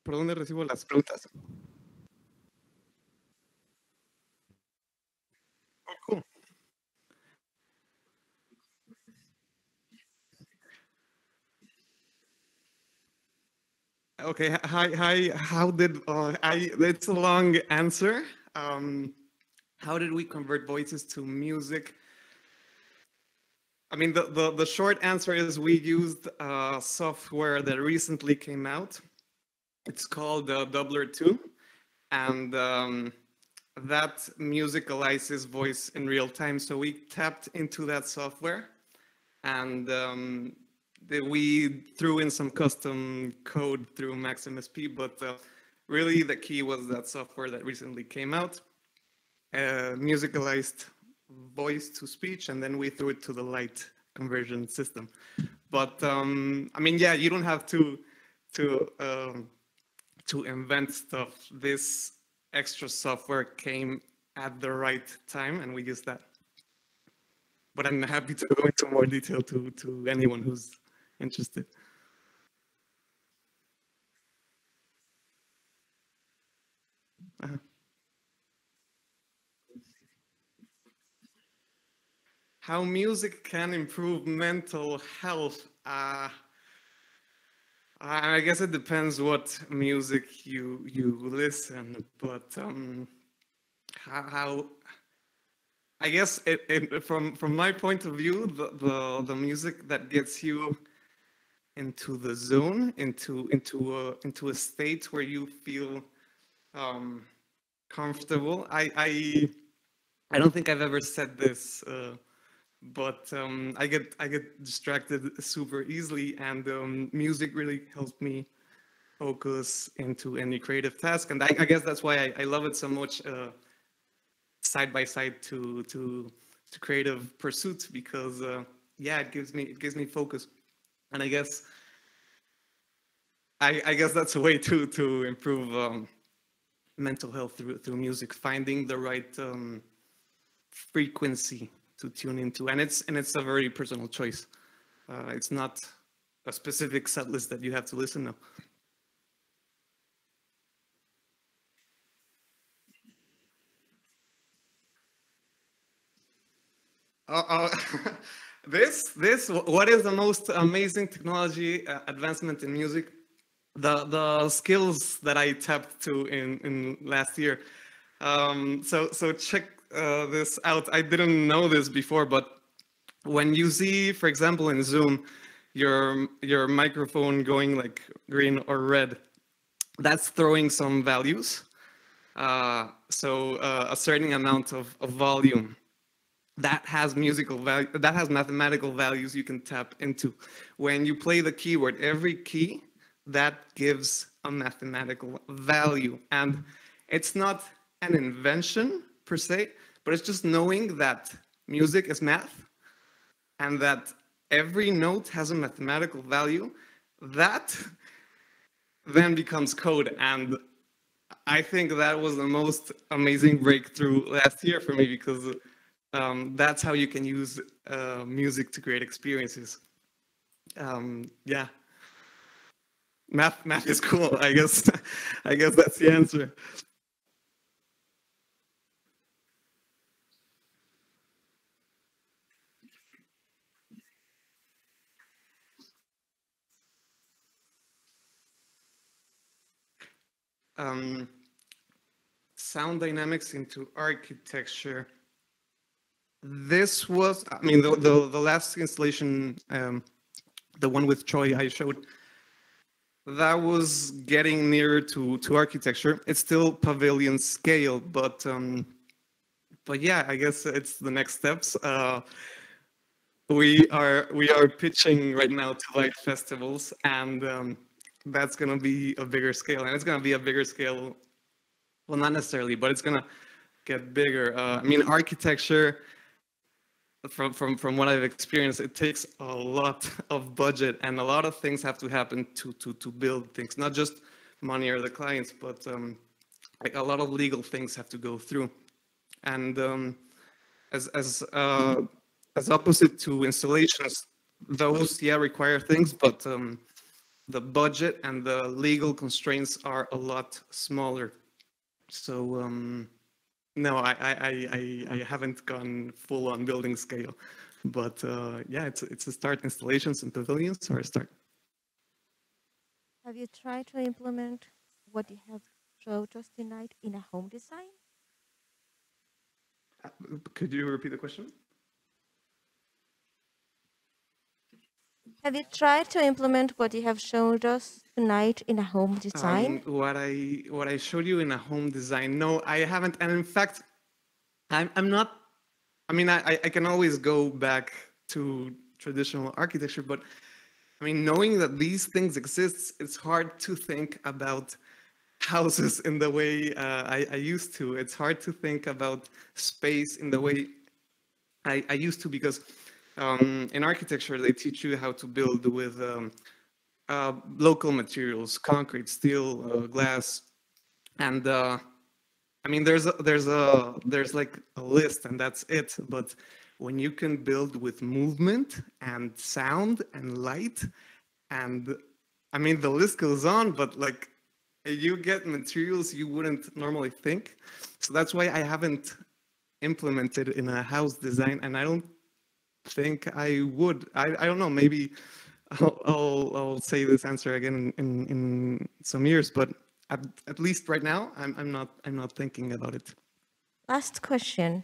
¿Por dónde recibo las? Oh. Okay, hi, hi. How did uh, I? It's a long answer. Um, how did we convert voices to music? I mean, the, the, the short answer is we used uh, software that recently came out. It's called uh, Dubler 2. And um, that musicalizes voice in real time. So we tapped into that software and um, the, we threw in some custom code through MaxMSP, but uh, really the key was that software that recently came out, uh, musicalized voice to speech, and then we threw it to the light conversion system. But um, I mean, yeah, you don't have to to um, to invent stuff. This extra software came at the right time, and we used that. But I'm happy to go into more detail to to anyone who's interested. Uh -huh. How music can improve mental health. Uh, I guess it depends what music you you listen, but um, how, how I guess it, it, from from my point of view, the, the the music that gets you into the zone, into into a into a state where you feel um, comfortable. I I I don't think I've ever said this. Uh, but um, I get I get distracted super easily, and um, music really helps me focus into any creative task, and I, I guess that's why I, I, love it so much, uh, side by side to to to creative pursuits, because uh, yeah, it gives me it gives me focus, and I guess I, I guess that's a way to to improve um, mental health through through music, finding the right um, frequency to tune into, and it's and it's a very personal choice. Uh, it's not a specific set list that you have to listen to. Uh, uh, this this what is the most amazing technology uh, advancement in music? The the skills that I tapped to in in last year. Um, so so check uh, this out. I didn't know this before, but when you see, for example, in Zoom, your your microphone going like green or red, that's throwing some values. Uh, so uh, a certain amount of, of volume that has musical value, that has mathematical values you can tap into. When you play the keyword, every key that gives a mathematical value, and it's not an invention per se, but it's just knowing that music is math and that every note has a mathematical value. That then becomes code. And I think that was the most amazing breakthrough last year for me because um, that's how you can use uh, music to create experiences. Um, yeah. Math, math is cool. I guess, I guess that's the answer. Um, sound dynamics into architecture. This was, I mean, the, the, the last installation, um, the one with Choi I showed, that was getting nearer to, to architecture. It's still pavilion scale, but um, but yeah, I guess it's the next steps. Uh, we are we are pitching right now to light festivals, and um, that's gonna be a bigger scale, and it's gonna be a bigger scale. Well, not necessarily, but it's gonna get bigger. Uh, I mean, architecture from from from what I've experienced, it takes a lot of budget and a lot of things have to happen to to to build things. Not just money or the clients, but um, like a lot of legal things have to go through. And um, as as uh, as opposite to installations, those yeah require things, but um, the budget and the legal constraints are a lot smaller. So um, no, I, I, I, I haven't gone full on building scale, but uh, yeah, it's, it's a start installations and pavilions or a start. Have you tried to implement what you have showed us tonight in a home design? Uh, could you repeat the question? Have you tried to implement what you have showed us tonight in a home design? Um, what I what I showed you in a home design. No, I haven't. And in fact, I'm I'm not. I mean, I I can always go back to traditional architecture, but I mean, knowing that these things exist, it's hard to think about houses in the way uh, I, I used to. It's hard to think about space in the way I, I used to because um, in architecture, they teach you how to build with um, uh, local materials, concrete, steel, uh, glass, and uh, I mean, there's a, there's a there's like a list, and that's it. But when you can build with movement and sound and light, and I mean, the list goes on. But like, you get materials you wouldn't normally think. So that's why I haven't implemented in a house design, and I don't think I would. I, I don't know, maybe I'll, I'll, I'll say this answer again in, in some years, but at, at least right now, I'm, I'm, not, I'm not thinking about it. Last question.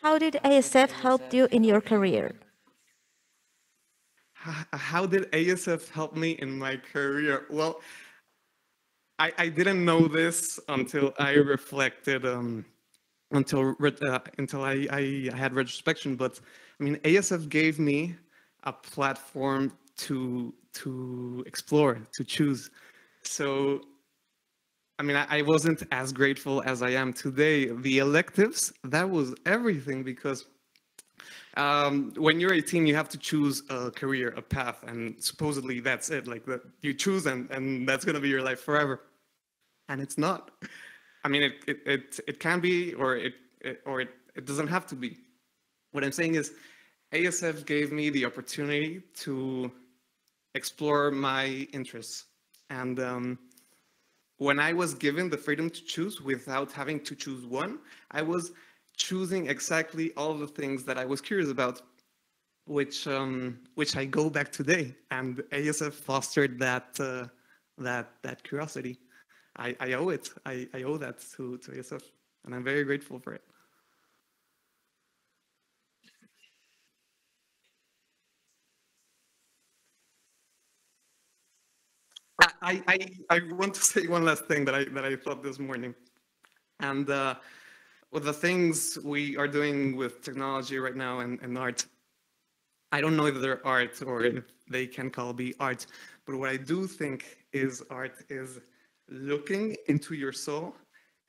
How did ASF help you in your career? How did ASF help me in my career? Well, I, I didn't know this until I reflected um, until uh, until I, I had retrospection. But I mean, ASF gave me a platform to to explore, to choose. So, I mean, I, I wasn't as grateful as I am today. The electives, that was everything because um, when you're 18, you have to choose a career, a path, and supposedly that's it. Like you choose, and and that's gonna be your life forever, and it's not. I mean, it it it, it can be, or it, it or it, it doesn't have to be. What I'm saying is, ASF gave me the opportunity to explore my interests, and um, when I was given the freedom to choose without having to choose one, I was choosing exactly all the things that I was curious about, which um, which I go back today, and ASF fostered that uh, that that curiosity. I, I owe it. I, I owe that to, to ASF, and I'm very grateful for it. I, I, I want to say one last thing that I that I thought this morning, and uh, with the things we are doing with technology right now and, and art, I don't know if they're art or if they can call be art, but what I do think is art is looking into your soul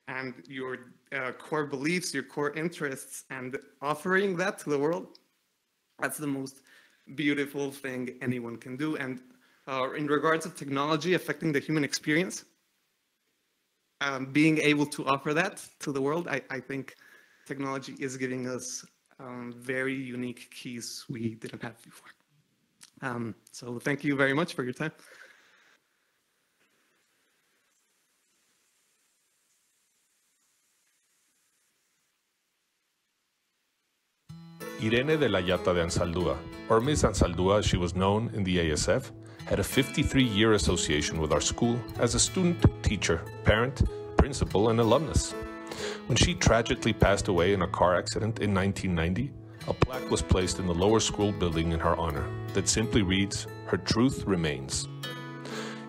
and your uh, core beliefs, your core interests, and offering that to the world. That's the most beautiful thing anyone can do. And uh, in regards of technology affecting the human experience, um, being able to offer that to the world, I, I think technology is giving us um, very unique keys we didn't have before. Um, so thank you very much for your time. Irene de la Yata de Anzaldúa, or Miss Anzaldúa as she was known in the ASF, had a 53 year association with our school as a student, teacher, parent, principal, and alumnus. When she tragically passed away in a car accident in 1990, a plaque was placed in the lower school building in her honor that simply reads, Her truth remains.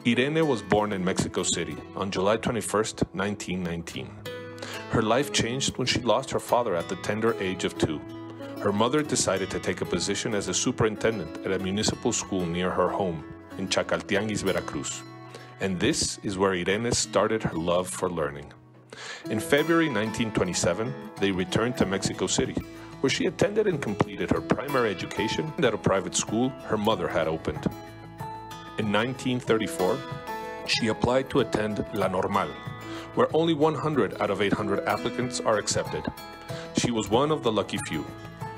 Irene was born in Mexico City on July 21, 1919. Her life changed when she lost her father at the tender age of two. Her mother decided to take a position as a superintendent at a municipal school near her home in Chacaltianguis, Veracruz. And this is where Irene started her love for learning. In February 1927, they returned to Mexico City, where she attended and completed her primary education at a private school her mother had opened. In 1934, she applied to attend La Normal, where only 100 out of 800 applicants are accepted. She was one of the lucky few.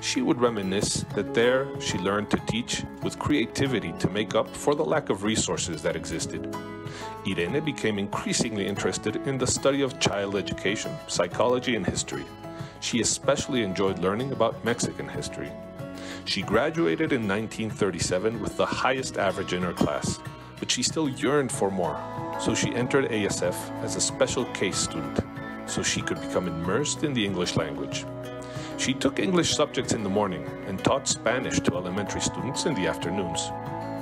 She would reminisce that there she learned to teach with creativity to make up for the lack of resources that existed. Irene became increasingly interested in the study of child education, psychology, and history. She especially enjoyed learning about Mexican history. She graduated in 1937 with the highest average in her class, but she still yearned for more, so she entered ASF as a special case student, so she could become immersed in the English language. She took English subjects in the morning and taught Spanish to elementary students in the afternoons.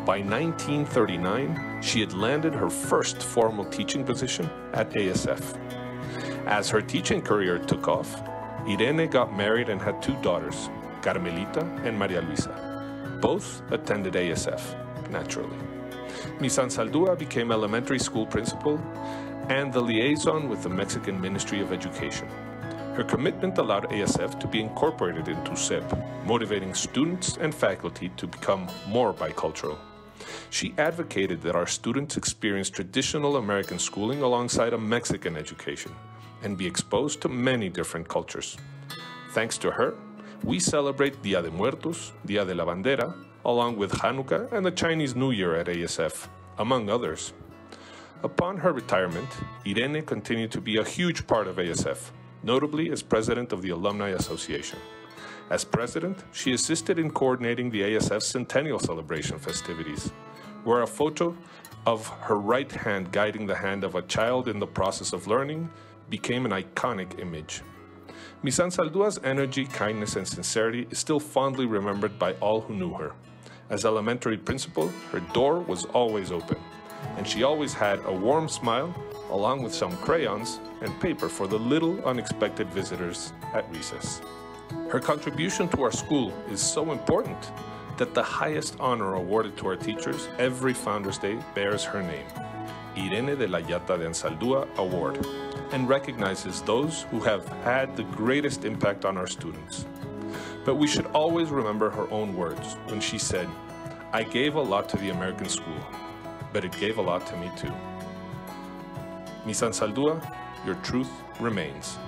By 1939, she had landed her first formal teaching position at ASF. As her teaching career took off, Irene got married and had two daughters, Carmelita and Maria Luisa. Both attended ASF, naturally. Miss Anzaldúa became elementary school principal and the liaison with the Mexican Ministry of Education. Her commitment allowed ASF to be incorporated into SEP, motivating students and faculty to become more bicultural. She advocated that our students experience traditional American schooling alongside a Mexican education and be exposed to many different cultures. Thanks to her, we celebrate Dia de Muertos, Dia de la Bandera, along with Hanukkah and the Chinese New Year at ASF, among others. Upon her retirement, Irene continued to be a huge part of ASF, notably as president of the Alumni Association. As president, she assisted in coordinating the ASF Centennial Celebration festivities, where a photo of her right hand guiding the hand of a child in the process of learning became an iconic image. Miss Anzaldúa's energy, kindness, and sincerity is still fondly remembered by all who knew her. As elementary principal, her door was always open, and she always had a warm smile, along with some crayons and paper for the little unexpected visitors at recess. Her contribution to our school is so important that the highest honor awarded to our teachers every Founders Day bears her name, Irene de la Llata de Anzaldúa Award, and recognizes those who have had the greatest impact on our students. But we should always remember her own words when she said, I gave a lot to the American school, but it gave a lot to me too. Miss Ansaldúa, your truth remains.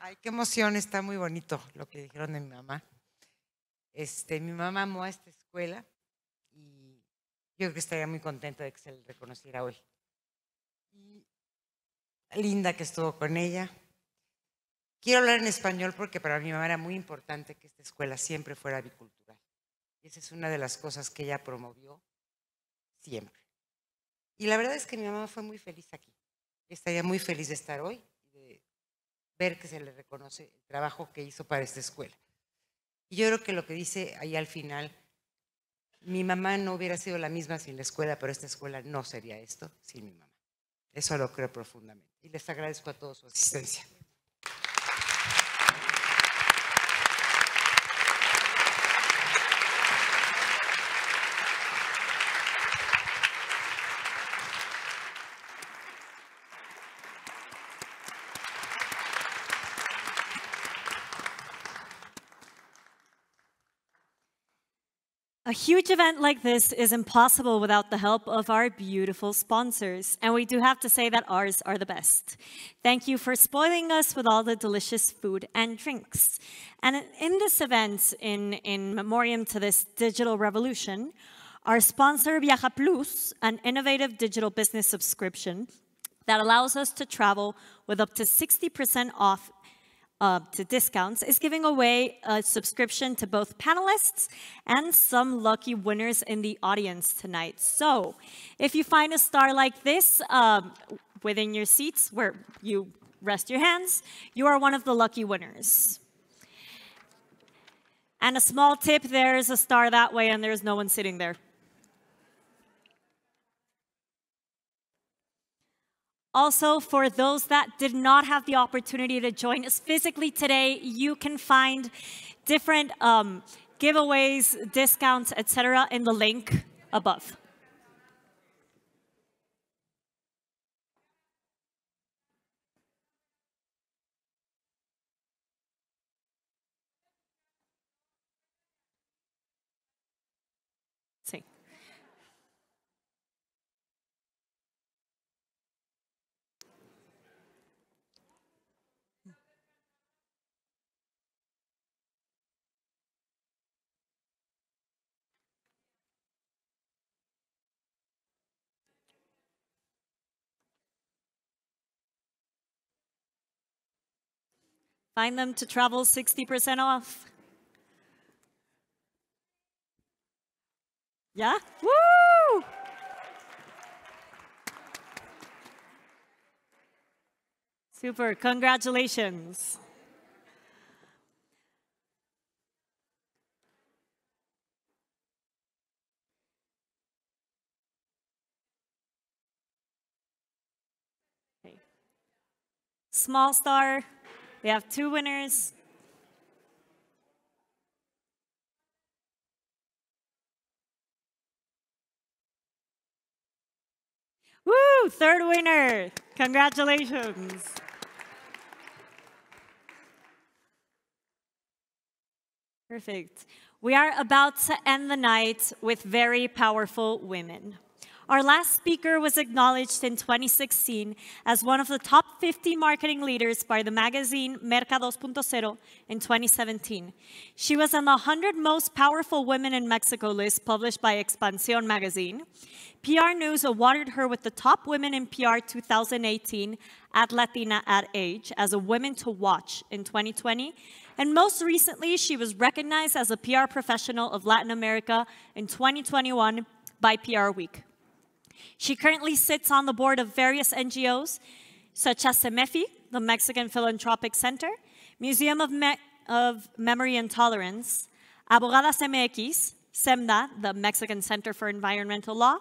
Ay, qué emoción, está muy bonito lo que dijeron de mi mamá. Este, mi mamá amó a esta escuela y yo creo que estaría muy contenta de que se le reconociera hoy. Linda que estuvo con ella. Quiero hablar en español porque para mi mamá era muy importante que esta escuela siempre fuera bicultural. Y esa es una de las cosas que ella promovió siempre. Y la verdad es que mi mamá fue muy feliz aquí. Estaría muy feliz de estar hoy y de ver que se le reconoce el trabajo que hizo para esta escuela. Y yo creo que lo que dice ahí al final, mi mamá no hubiera sido la misma sin la escuela, pero esta escuela no sería esto sin mi mamá. Eso lo creo profundamente. Y les agradezco a todos su asistencia. A huge event like this is impossible without the help of our beautiful sponsors. And we do have to say that ours are the best. Thank you for spoiling us with all the delicious food and drinks. And in this event, in, in memoriam to this digital revolution, our sponsor Viaja Plus, an innovative digital business subscription that allows us to travel with up to 60% off uh, to discounts is giving away a subscription to both panelists and some lucky winners in the audience tonight. So if you find a star like this um, within your seats where you rest your hands, you are one of the lucky winners. And a small tip, there is a star that way and there's no one sitting there. Also, for those that did not have the opportunity to join us physically today, you can find different um, giveaways, discounts, etc. in the link above. Sí. Find them to travel 60% off. Yeah? Woo! Super, congratulations. Okay. Small star, we have two winners. Woo! Third winner. Congratulations. Perfect. We are about to end the night with very powerful women. Our last speaker was acknowledged in 2016 as one of the top 50 marketing leaders by the magazine Merca 2.0 in 2017. She was on the 100 most powerful women in Mexico list published by Expansión magazine. PR News awarded her with the top women in PR 2018 at Latina at Age as a women to watch in 2020. And most recently, she was recognized as a PR professional of Latin America in 2021 by PR Week. She currently sits on the board of various NGOs, such as CEMEFI, the Mexican Philanthropic Center, Museum of, Me of Memory and Tolerance, Abogadas MX, CEMDA, the Mexican Center for Environmental Law,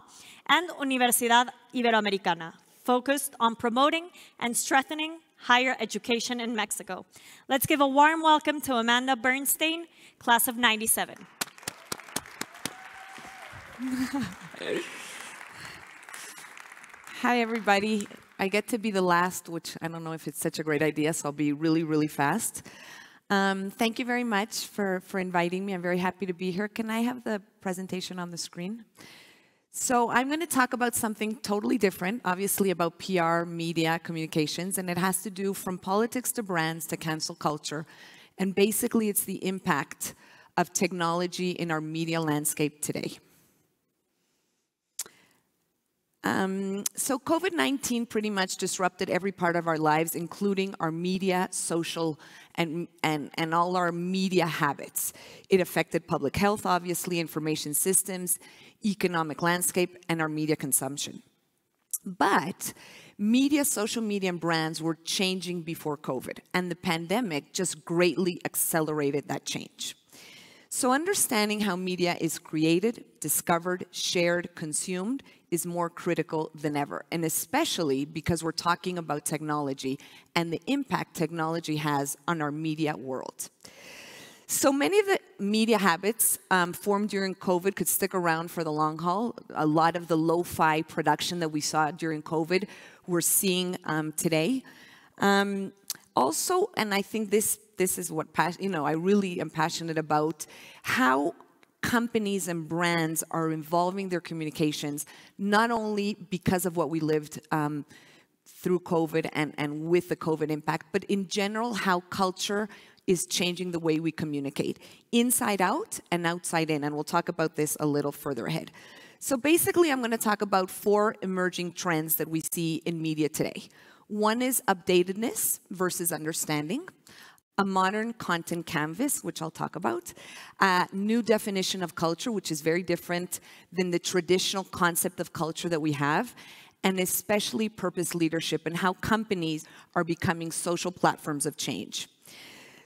and Universidad Iberoamericana, focused on promoting and strengthening higher education in Mexico. Let's give a warm welcome to Amanda Bernstein, class of 97. Hi, everybody. I get to be the last, which I don't know if it's such a great idea, so I'll be really, really fast. Um, thank you very much for, for inviting me. I'm very happy to be here. Can I have the presentation on the screen? So I'm going to talk about something totally different, obviously about PR, media, communications, and it has to do from politics to brands to cancel culture. And basically, it's the impact of technology in our media landscape today. Um, so COVID-19 pretty much disrupted every part of our lives, including our media, social, and, and, and all our media habits. It affected public health, obviously, information systems, economic landscape, and our media consumption. But media, social media, and brands were changing before COVID, and the pandemic just greatly accelerated that change. So understanding how media is created, discovered, shared, consumed is more critical than ever, and especially because we're talking about technology and the impact technology has on our media world. So many of the media habits um, formed during COVID could stick around for the long haul. A lot of the lo-fi production that we saw during COVID, we're seeing um, today. Um, also, and I think this this is what you know I really am passionate about how companies and brands are involving their communications not only because of what we lived um, through COVID and, and with the COVID impact, but in general, how culture is changing the way we communicate, inside out and outside in. And we'll talk about this a little further ahead. So basically, I'm going to talk about four emerging trends that we see in media today. One is updatedness versus understanding. A modern content canvas, which I'll talk about, a new definition of culture, which is very different than the traditional concept of culture that we have, and especially purpose leadership and how companies are becoming social platforms of change.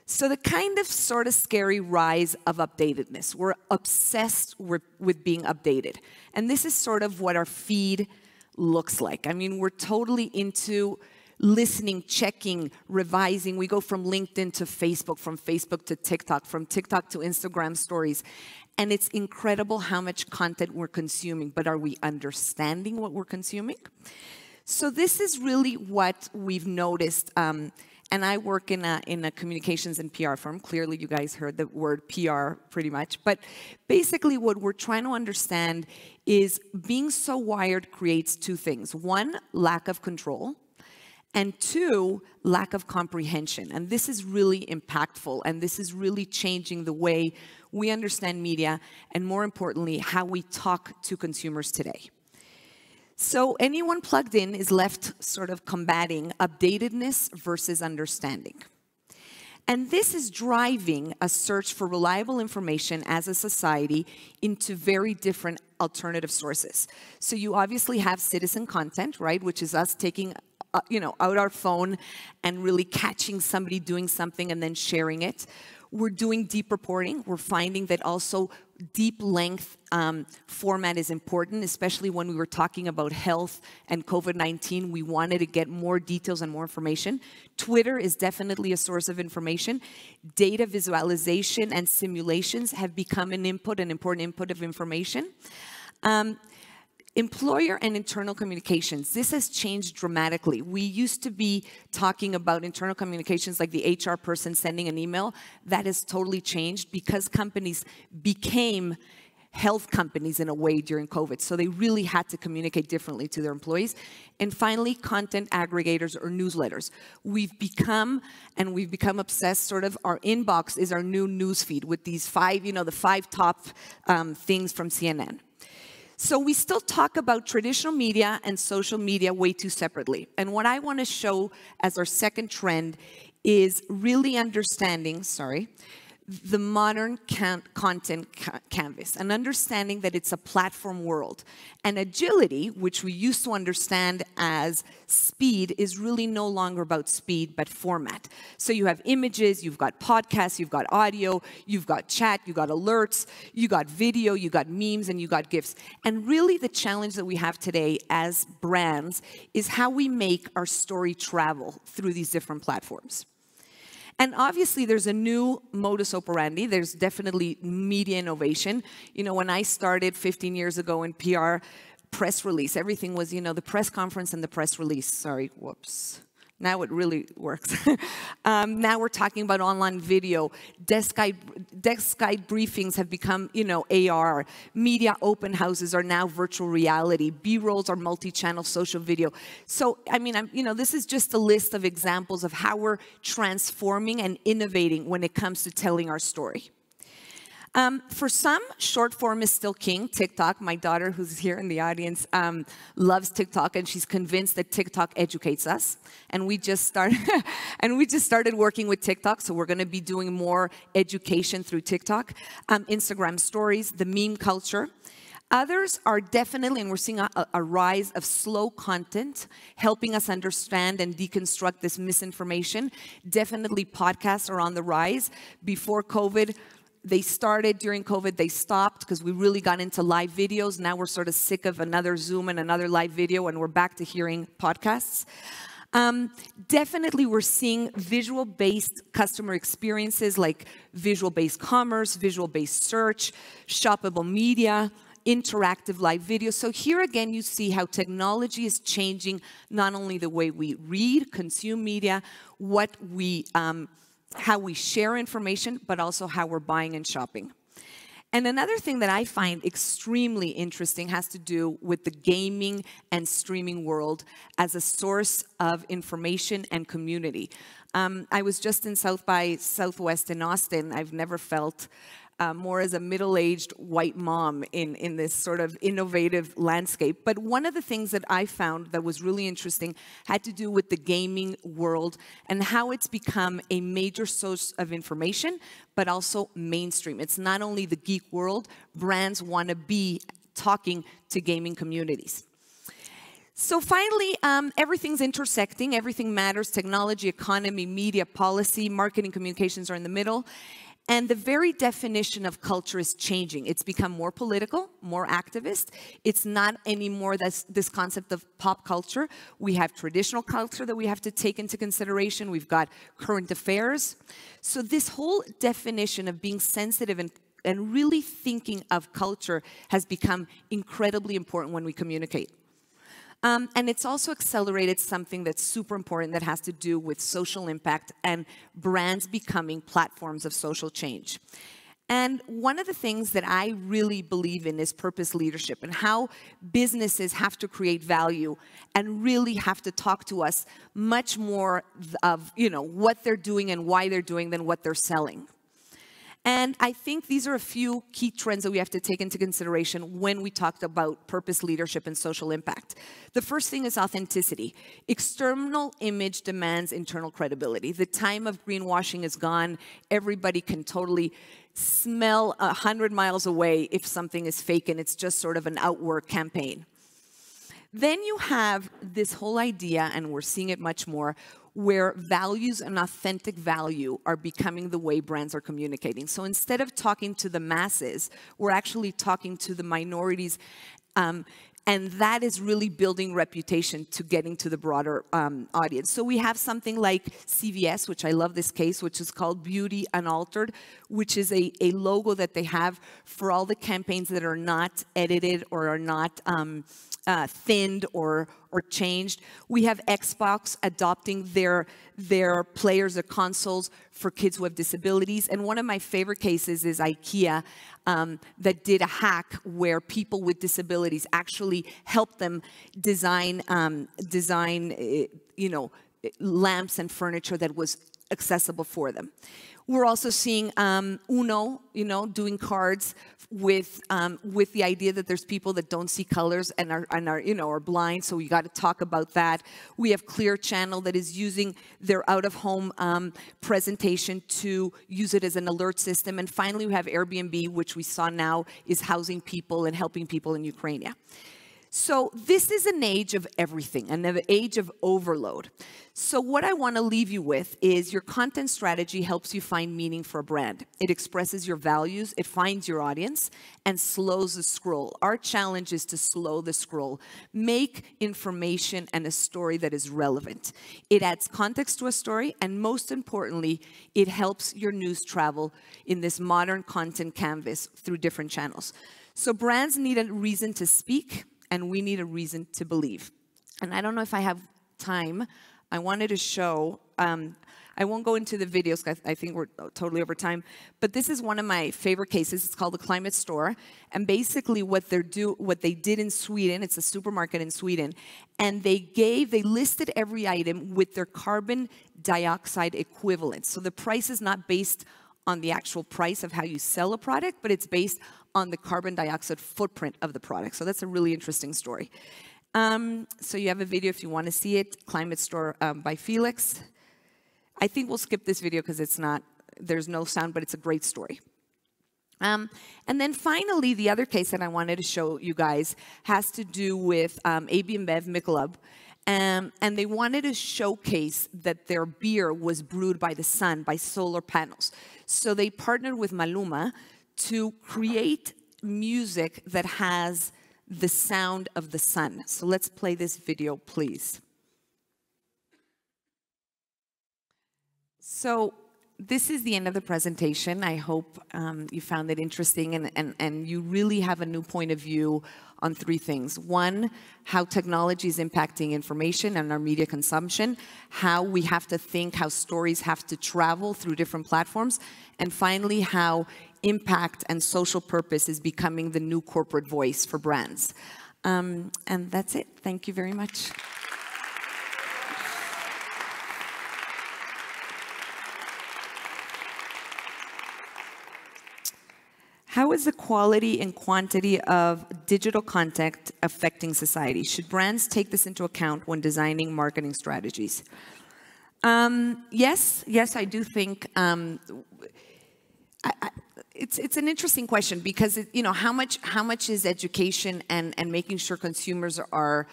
So, the kind of sort of scary rise of updatedness. We're obsessed with, being updated. And this is sort of what our feed looks like. I mean, we're totally into listening, checking, revising. We go from LinkedIn to Facebook, from Facebook to TikTok, from TikTok to Instagram stories. And it's incredible how much content we're consuming, but are we understanding what we're consuming? So, this is really what we've noticed. Um, and I work in a, in a communications and PR firm. Clearly, you guys heard the word PR pretty much. But basically, what we're trying to understand is being so wired creates two things one, lack of control, and two, lack of comprehension. And this is really impactful, and this is really changing the way we understand media, and more importantly, how we talk to consumers today. So anyone plugged in is left sort of combating updatedness versus understanding. And this is driving a search for reliable information as a society into very different alternative sources. So you obviously have citizen content, right, which is us taking uh, you know, out our phone and really catching somebody doing something and then sharing it. We're doing deep reporting. We're finding that also deep length um, format is important, especially when we were talking about health and COVID 19. We wanted to get more details and more information. Twitter is definitely a source of information. Data visualization and simulations have become an input, an important input of information. Um, Employer and internal communications, this has changed dramatically. We used to be talking about internal communications like the HR person sending an email. That has totally changed because companies became health companies in a way during COVID. So they really had to communicate differently to their employees. And finally, content aggregators or newsletters. We've become, and we've become obsessed, sort of, our inbox is our new newsfeed with these five, you know, the five top um, things from CNN. So we still talk about traditional media and social media way too separately. And what I want to show as our second trend is really understanding, sorry, the modern can content ca canvas and understanding that it's a platform world. And agility, which we used to understand as speed, is really no longer about speed, but format. So you have images, you've got podcasts, you've got audio, you've got chat, you've got alerts, you got video, you got memes, and you got GIFs. And really the challenge that we have today as brands is how we make our story travel through these different platforms. And obviously, there's a new modus operandi. There's definitely media innovation. You know, when I started 15 years ago in PR, press release, everything was, you know, the press conference and the press release. Sorry, whoops. Now it really works. um, now we're talking about online video. Desk guide, desk guide briefings have become, you know, AR. Media open houses are now virtual reality. B-rolls are multi-channel social video. So, I mean, I'm, you know, this is just a list of examples of how we're transforming and innovating when it comes to telling our story. Um, for some, short form is still king. TikTok, my daughter who's here in the audience um, loves TikTok, and she's convinced that TikTok educates us. And we just started, and we just started working with TikTok, so we're going to be doing more education through TikTok, um, Instagram stories, the meme culture. Others are definitely, and we're seeing a, a, rise of slow content, helping us understand and deconstruct this misinformation. Definitely, podcasts are on the rise. Before COVID, they started during COVID, they stopped because we really got into live videos. Now we're sort of sick of another Zoom and another live video, and we're back to hearing podcasts. Um, definitely, we're seeing visual based customer experiences like visual based commerce, visual based search, shoppable media, interactive live video. So, here again, you see how technology is changing not only the way we read, consume media, what we um, how we share information, but also how we're buying and shopping. And another thing that I find extremely interesting has to do with the gaming and streaming world as a source of information and community. Um, I was just in South by Southwest in Austin. I've never felt uh, more as a middle-aged white mom in, in this sort of innovative landscape. But one of the things that I found that was really interesting had to do with the gaming world and how it's become a major source of information, but also mainstream. It's not only the geek world, brands want to be talking to gaming communities. So finally, um, everything's intersecting, everything matters, technology, economy, media, policy, marketing, communications are in the middle. And the very definition of culture is changing. It's become more political, more activist. It's not anymore this, this concept of pop culture. We have traditional culture that we have to take into consideration. We've got current affairs. So this whole definition of being sensitive and and really thinking of culture has become incredibly important when we communicate. Um, and it's also accelerated something that's super important that has to do with social impact and brands becoming platforms of social change. And one of the things that I really believe in is purpose leadership and how businesses have to create value and really have to talk to us much more of, you know, what they're doing and why they're doing than what they're selling. And I think these are a few key trends that we have to take into consideration when we talked about purpose leadership and social impact. The first thing is authenticity. External image demands internal credibility. The time of greenwashing is gone. Everybody can totally smell a hundred miles away if something is fake and it's just sort of an outward campaign. Then you have this whole idea, and we're seeing it much more, where values and authentic value are becoming the way brands are communicating. So instead of talking to the masses, we're actually talking to the minorities. Um, and that is really building reputation to getting to the broader um, audience. So we have something like CVS, which I love this case, which is called Beauty Unaltered, which is a, a logo that they have for all the campaigns that are not edited or are not um, uh, thinned or, or changed. We have Xbox adopting their, their players or consoles for kids who have disabilities. And one of my favorite cases is IKEA um, that did a hack where people with disabilities actually helped them design, um, design eh, you know, lamps and furniture that was accessible for them. We're also seeing um, Uno, you know, doing cards with um, with the idea that there's people that don't see colors and are and are you know are blind. So we got to talk about that. We have Clear Channel that is using their out of home um, presentation to use it as an alert system. And finally, we have Airbnb, which we saw now is housing people and helping people in Ukraine. So this is an age of everything, an age of overload. So what I want to leave you with is your content strategy helps you find meaning for a brand. It expresses your values, it finds your audience, and slows the scroll. Our challenge is to slow the scroll. Make information and a story that is relevant. It adds context to a story, and most importantly, it helps your news travel in this modern content canvas through different channels. So brands need a reason to speak, and we need a reason to believe. And I don't know if I have time. I wanted to show, um, I won't go into the videos, I think we're totally over time, but this is one of my favorite cases. It's called the Climate Store. And basically what, they're do, what they did in Sweden, it's a supermarket in Sweden, and they gave, they listed every item with their carbon dioxide equivalent. So the price is not based on the actual price of how you sell a product, but it's based on the carbon dioxide footprint of the product. So that's a really interesting story. Um, so you have a video if you want to see it, Climate Store um, by Felix. I think we'll skip this video because it's not, there's no sound, but it's a great story. Um, and then finally, the other case that I wanted to show you guys has to do with um, AB InBev Michelob. Um, and they wanted to showcase that their beer was brewed by the sun, by solar panels. So they partnered with Maluma to create music that has the sound of the sun. So let's play this video, please. So this is the end of the presentation. I hope um, you found it interesting and, and, and you really have a new point of view on three things. One, how technology is impacting information and our media consumption, how we have to think, how stories have to travel through different platforms, and finally, how impact and social purpose is becoming the new corporate voice for brands. Um, and that's it. Thank you very much. How is the quality and quantity of digital content affecting society? Should brands take this into account when designing marketing strategies? Um, yes, yes, I do think um, I, I, it's it's an interesting question because it, you know how much how much is education and and making sure consumers are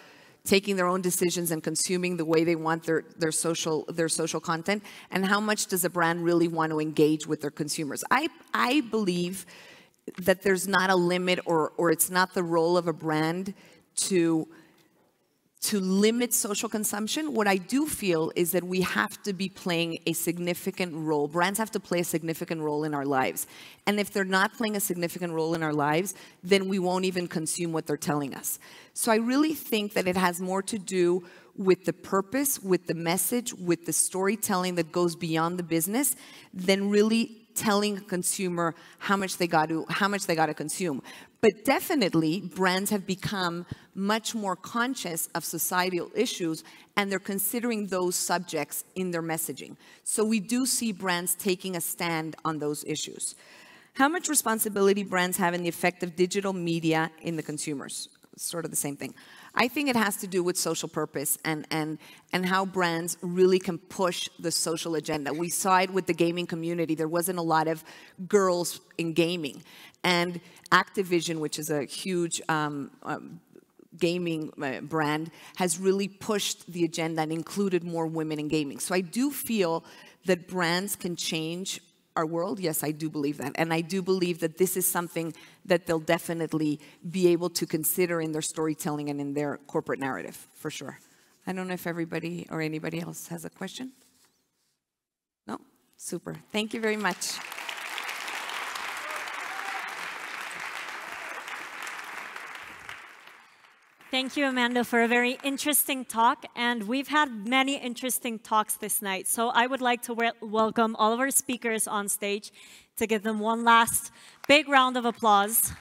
taking their own decisions and consuming the way they want their their social their social content and how much does a brand really want to engage with their consumers i i believe that there's not a limit or or it's not the role of a brand to to limit social consumption, what I do feel is that we have to be playing a significant role. Brands have to play a significant role in our lives. And if they're not playing a significant role in our lives, then we won't even consume what they're telling us. So I really think that it has more to do with the purpose, with the message, with the storytelling that goes beyond the business than really telling a consumer how much they got to how much they got to consume. But definitely, brands have become much more conscious of societal issues, and they're considering those subjects in their messaging. So we do see brands taking a stand on those issues. How much responsibility brands have in the effect of digital media in the consumers? Sort of the same thing. I think it has to do with social purpose and, and, and how brands really can push the social agenda. We saw it with the gaming community. There wasn't a lot of girls in gaming. And Activision, which is a huge um, um, gaming uh, brand, has really pushed the agenda and included more women in gaming. So I do feel that brands can change our world? Yes, I do believe that. And I do believe that this is something that they'll definitely be able to consider in their storytelling and in their corporate narrative, for sure. I don't know if everybody or anybody else has a question. No? Super. Thank you very much. Thank you, Amanda, for a very interesting talk. And we've had many interesting talks this night. So I would like to welcome all of our speakers on stage to give them one last big round of applause.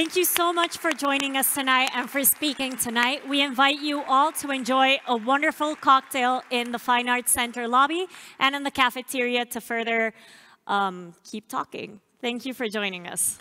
Thank you so much for joining us tonight and for speaking tonight. We invite you all to enjoy a wonderful cocktail in the Fine Arts Center lobby and in the cafeteria to further um, keep talking. Thank you for joining us.